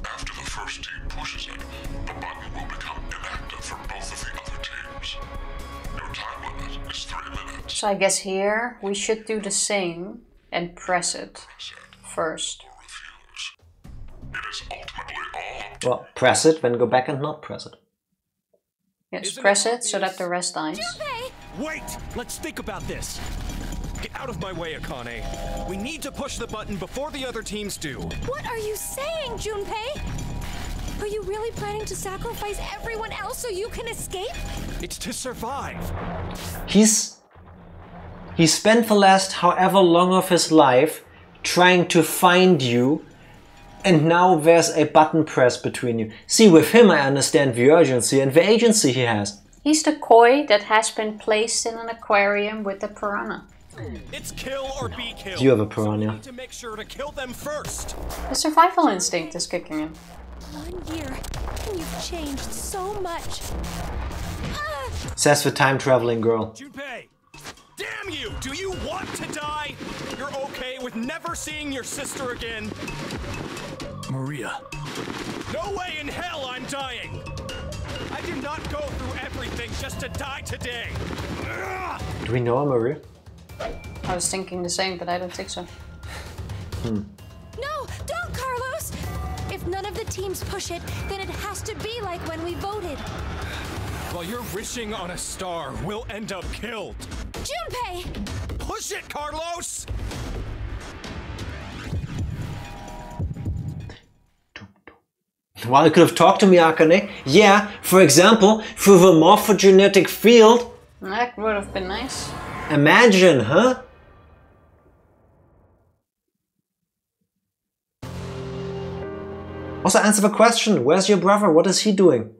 After the first team pushes it, the button will become inactive for both of the other teams. Your time limit is three minutes. So I guess here we should do the same and press it first. It is ultimately all up to Well, press it, then go back and not press it. Yes, Isn't press it so that the rest dies. Wait! Let's think about this. Get out of my way, Akane. We need to push the button before the other teams do. What are you saying, Junpei? Are you really planning to sacrifice everyone else so you can escape? It's to survive. He's he spent the last however long of his life trying to find you and now there's a button press between you. See, with him I understand the urgency and the agency he has. He's the koi that has been placed in an aquarium with a piranha. It's kill or be killed. Do you have a So we piranha. need to make sure to kill them first. The survival instinct is kicking in. One year, and you've changed so much. Ah! Says the time traveling girl. Junpei! Damn you! Do you want to die? You're okay with never seeing your sister again? Maria. No way in hell I'm dying! I did not go through everything just to die today! Do we know her, Maria? I was thinking the same, but I don't think so. Hmm. No, don't, Carlos! If none of the teams push it, then it has to be like when we voted. While you're wishing on a star, we'll end up killed. Junpei! Push it, Carlos! Well, you could have talked to me, Akane. Yeah, for example, through the morphogenetic field. That would have been nice. Imagine, huh? Also, answer the question Where's your brother? What is he doing?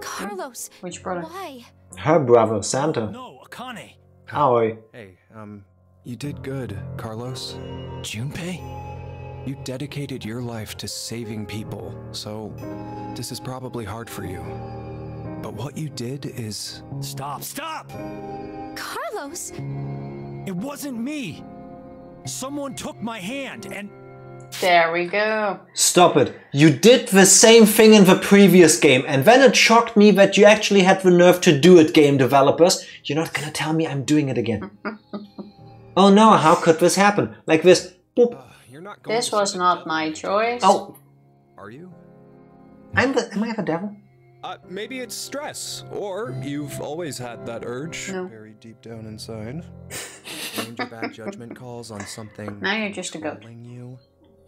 Carlos! Which brother? Why? Her brother, Santa. No, Akane. Aoi. Hey, um, you did good, Carlos. Junpei? You dedicated your life to saving people, so this is probably hard for you. But what you did is. Stop, stop! Carlos! It wasn't me. Someone took my hand and There we go. Stop it. You did the same thing in the previous game, and then it shocked me that you actually had the nerve to do it, game developers. You're not gonna tell me I'm doing it again. oh no, how could this happen? Like this. Boop. You're not going This was not down my choice. Oh, Are you? I'm the. Am I the devil? Uh, maybe it's stress, or you've always had that urge No. buried deep down inside. Named your bad judgment calls on something. Now you're just a goat. You.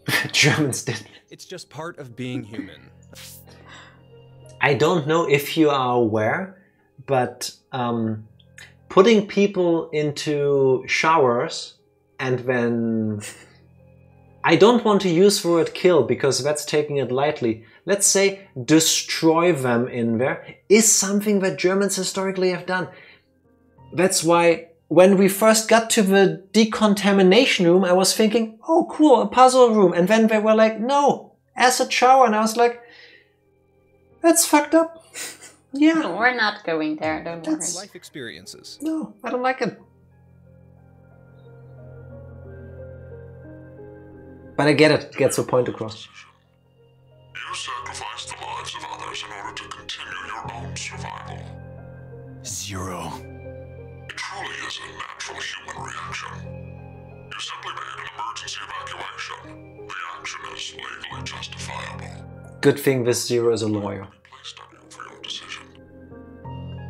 Germans did. It's just part of being human. I don't know if you are aware, but um, putting people into showers and then. I don't want to use the word kill because that's taking it lightly. Let's say destroy them in there is something that Germans historically have done. That's why when we first got to the decontamination room, I was thinking, oh, cool, a puzzle room. And then they were like, no, acid shower. And I was like, that's fucked up. yeah, No, we're not going there, don't worry. That's- Life experiences. no, I don't like it. But I get it, it gets the point across. You sacrificed the lives of others in order to continue your own survival. zero. It truly is a natural human reaction. You simply made an emergency evacuation. The action is legally justifiable. Good thing this zero is a lawyer. Placed on you for your decision.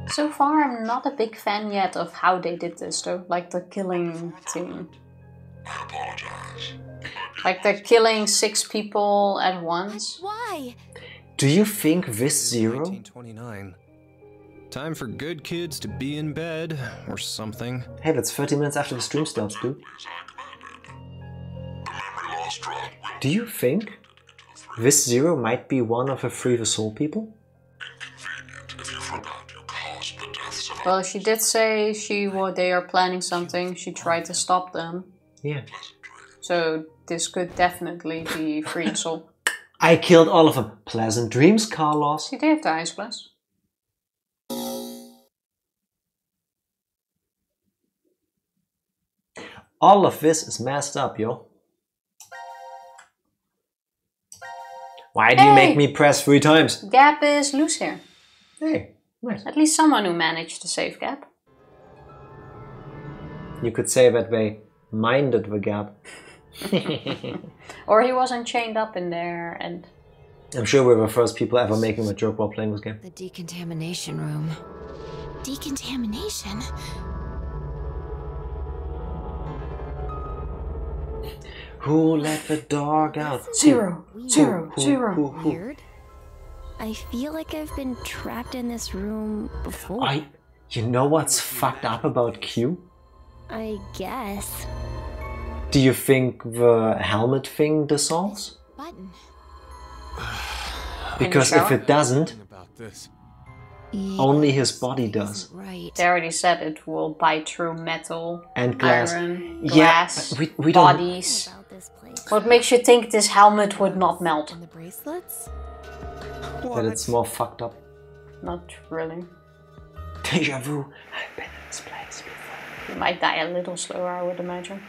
So far, I'm not a big fan yet of how they did this, though. Like the killing thing. I apologize. Like they're killing six people at once. Why? Do you think this zero? 1929. Time for good kids to be in bed or something. Hey, that's 30 minutes after the stream starts, dude. As I commanded. The memory loss drug will Do you think this zero might be one of the Free the Soul people? inconvenient if you forgot you caused the deaths Well, she did say she well, they are planning something. She tried to stop them. Yeah. So this could definitely be free soul. I killed all of them. Pleasant dreams, Carlos. She did have the ice glass. All of this is messed up, yo. Why do you make me press three times? Gab is loose here. Hey, nice. At least someone who managed to save Gab. You could say that they minded the gap. Or he wasn't chained up in there and I'm sure we're the first people ever making a joke while playing this game. The decontamination room. Decontamination? Who let the dog out? Zero, Who, zero, who, zero. who, who? Weird. I feel like I've been trapped in this room before. I, you know what's fucked up about Q? I guess. Do you think the helmet thing dissolves? Button. Because if it doesn't, About only his body does. Right. They already said it will bite through metal, And glass. iron, Yeah, glass, but we- we don't- bodies. About this place. What makes you think this helmet would not melt? And the bracelets? That it's more fucked up. Not really. Deja vu. I've been in this place before. You might die a little slower, I would imagine.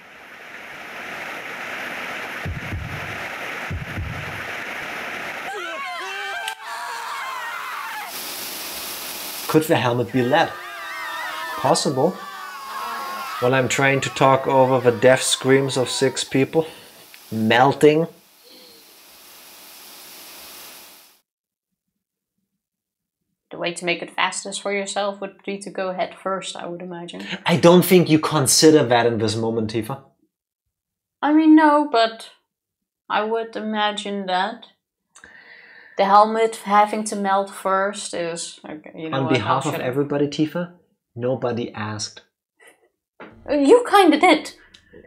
Could the helmet be lead? Possible. While I'm trying to talk over the death screams of six people, melting. The way to make it fastest for yourself would be to go head first, I would imagine. I don't think you consider that in this moment, Tifa. I mean, no, but I would imagine that. The helmet having to melt first is, okay, you know, On what, behalf of everybody, Tifa, nobody asked. You kinda did.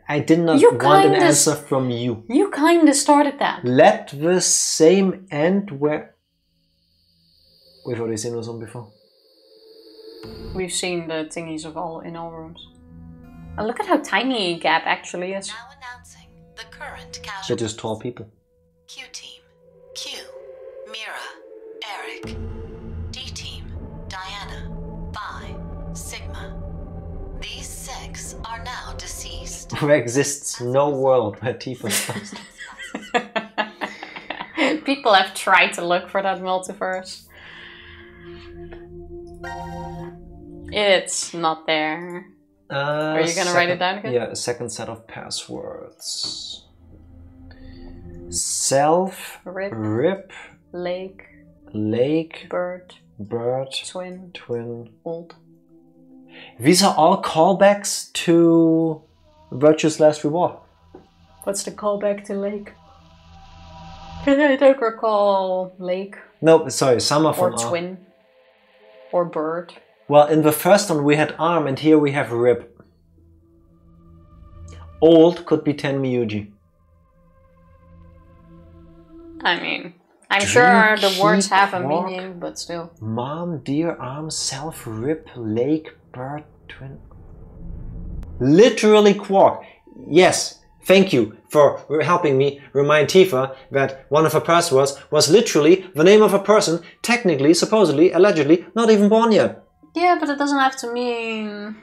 I did not You want an answer from you. You kinda started that. Let the same end where. We've already seen this one before. We've seen the thingies of all in all rooms. And look at how tiny Gab actually is. Now announcing the current They're just tall people. Q Team, Q, Mira, Eric. Are now deceased. There exists no world where Tifa stands. People have tried to look for that multiverse. It's not there. Uh, Are you gonna write it down again? Yeah, a second set of passwords. Self, Rip, rip, lake, lake, bird, bird, twin, twin. old. These are all callbacks to Virtue's Last Reward. What's the callback to lake? I don't recall lake No, sorry, some of or them are. Uh, twin or bird. Well, in the first one we had arm, and here we have rip. Old could be Tenmyouji. I mean, I'm Do sure the words have a meaning, but still. Mom, dear, arm, self, rip, lake, bird, twin. Literally quark. Yes, thank you for helping me remind Tifa that one of her passwords was literally the name of a person, technically, supposedly, allegedly, not even born yet. Yeah, but it doesn't have to mean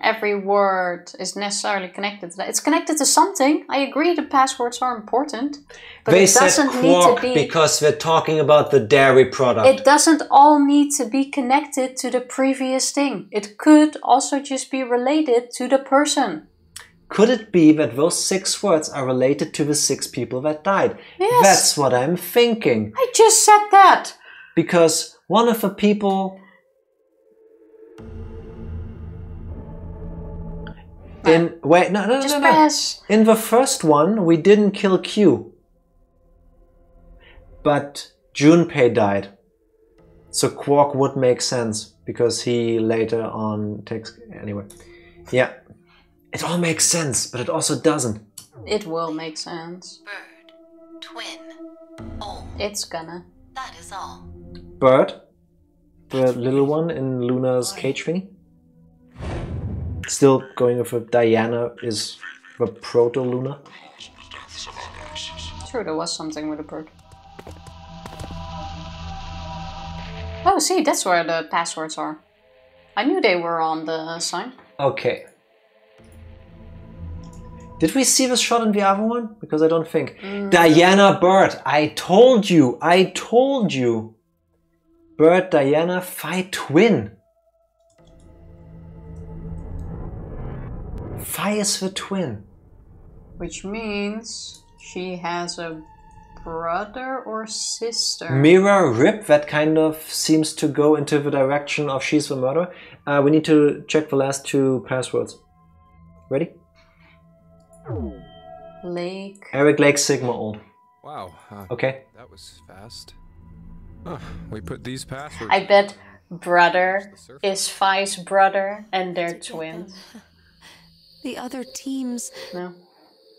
every word is necessarily connected to that. It's connected to something. I agree the passwords are important. But they it said doesn't need to be because we're talking about the dairy product. it doesn't all need to be connected to the previous thing. It could also just be related to the person. Could it be that those six words are related to the six people that died? Yes. That's what I'm thinking. I just said that. Because one of the people in wait no no Just no no press. in the first one we didn't kill Q, but Junpei died, so Quark would make sense because he later on takes anyway. Yeah, it all makes sense, but it also doesn't. It will make sense. Bird, twin, old. It's gonna. That is all. Bird, the little one in Luna's cage thingy. Still going with a Diana is the proto Luna. True, there was something with a bird. Oh, see, that's where the passwords are. I knew they were on the sign. Okay. Did we see this shot in the other one? Because I don't think. Mm. Diana Bird, I told you, I told you. Bird, Diana, Phi twin. Phi is the twin. Which means she has a brother or sister. Mira Rip, that kind of seems to go into the direction of she's the murderer. Uh, we need to check the last two passwords. Ready? Lake. Eric Lake Sigma Ult. Wow. uh, Okay. That was fast. Huh, we put these passwords. I bet brother is Phi's brother and they're twins. The other teams. No.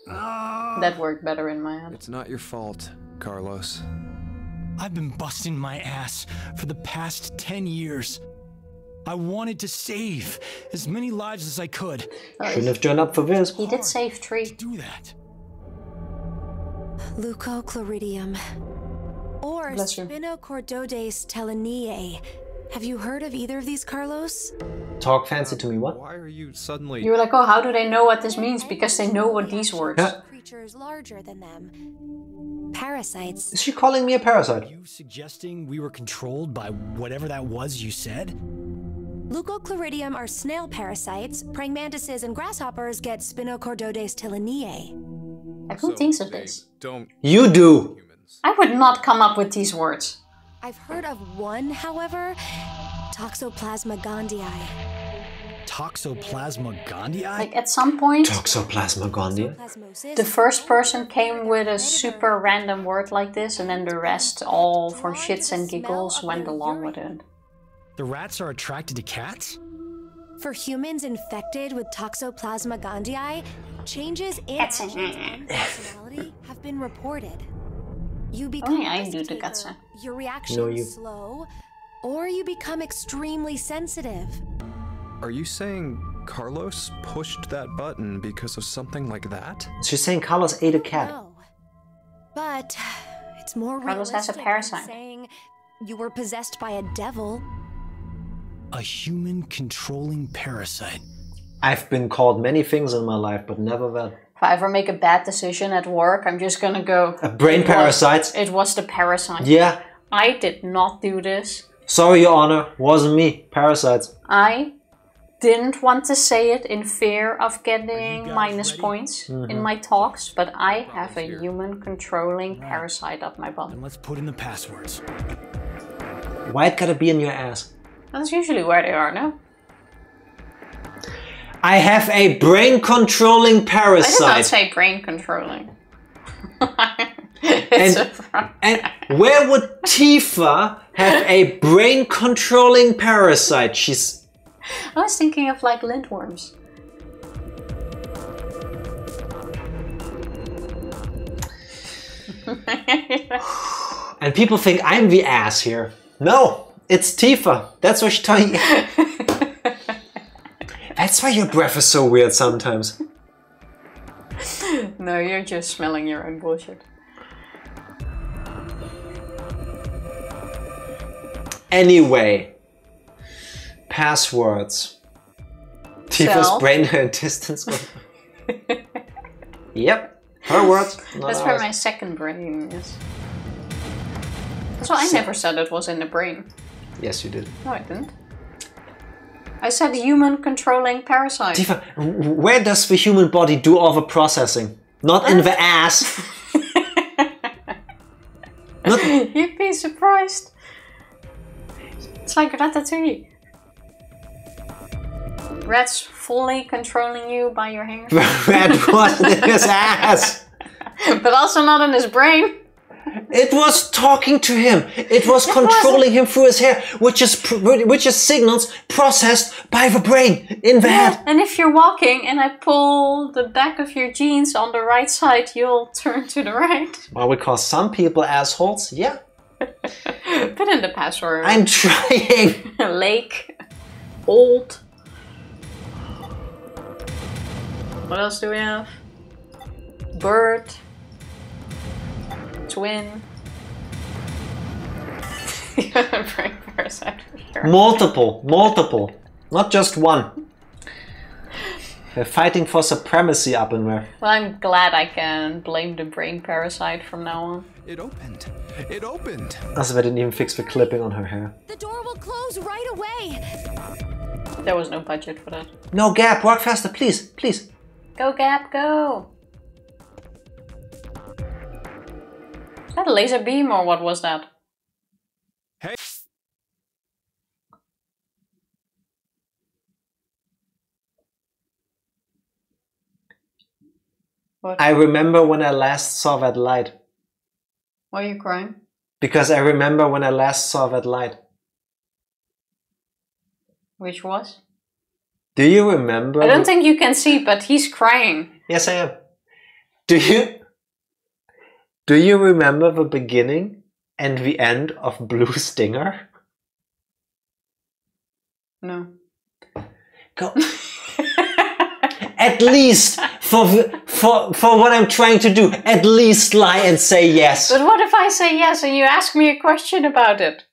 That worked better in my head. It's not your fault, Carlos. I've been busting my ass for the past 10 years. I wanted to save as many lives as I could. Oh, Shouldn't have joined up for this. He did save three. Do that. Leucochloridium. Or Bless you. Spinochordodes tellinii. Have you heard of either of these, Carlos? Talk fancy to me, what? Why are you suddenly? You were like, oh, how do they know what this means? Because they know what these words. Yeah. Creatures larger than them. Parasites. Is she calling me a parasite? Are You suggesting we were controlled by whatever that was you said? Leucochloridium are snail parasites. Praying mantises and grasshoppers get Spinochordodes tellinii. I have things of they this. Don't You do. humans. I would not come up with these words. I've heard of one, however, Toxoplasma gondii. Toxoplasma gondii? Like at some point, Toxoplasma gondii. The first person came with a super random word like this, and then the rest, all for shits and giggles, went along with it. the rats are attracted to cats? For humans infected with Toxoplasma gondii, changes in That's actions it. and personality have been reported. You become Only I risk do the taker, katse. Your reaction No, you. is slow, or you become extremely sensitive. Are you saying Carlos pushed that button because of something like that? She's saying Carlos ate a cat. No, but it's more Carlos has a realistic than parasite. saying you were possessed by a devil. A human controlling parasite. I've been called many things in my life, but never that. If I ever make a bad decision at work, I'm just gonna go. A brain "It was- parasite? It was the parasite. Yeah. I did not do this. Sorry, Your Honor. Wasn't me. Parasites. I didn't want to say it in fear of getting minus ready? points Mm-hmm. in my talks, but I have a human controlling parasite up my butt. And let's put in the passwords. Why it gotta be in your ass? That's usually where they are, no? I have a brain controlling parasite. I did not say brain controlling. And- And where would Tifa have a brain controlling parasite? She's. I was thinking of like lindworms. And people think I'm the ass here. No, it's Tifa. That's what she's telling you. That's why your breath is so weird sometimes. no, you're just smelling your own bullshit. Anyway, passwords. Tifa's brain and distance. yep, her words. That's where my second brain is. That's why I never said it was in the brain. Yes, you did. No, I didn't. I said human controlling parasite. Tifa, where does the human body do all the processing? Not in the ass. Not, You'd be surprised. It's like Ratatouille. Rats fully controlling you by your hair, that wasn't in his ass. but also not in his brain. It was talking to him. It was controlling him through his hair, which is which is signals processed by the brain in the head. And if you're walking and I pull the back of your jeans on the right side, you'll turn to the right. Well, call some people assholes. Yeah, Put in the password. I'm trying. Lake. Old. What else do we have? Bird. Twin. Brain parasite sure. Multiple, multiple, not just one. They're fighting for supremacy up in there. Well, I'm glad I can blame the brain parasite from now on. It opened. It opened. Also, they didn't even fix the clipping on her hair. The door will close right away. There was no budget for that. No gap. Walk faster, please, please. Go, Gab, go! That a laser beam or what was that? Hey. What? I remember when I last saw that light. Why are you crying? Because I remember when I last saw that light. Which was? Do you remember? I don't think you can see, but he's crying. Yes, I am. Do you? Do you remember the beginning and the end of Blue Stinger? No. Go. at least for for for what I'm trying to do, at least lie and say yes. But what if I say yes and you ask me a question about it?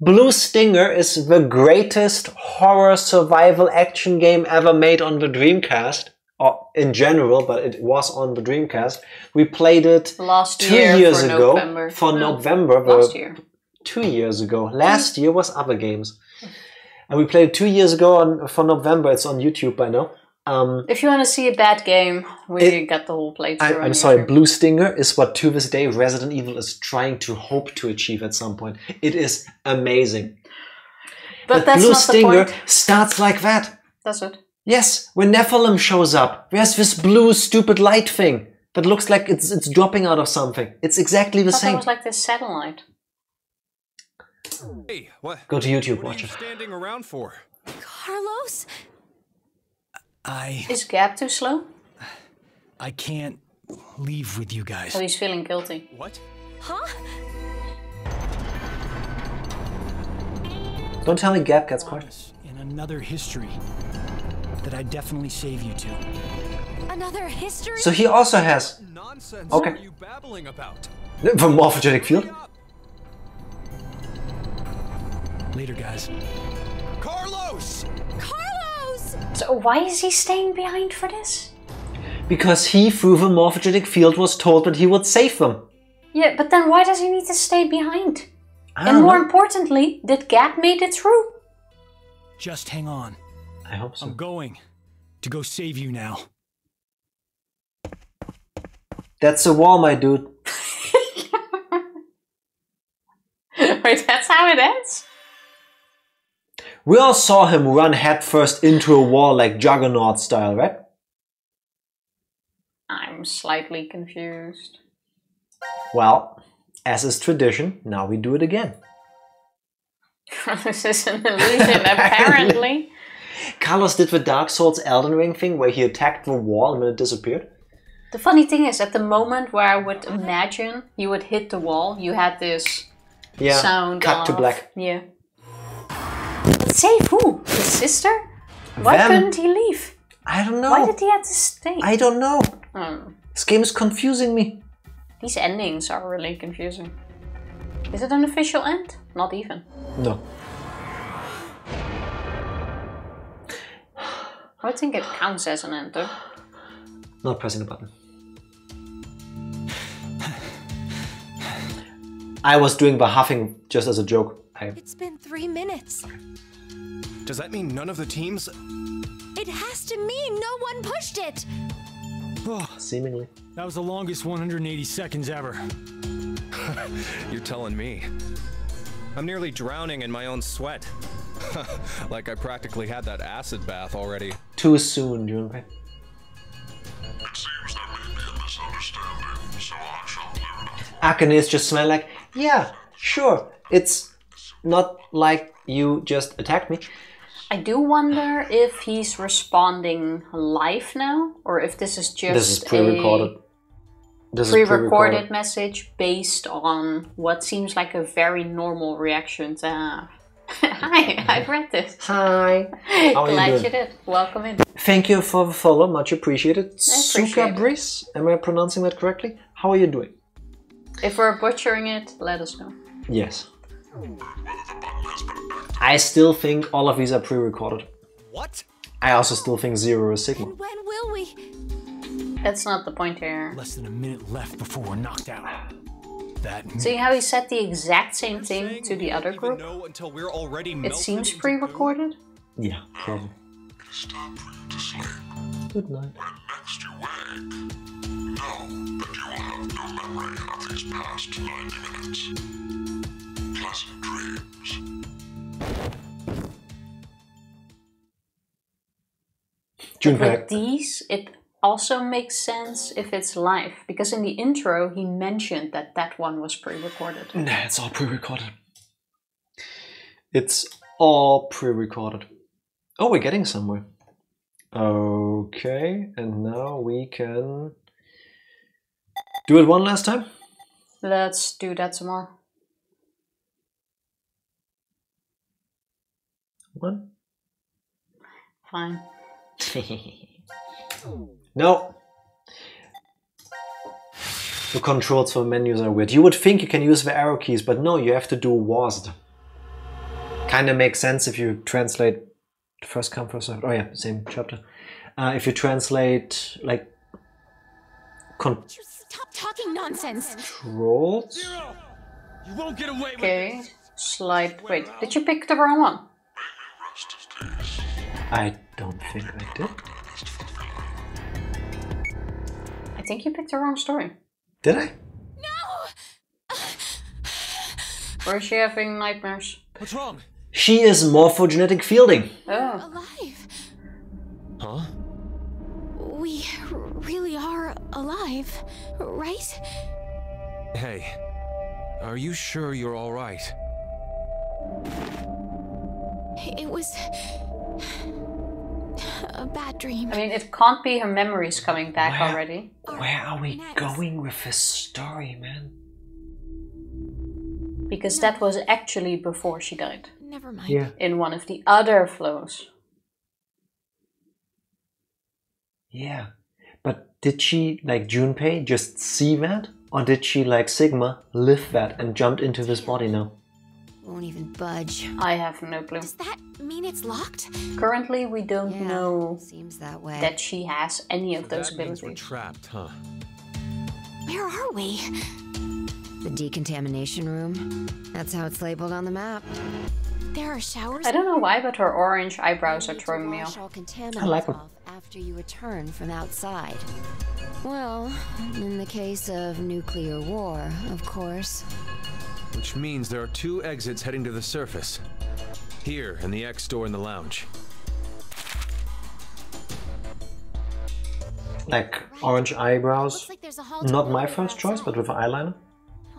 Blue Stinger is the greatest horror survival action game ever made on the Dreamcast, in general, but it was on the Dreamcast. We played it Last two year years ago November. for No, November. Last year. Two years ago. Last year was other games, and we played it two years ago on for November. It's on YouTube by now. Um, If you want to see a bad game, we It- got the whole playthrough. I, I'm sorry. Blue Stinger is what to this day Resident Evil is trying to hope to achieve at some point. It is amazing. But that's Blue not the Stinger starts like that. Does it? Yes, when Nephilim shows up, there's this blue stupid light thing that looks like it's it's dropping out of something. It's exactly the I thought same. it was like this satellite. Hey, what? Go to YouTube, What are you it. standing around for? Carlos? I Is Gab too slow? I can't leave with you guys. So he's feeling guilty. What? Huh? Don't tell me Gab gets caught. In another history that I definitely save you to. Another history? So he also has Nonsense Okay. are you babbling about? the morphogenic field. Later, guys. Carlos! Carlos! So why is he staying behind for this? Because he, through the morphogenic field, was told that he would save them. Yeah, but then why does he need to stay behind? I And don't more know. importantly, did Gab made it through? Just hang on. I hope so. I'm going to go save you now. That's a wall, my dude. Wait, that's how it ends? We all saw him run headfirst into a wall like Juggernaut style, right? I'm slightly confused. Well, as is tradition, now we do it again. this is an illusion, apparently. Carlos did the Dark Souls Elden Ring thing where he attacked the wall and then it disappeared. The funny thing is, at the moment where I would imagine you would hit the wall, you had this Yeah. sound cut to black. Yeah. But save who? His sister? Why Them. couldn't he leave? I don't know. Why did he have to stay? I don't know. Hmm. This game is confusing me. These endings are really confusing. Is it an official end? Not even. No. I would think it counts as an enter. Not pressing the button. I was doing the huffing just as a joke. I, It's been three minutes. Does that mean none of the teams? It has to mean no one pushed it. Oh, seemingly. That was the longest 180 seconds ever. You're telling me. I'm nearly drowning in my own sweat. like I practically had that acid bath already. Too soon, Junpei. It seems there may be a misunderstanding, so I shall clear it up for Akane's just smile like, yeah, sure. It's not like you just attacked me. I do wonder if he's responding live now, or if this is just This is pre-recorded. This a is pre-recorded message based on what seems like a very normal reaction to have. Hi, I've read this. Hi. How are you Glad doing? you did. Welcome in. Thank you for the follow, much appreciated. appreciate Suka it. Breeze, am I pronouncing that correctly? How are you doing? If we're butchering it, let us know. Yes. I still think all of these are pre-recorded. What? I also still think Zero is Sigma. When will we? That's not the point here. Less than a minute left before we're knocked out. That See how he said the exact same thing to the other group? know until we're already It seems pre-recorded. Yeah, probably. it is time for you to sleep. Good night. When next you wake, know that you will have no memory of these past 90 minutes. Pleasant dreams. Junpei, With these, it also makes sense if it's live, because in the intro he mentioned that that one was pre-recorded. Nah, it's all pre-recorded. It's all pre-recorded. Oh, we're getting somewhere. Okay, and now we can do it one last time. Let's do that some more. One. Fine. No. The controls for menus are weird. You would think you can use the arrow keys, but no, you have to do WASD. Kinda makes sense if you translate first come, first served. Oh yeah, same chapter. Uh, if you translate like Stop talking nonsense. controls. You won't get away Okay. Slide. Wait, did you pick the wrong one? I don't think I did. I think you picked the wrong story. Did I? No! Or is she having nightmares? What's wrong? She is morphogenetic fielding. Oh. Alive. Huh? We really are alive, right? Hey, are you sure you're all right? It was a bad dream. I mean, it can't be her memories coming back Where- already. Where are we going with this story, man? Because that was actually before she died. Never mind. Yeah. In one of the other flows. Yeah. But did she, like Junpei, just see that? Or did she, like Sigma, live that and jumped into this body now? Won't even budge. I have no clue. Does that mean it's locked? Currently, we don't Yeah, know Seems that way. that she has any of those that means we're trapped, huh? Where are we? The decontamination room. That's how it's labeled on the map. There are showers. I don't know why, but her orange eyebrows are throwing me off. I like 'em. off after you return from outside. Well, in the case of nuclear war, of course. Which means there are two exits heading to the surface. Here, and the X door in the lounge. Like orange eyebrows. Like there's a hall to Not my first choice, but with eyeliner.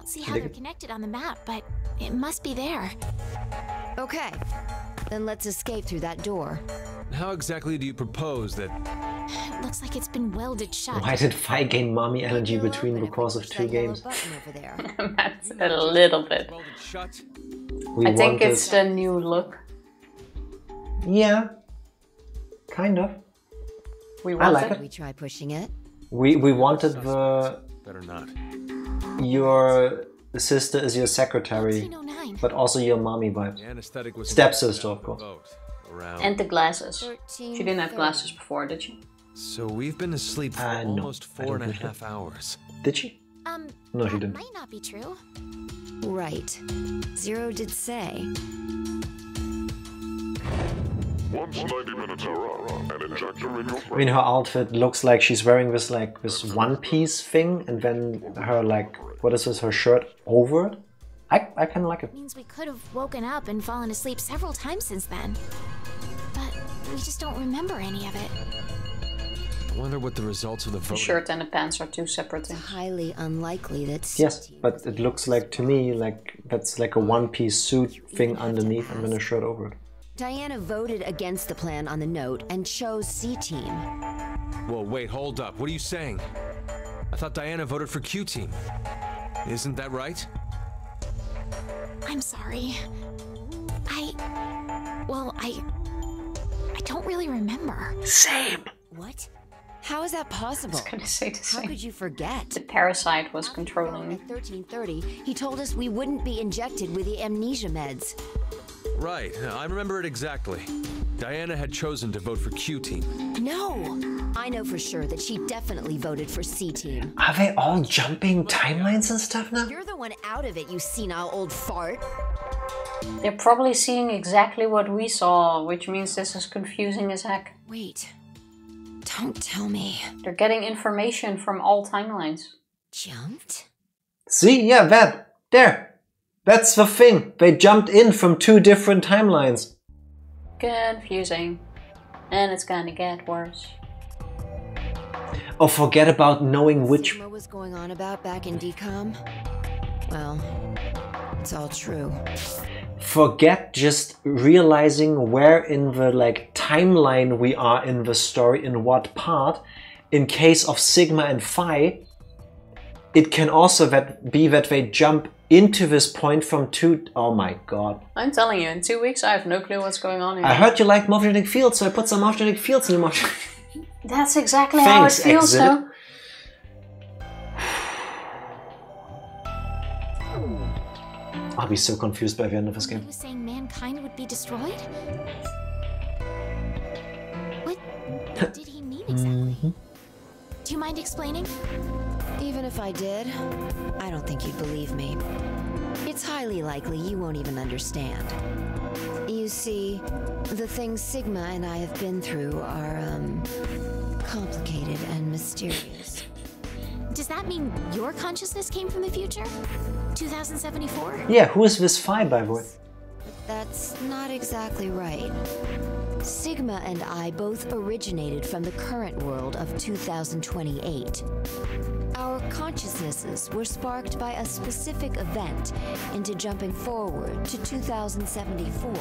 I don't see how they're connected on the map, but it must be there. Okay, then let's escape through that door. How exactly do you propose that It looks like it's been welded shut. Why did Phi gain mommy energy between the course of two games? button over there. That's a little bit. We I think wanted- it's the new look. Yeah. Kind of. We I want like it. we try pushing it? We we wanted the Better not. Your sister is your secretary, but also your mommy vibe. The anesthetic was Stepsister, of course. And the glasses. She didn't have glasses before, did she? so we've been asleep for Uh, no, almost I four and don't a think so. half hours. Did she? Um, No, she didn't. might not be true. Right. Zero did say. Once 90 minutes are up, an injector in your I mean, her outfit looks like she's wearing this like this one piece thing, and then her like what is this? Her shirt over it. I I kind of like it. Means we could have woken up and fallen asleep several times since then. But we just don't remember any of it. I wonder what the results of the The vote. shirt and the pants are two separate things. Highly unlikely that Yes, but it looks like to me like that's like a one piece suit thing underneath, and then a shirt over it. Diana voted against the plan on the note and chose C Team. Whoa, wait, hold up. What are you saying? I thought Diana voted for Q Team. Isn't that right? I'm sorry. I. Well, I. I don't really remember. Same. What? How is that possible? I was gonna say the How could you forget? The parasite was controlling me. 1330, he told us we wouldn't be injected with the amnesia meds. Right, I remember it exactly. Diana had chosen to vote for Q Team. No! I know for sure that she definitely voted for C Team. Are they all jumping timelines and stuff now? You're the one out of it, you senile old fart. They're probably seeing exactly what we saw, which means this is confusing as heck. Wait. Don't tell me. They're getting information from all timelines. Jumped? See, yeah, that there. That's the thing. They jumped in from two different timelines. Confusing. And it's gonna get worse. Or forget about knowing which. Sigma was going on about back in DCOM? Well, it's all true. Forget just realizing where in the like timeline we are in the story, in what part. In case of Sigma and Phi, it can also that be that they jump into this point from two oh my god. I'm telling you, in two weeks I have no clue what's going on here. I heard you like morphogenic fields, so I put some morphogenic fields in the morphogenic That's exactly how it feels, Exhibit. though. I'll be so confused by the end of this He game. was saying mankind would be destroyed? What did he mean exactly? Mm-hmm. Do you mind explaining? Even if I did, I don't think you'd believe me. It's highly likely you won't even understand. You see, the things Sigma and I have been through are, um, complicated and mysterious. Does that mean your consciousness came from the future? 2074? Yeah, who is this Phi by the way? That's not exactly right. Sigma and I both originated from the current world of 2028. Our consciousnesses were sparked by a specific event into jumping forward to 2074.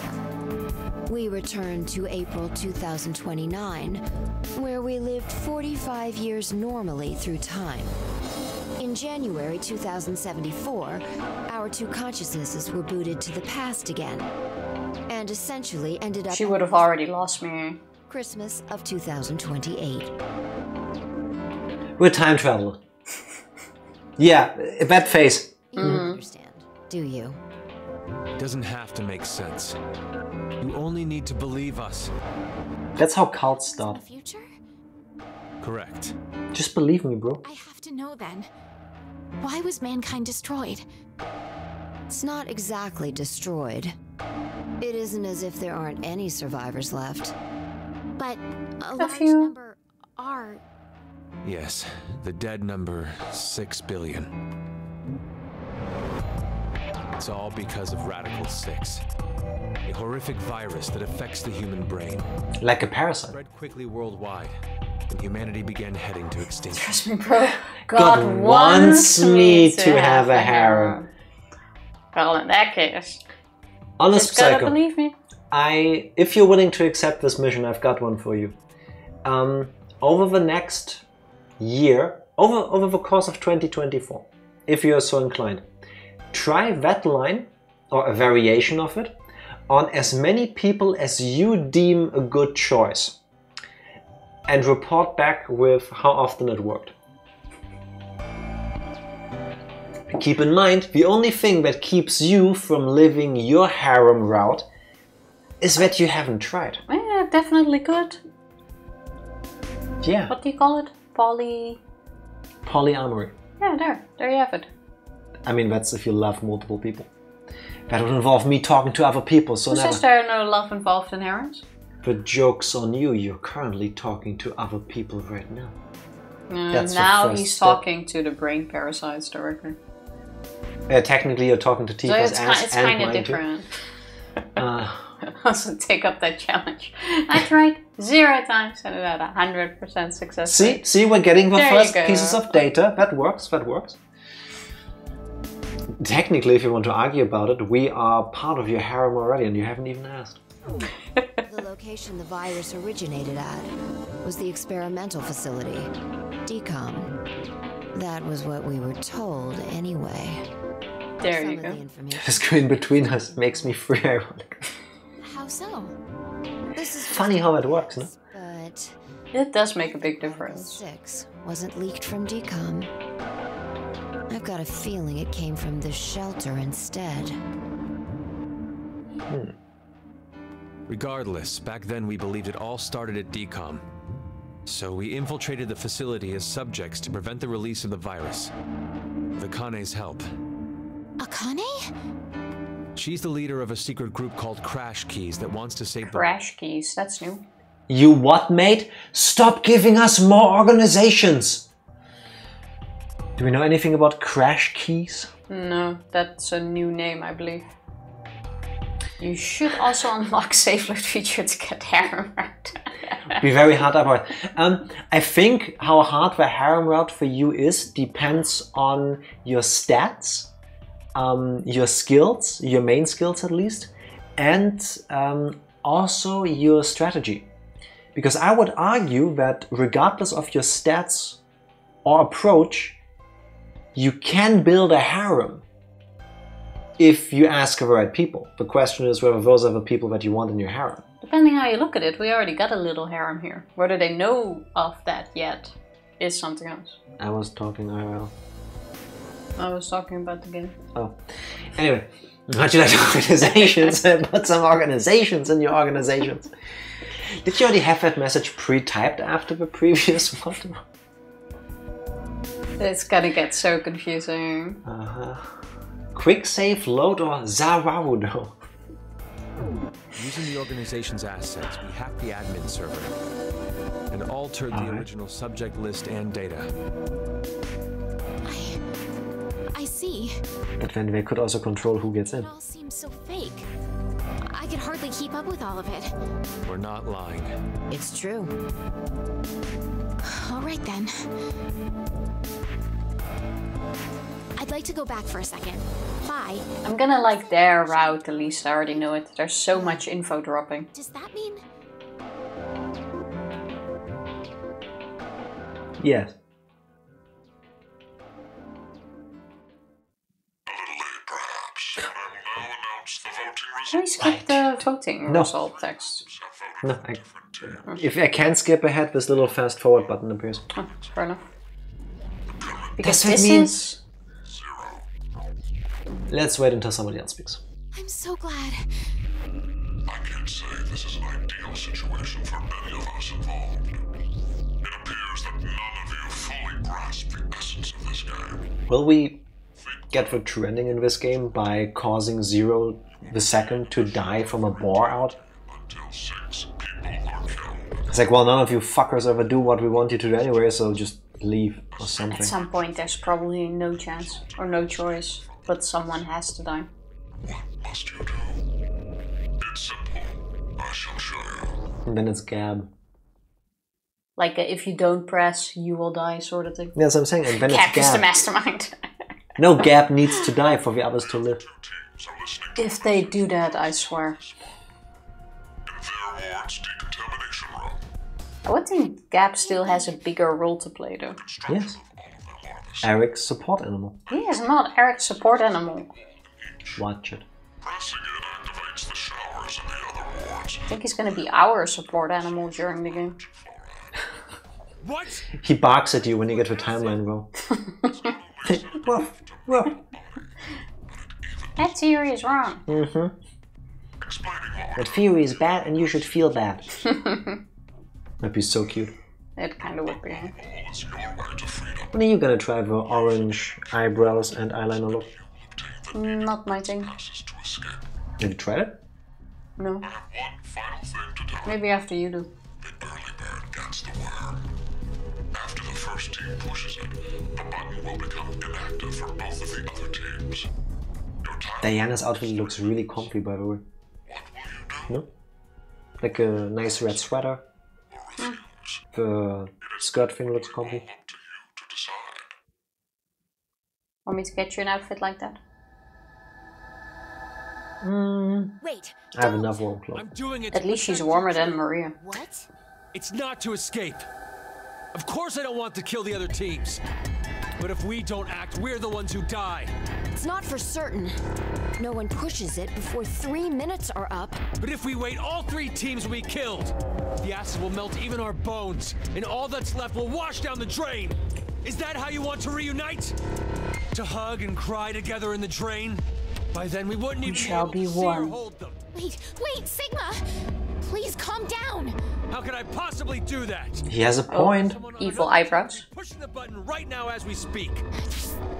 We returned to April 2029, where we lived 45 years normally through time. In January 2074, our two consciousnesses were booted to the past again, and essentially ended up She would have already lost me. Christmas of 2028. We're time traveler. yeah, that face. You don't mm-hmm. understand, do you? Doesn't have to make sense. You only need to believe us. That's how cults start. The Future? Correct. Just believe me, bro. I have to know then. Why was mankind destroyed? It's not exactly destroyed. It isn't as if there aren't any survivors left. But a large few. number are. Yes, the dead number six billion. It's all because of Radical 6. A horrific virus that affects the human brain. Like a parasite. Spread quickly worldwide, and humanity began heading to extinction. Trust me, bro. God, God wants me to have a harem. Well, in that case, Honest just gotta Psycho. believe me. I, if you're willing to accept this mission, I've got one for you. Um, over the next year, over over the course of 2024, if you are so inclined, try that line or a variation of it on as many people as you deem a good choice, and report back with how often it worked. Keep in mind, the only thing that keeps you from living your harem route is that you haven't tried. Yeah, definitely could. Yeah, What do you call it? Poly. polyamory. Yeah, there. There you have it. I mean, that's if you love multiple people. That would involve me talking to other people, so says there are no love involved in harems? The joke's on you, you're currently talking to other people right now. Uh, now he's step. talking to the brain parasites directly. Uh, technically, you're talking to So Tifa's it's, ass ki- it's and kind of mine too. different. Uh, also take up that challenge. I tried zero times and it had a hundred percent success. see, rate. see, we're getting the There first pieces of data. That works. That works. Technically, if you want to argue about it, we are part of your harem already, and you haven't even asked. The location the virus originated at was the experimental facility, DCOM. That was what we were told anyway. There Some you go. the. The screen between us makes me free ironic. How so? This is Funny how it works, no? But It does make a big Radical difference. 6 wasn't leaked from DCOM. I've got a feeling it came from the shelter instead. Hmm. Regardless, back then we believed it all started at DCOM. So we infiltrated the facility as subjects to prevent the release of the virus. With Akane's help. Akane? She's the leader of a secret group called Crash Keys that wants to save the Crash keys. That's new. You what, mate? Stop giving us more organizations! Do we know anything about Crash Keys? No, that's a new name, I believe. You should also unlock Safe Load feature to get harem right. Be very hard about. Um, I think how hard the harem route for you is depends on your stats, um, your skills, your main skills at least, and um, also your strategy. Because I would argue that regardless of your stats or approach, you can build a harem if you ask the right people. The question is whether those are the people that you want in your harem. Depending how you look at it, we already got a little harem here. Whether they know of that yet is something else. I was talking IRL. I was talking about the game. Oh. Anyway, how'd you like organizations? Put some organizations in your organizations. Did you already have that message pre-typed after the previous one? It's gonna get so confusing. Uh-huh. Quick save, load, or Zawarudo? Using the organization's assets, we hacked the admin server and altered the Alright. original subject list and data. I see. But then they could also control who gets in. It all seems so fake. I could hardly keep up with all of it. We're not lying. It's true. All right then. I'd like to go back for a second. Bye. I'm gonna like their route, at least I already know it. There's so much info dropping. Does that mean Yes. Can we skip the voting No. result text? No, I, if I can skip ahead, this little fast forward button appears. Oh, fair enough. Because Does this mean- is Let's wait until somebody else speaks. I'm so glad. I can't say this is an ideal situation for many of us involved. It appears that none of you fully grasp the essence of this game. Will we get the true ending in this game by causing Zero the second to die from a bore out? It's like, well, none of you fuckers ever do what we want you to do anyway, so just leave or something. at some point there's probably no chance or no choice, but someone has to die. What Must you do? It's simple. I shall show you. And then it's Gab. Like uh, if you don't press, you will die, sort of thing. That's what I'm saying. And then Cap it's is the mastermind. No, Gab needs to die for the others to live. if they do that, I swear. Their ward's decontamination. I would think Gab still has a bigger role to play though. Yes. Eric's support animal. He is not Eric's support animal. Watch it. Pressing it activates the showers in the other wards. I think he's gonna be our support animal during the game. What? He barks at you when you get the timeline wrong. Woof, woof. That theory is wrong. Mm-hmm. That theory is bad and you should feel bad. That'd be so cute. It kind of would be. When are you gonna try the orange eyebrows and eyeliner look? Mm, not my thing. Have you tried it? No. Maybe after you do. Gets the wire. After the first team pushes it, the button will become inactive for both of the other teams. Diana's outfit looks really comfy, by the way. No? Like a nice red sweater. Mm. The skirt thing looks comfy. Want me to get you an outfit like that? Mm, Wait. I have enough warm clothes. I'm doing it. At least she's warmer than Mira. What? It's not to escape. Of course, I don't want to kill the other teams. But if we don't act, we're the ones who die. It's not for certain. No one pushes it before three minutes are up. But if we wait, all three teams will be killed. The acid will melt even our bones, and all that's left will wash down the drain. Is that how you want to reunite? To hug and cry together in the train? By then, we wouldn't even shall be, able be to see one. hold them. Wait, wait, Sigma! Please calm down! How could I possibly do that? He has a point. Oh, Evil eyebrows. Pushing the button right now as we speak.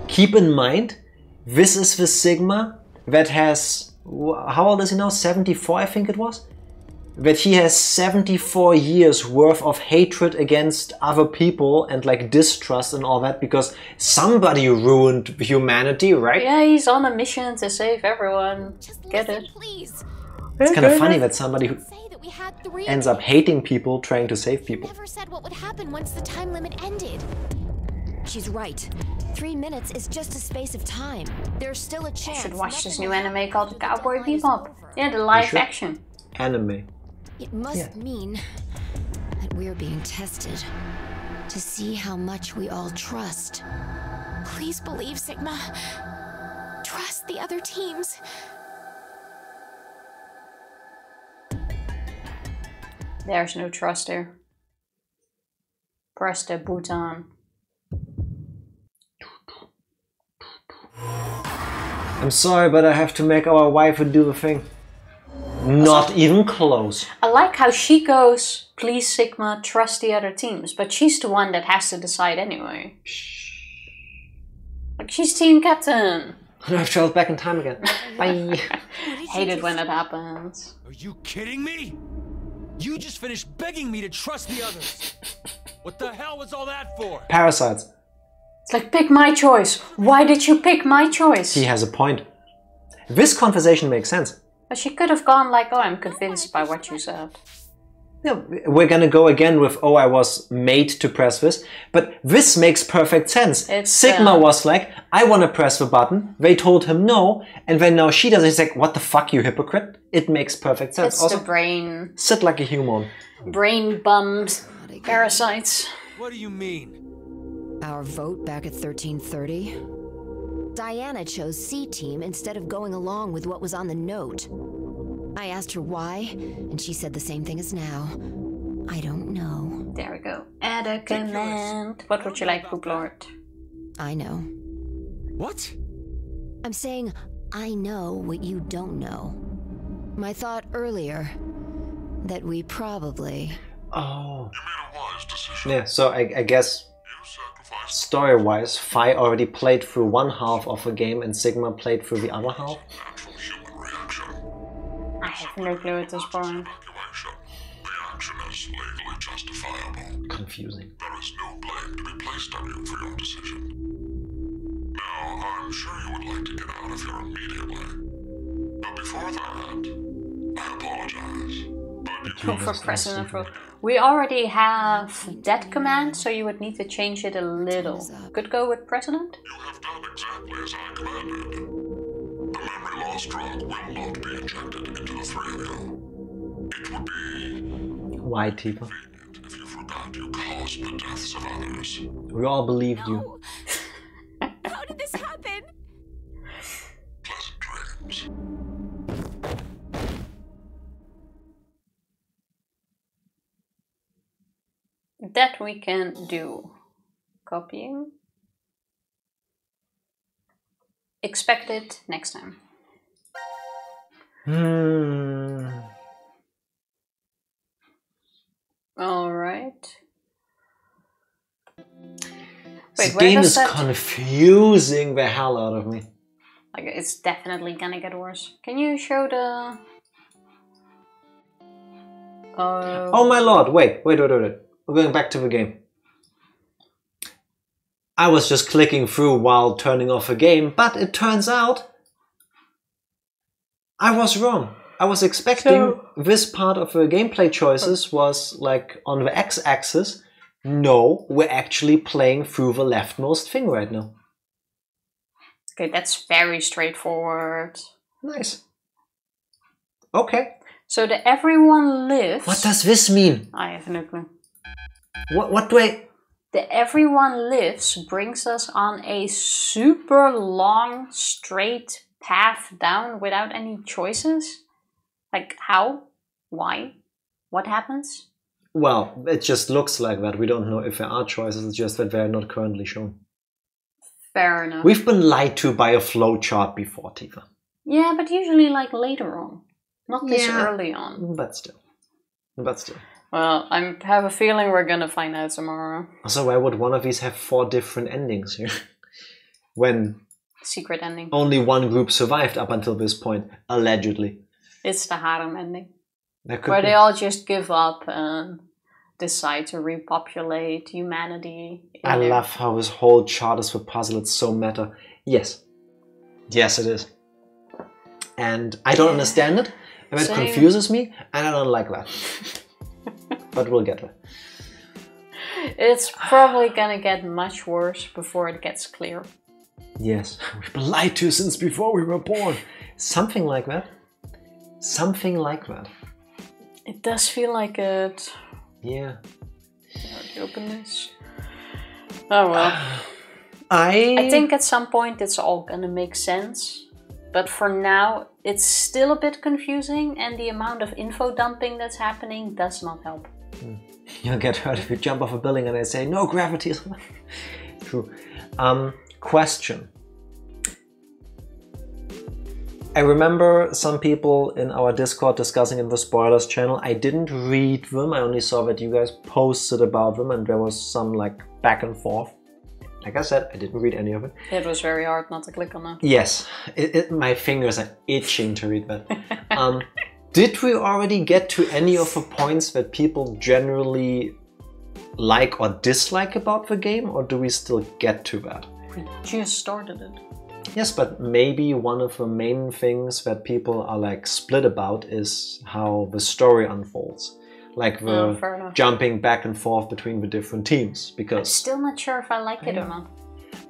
Keep in mind, this is the Sigma that has. How old is he now? 74, I think it was? That he has 74 years worth of hatred against other people and like distrust and all that because somebody ruined humanity, right? Yeah, he's on a mission to save everyone. Just Get it? Please. It's kind of funny that somebody who Say that we had three. ends up hating people trying to save people. Never said what would happen once the time limit ended. She's right. Three minutes is just a space of time. There's still a chance. I Should watch this new anime called Cowboy Bebop. Yeah, the live action. Anime. It must Yeah. mean that we're being tested to see how much we all trust. Please believe Sigma. Trust the other teams. There's no trust there. Press the button. I'm sorry, but I have to make our wife do the thing. Not even close. I like how she goes, please Sigma, trust the other teams, but she's the one that has to decide anyway. Like she's team captain. I've traveled back in time again. Bye. Hated when that happens. Are you kidding me? You just finished begging me to trust the others. What the hell was all that for? Parasites. It's like pick my choice. Why did you pick my choice? He has a point. This conversation makes sense. But she could have gone like, oh, I'm convinced by what you said. Yeah, we're gonna go again with oh I was made to press this, but this makes perfect sense. It's, Sigma uh, was like, I wanna press the button. They told him no, and then now she does it. He's like, what the fuck, you hypocrite? It makes perfect sense. It's also, the brain, sit like a human. brain bummed parasites. What do you mean? Our vote back at 1330? Diana chose C team instead of going along with what was on the note. I asked her why, and she said the same thing as now. I don't know. There we go. Add a command. What would you like, Poop Lord? I know. What? I'm saying I know what you don't know. My thought earlier that we probably. Oh. You made a wise decision. Yeah, so I, I guess You sacrificed story-wise, Phi already played through one half of a game and Sigma played through the other half. natural human reaction. I have no clue at this point. Evacuation. The action is legally justifiable. Confusing. There is no blame to be placed on you for your decision. Now, I'm sure you would like to get out of here immediately. But before that, I apologize. But you Go for president vote. We already have that command, so you would need to change it a little. Could go with president? You have done exactly as I commanded. The memory loss drug will not be injected into the three of you. It would be Why, Tifa? if you forgot you caused the deaths of others. We all believed you. How did this happen? Pleasant dreams. That we can do. Copying. Expect it next time. Hmm. Alright. This where game is that- confusing the hell out of me. Like, it's definitely gonna get worse. Can you show the... Uh, Oh my lord, wait, wait, wait, wait, wait. We're going back to the game. I was just clicking through while turning off a game, but it turns out I was wrong. I was expecting So- this part of the gameplay choices was like on the x axis. No, we're actually playing through the leftmost thing right now. Okay, that's very straightforward. Nice. Okay. So the everyone lives... What does this mean? Ah, I have no clue. What, what do I. The everyone lives brings us on a super long, straight path down without any choices. Like how? Why? What happens? Well, it just looks like that. We don't know if there are choices, it's just that they're not currently shown. Fair enough. We've been lied to by a flowchart before, Tifa. yeah, but usually like later on, not this Yeah. early on. But still. But still. Well, I have a feeling we're gonna find out tomorrow. Also, why would one of these have four different endings here? when Secret ending. only one group survived up until this point, allegedly. It's the harem ending, where be. they all just give up and decide to repopulate humanity. I their- love how this whole chart is the puzzle. It's so meta. Yes. Yes, it is. And I don't understand it, and Same. confuses me, and I don't like that. but we'll get there. It's probably gonna get much worse before it gets clear. Yes, we've been lied to since before we were born. Something like that. Something like that. It does feel like it. Yeah. Open this. Oh well. I I think at some point it's all gonna make sense. But for now, it's still a bit confusing, and the amount of info dumping that's happening does not help. You'll get hurt if you jump off a building and they say no gravity. is True. Um, question. I remember some people in our Discord discussing in the spoilers channel. I didn't read them. I only saw that you guys posted about them, and there was some like back and forth. Like I said, I didn't read any of it. It was very hard not to click on that. Yes, it, it, my fingers are itching to read that. um, did we already get to any of the points that people generally like or dislike about the game, or do we still get to that? We just started it. Yes, but maybe one of the main things that people are like split about is how the story unfolds. Like the Oh, jumping back and forth between the different teams. because I'm Because still not sure if I like it or not.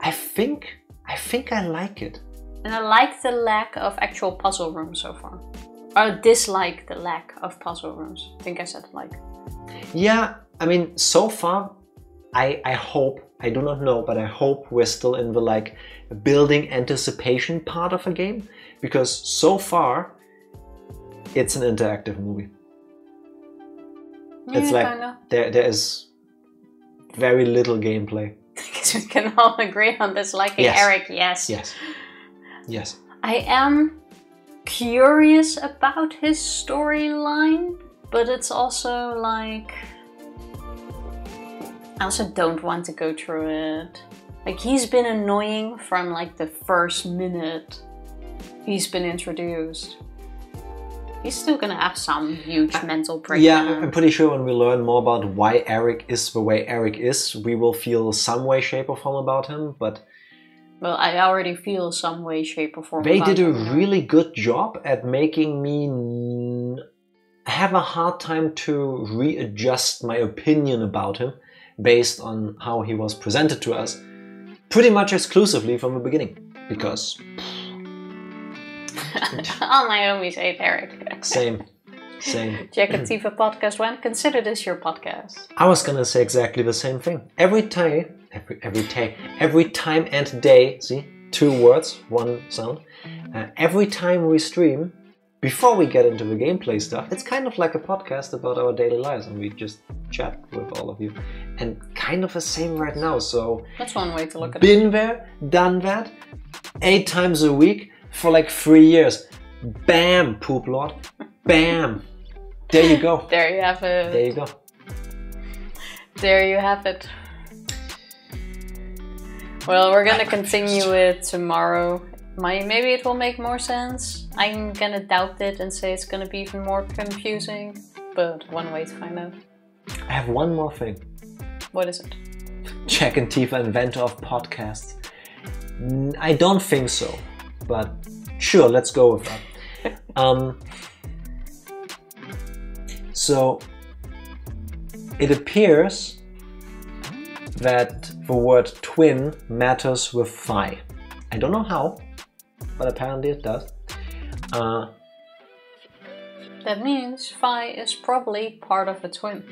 I think I think I like it. And I like the lack of actual puzzle rooms so far. Or dislike the lack of puzzle rooms. I think I said like. Yeah, I mean, so far, I I hope I do not know, but I hope we're still in the like building anticipation part of a game because so far, it's an interactive movie. It's like kinda. there there is very little gameplay. Because we can all agree on disliking Yes. Eric, yes. Yes, yes. I am curious about his storyline, but it's also like. I also don't want to go through it. Like, he's been annoying from like the first minute he's been introduced. He's still gonna have some huge mental breakdown. Yeah, I'm pretty sure when we learn more about why Eric is the way Eric is, we will feel some way, shape, or form about him. But Well, I already feel some way, shape, or form. They did a him. really good job at making me have a hard time to readjust my opinion about him based on how he was presented to us pretty much exclusively from the beginning. Because, All my homies hate Eric. same, same. Check a TV podcast when consider this your podcast. I was gonna say exactly the same thing. Every time, every, every day, every time and day, see, two words, one sound. Uh, every time we stream, before we get into the gameplay stuff, it's kind of like a podcast about our daily lives and we just chat with all of you. And kind of the same right now, so That's one way to look at it. been there, done that, eight times a week for like three years. Bam, poop lord. Bam. There you go. There you have it. There you go. There you have it. Well, we're gonna continue it tomorrow. My, maybe it will make more sense. I'm gonna doubt it and say it's gonna be even more confusing. But one way to find out. I have one more thing. What is it? Jack and Tifa, inventor of podcasts. I don't think so, but sure, let's go with that. um, so, it appears that the word twin matters with phi. I don't know how, but apparently it does. Uh, That means Phi is probably part of a twin.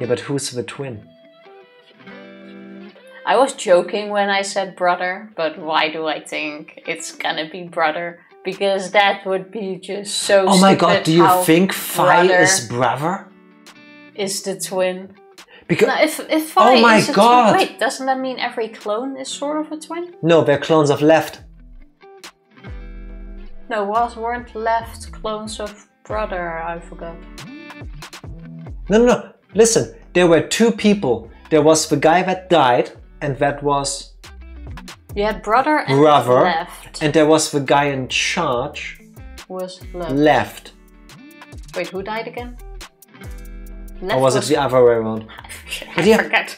yeah, but who's the twin? I was joking when I said brother, but why do I think it's gonna be brother? Because that would be just so. Oh my god, do you think phi brother is brother? is the twin? Because No, if if Phi Oh my is a God. twin, wait, doesn't that mean every clone is sort of a twin? no, they're clones of left. No, was weren't left clones of brother? I forgot. No, no, no. Listen, there were two people. There was the guy that died, and that was You had brother and brother, left and there was the guy in charge was left. left. Wait, who died again? or was it the other way around? I yeah. forgot.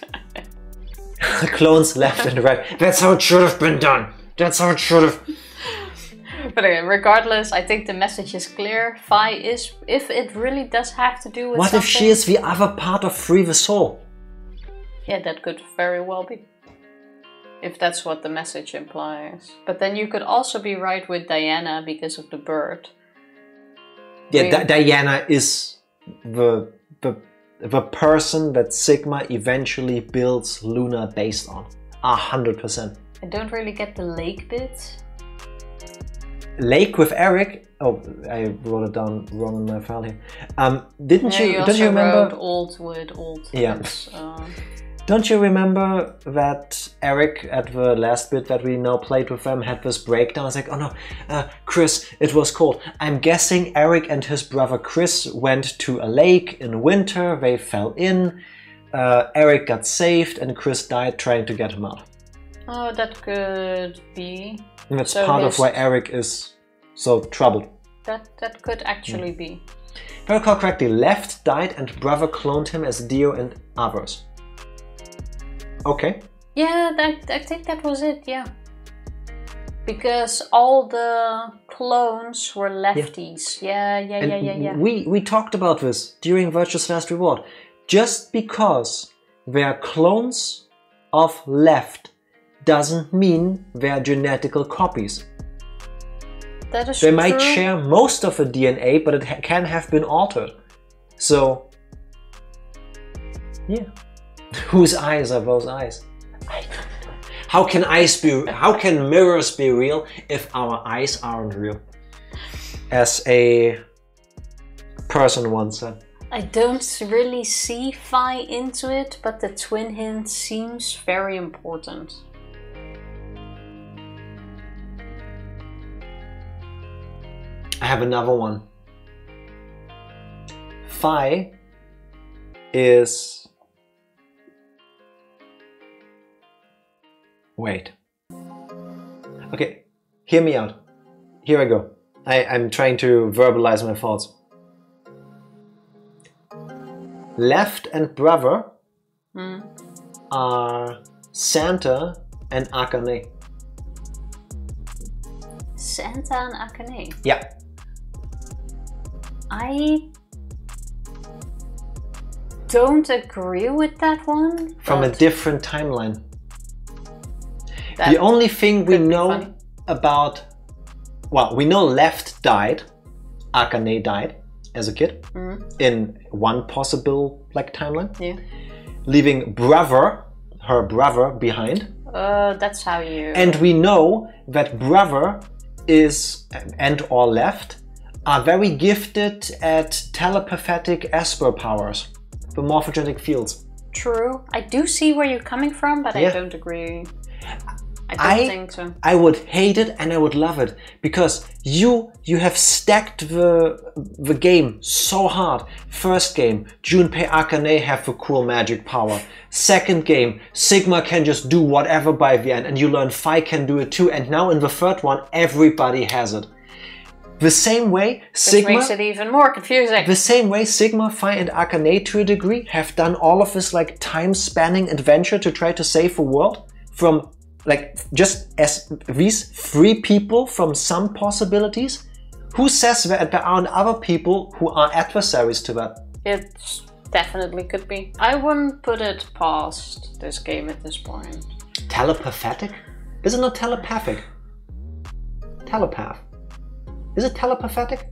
Clones left and right. That's how it should have been done. That's how it should have. but regardless, I think the message is clear. Phi is, if it really does have to do with What if she is the other part of Free the Soul? Yeah, that could very well be. If that's what the message implies. But then you could also be right with Diana because of the bird. Yeah, Diana is the the the person that Sigma eventually builds Luna based on. A hundred percent. I don't really get the lake bit. Lake with Eric. Oh, I wrote it down wrong in my file here. Um, didn't Yeah, you? you don't you remember? old wood, old. Yeah. uh, Don't you remember that Eric at the last bit that we now played with them had this breakdown? It's like, oh no, uh, Chris, it was cold. I'm guessing Eric and his brother Chris went to a lake in winter. They fell in. Uh, Eric got saved, and Chris died trying to get him out. oh, that could be. And that's So part of why Eric is so troubled. That that could actually be. If I recall correctly, Left died, and brother cloned him as Dio and others. Okay. Yeah, that, I think that was it. Yeah. Because all the clones were lefties. Yeah, yeah, And yeah, yeah, yeah. We we talked about this during Virtue's Last Reward. Just because they're clones of left doesn't mean they're genetical copies. that is They true. might share most of the DNA, but it ha- can have been altered. So, yeah, whose eyes are those eyes? I. How can eyes be? How can mirrors be real if our eyes aren't real? As a person once said. I don't really see Phi into it, but the twin hint seems very important. I have another one. Phi is. Wait. Okay, hear me out. Here I go. I, I'm trying to verbalize my thoughts. Left and brother Hmm. are Santa and Akane. Santa and Akane. Yeah, I don't agree with that one. from a different timeline. That the only thing we know funny. about well we know left died akane died as a kid Mhm. in one possible like timeline Yeah. leaving brother her brother behind Uh, that's how you. and we know that brother is and or left are very gifted at telepathic esper powers the morphogenic fields True. I do see where you're coming from, but Yeah. I don't agree. I I- think so. I would hate it and I would love it because you you have stacked the the game so hard. First game, Junpei Akane have the cool magic power. Second game, Sigma can just do whatever by the end, and you learn Phi can do it too. And now in the third one, everybody has it. The same way, Which Sigma. makes it even more confusing. The same way Sigma, Phi, and Akane to a degree have done all of this like time-spanning adventure to try to save the world from like just as these three people from some possibilities. Who says that there aren't other people who are adversaries to that? It definitely could be. I wouldn't put it past this game at this point. Telepathic? Is it not telepathic? Telepath. Is it telepathic?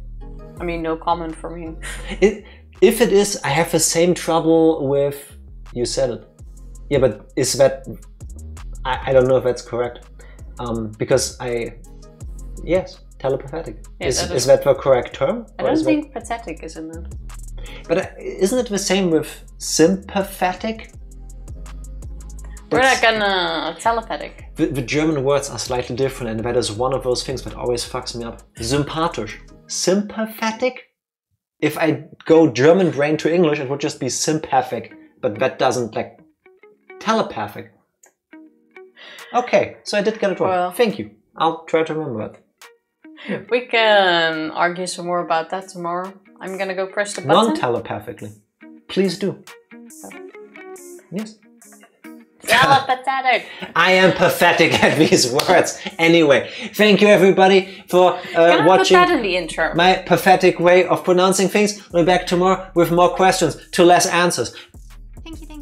I mean, no comment from me. It, if it is, I have the same trouble with. You said it. Yeah, but is that? I, I don't know if that's correct. Um, because I. Yes, telepathic. Is, that is that the correct term? I don't is that- think pathetic is in it. But uh, isn't it the same with sympathetic? We're not gonna telepathic. The, the German words are slightly different, and that is one of those things that always fucks me up. Sympathisch. Sympathetic? If I go German brain to English, it would just be sympathic, but that doesn't, like, telepathic. Okay, so I did get it wrong. Well- Thank you. I'll try to remember that. We can argue some more about that tomorrow. I'm gonna go press the button. Non telepathically. Please do. Yes. Hella pathetic. I am pathetic at these words. Anyway, thank you everybody for uh, Can I watching put that in the intro? my pathetic way of pronouncing things. We'll be back tomorrow with more questions to less answers. Thank you, thank you.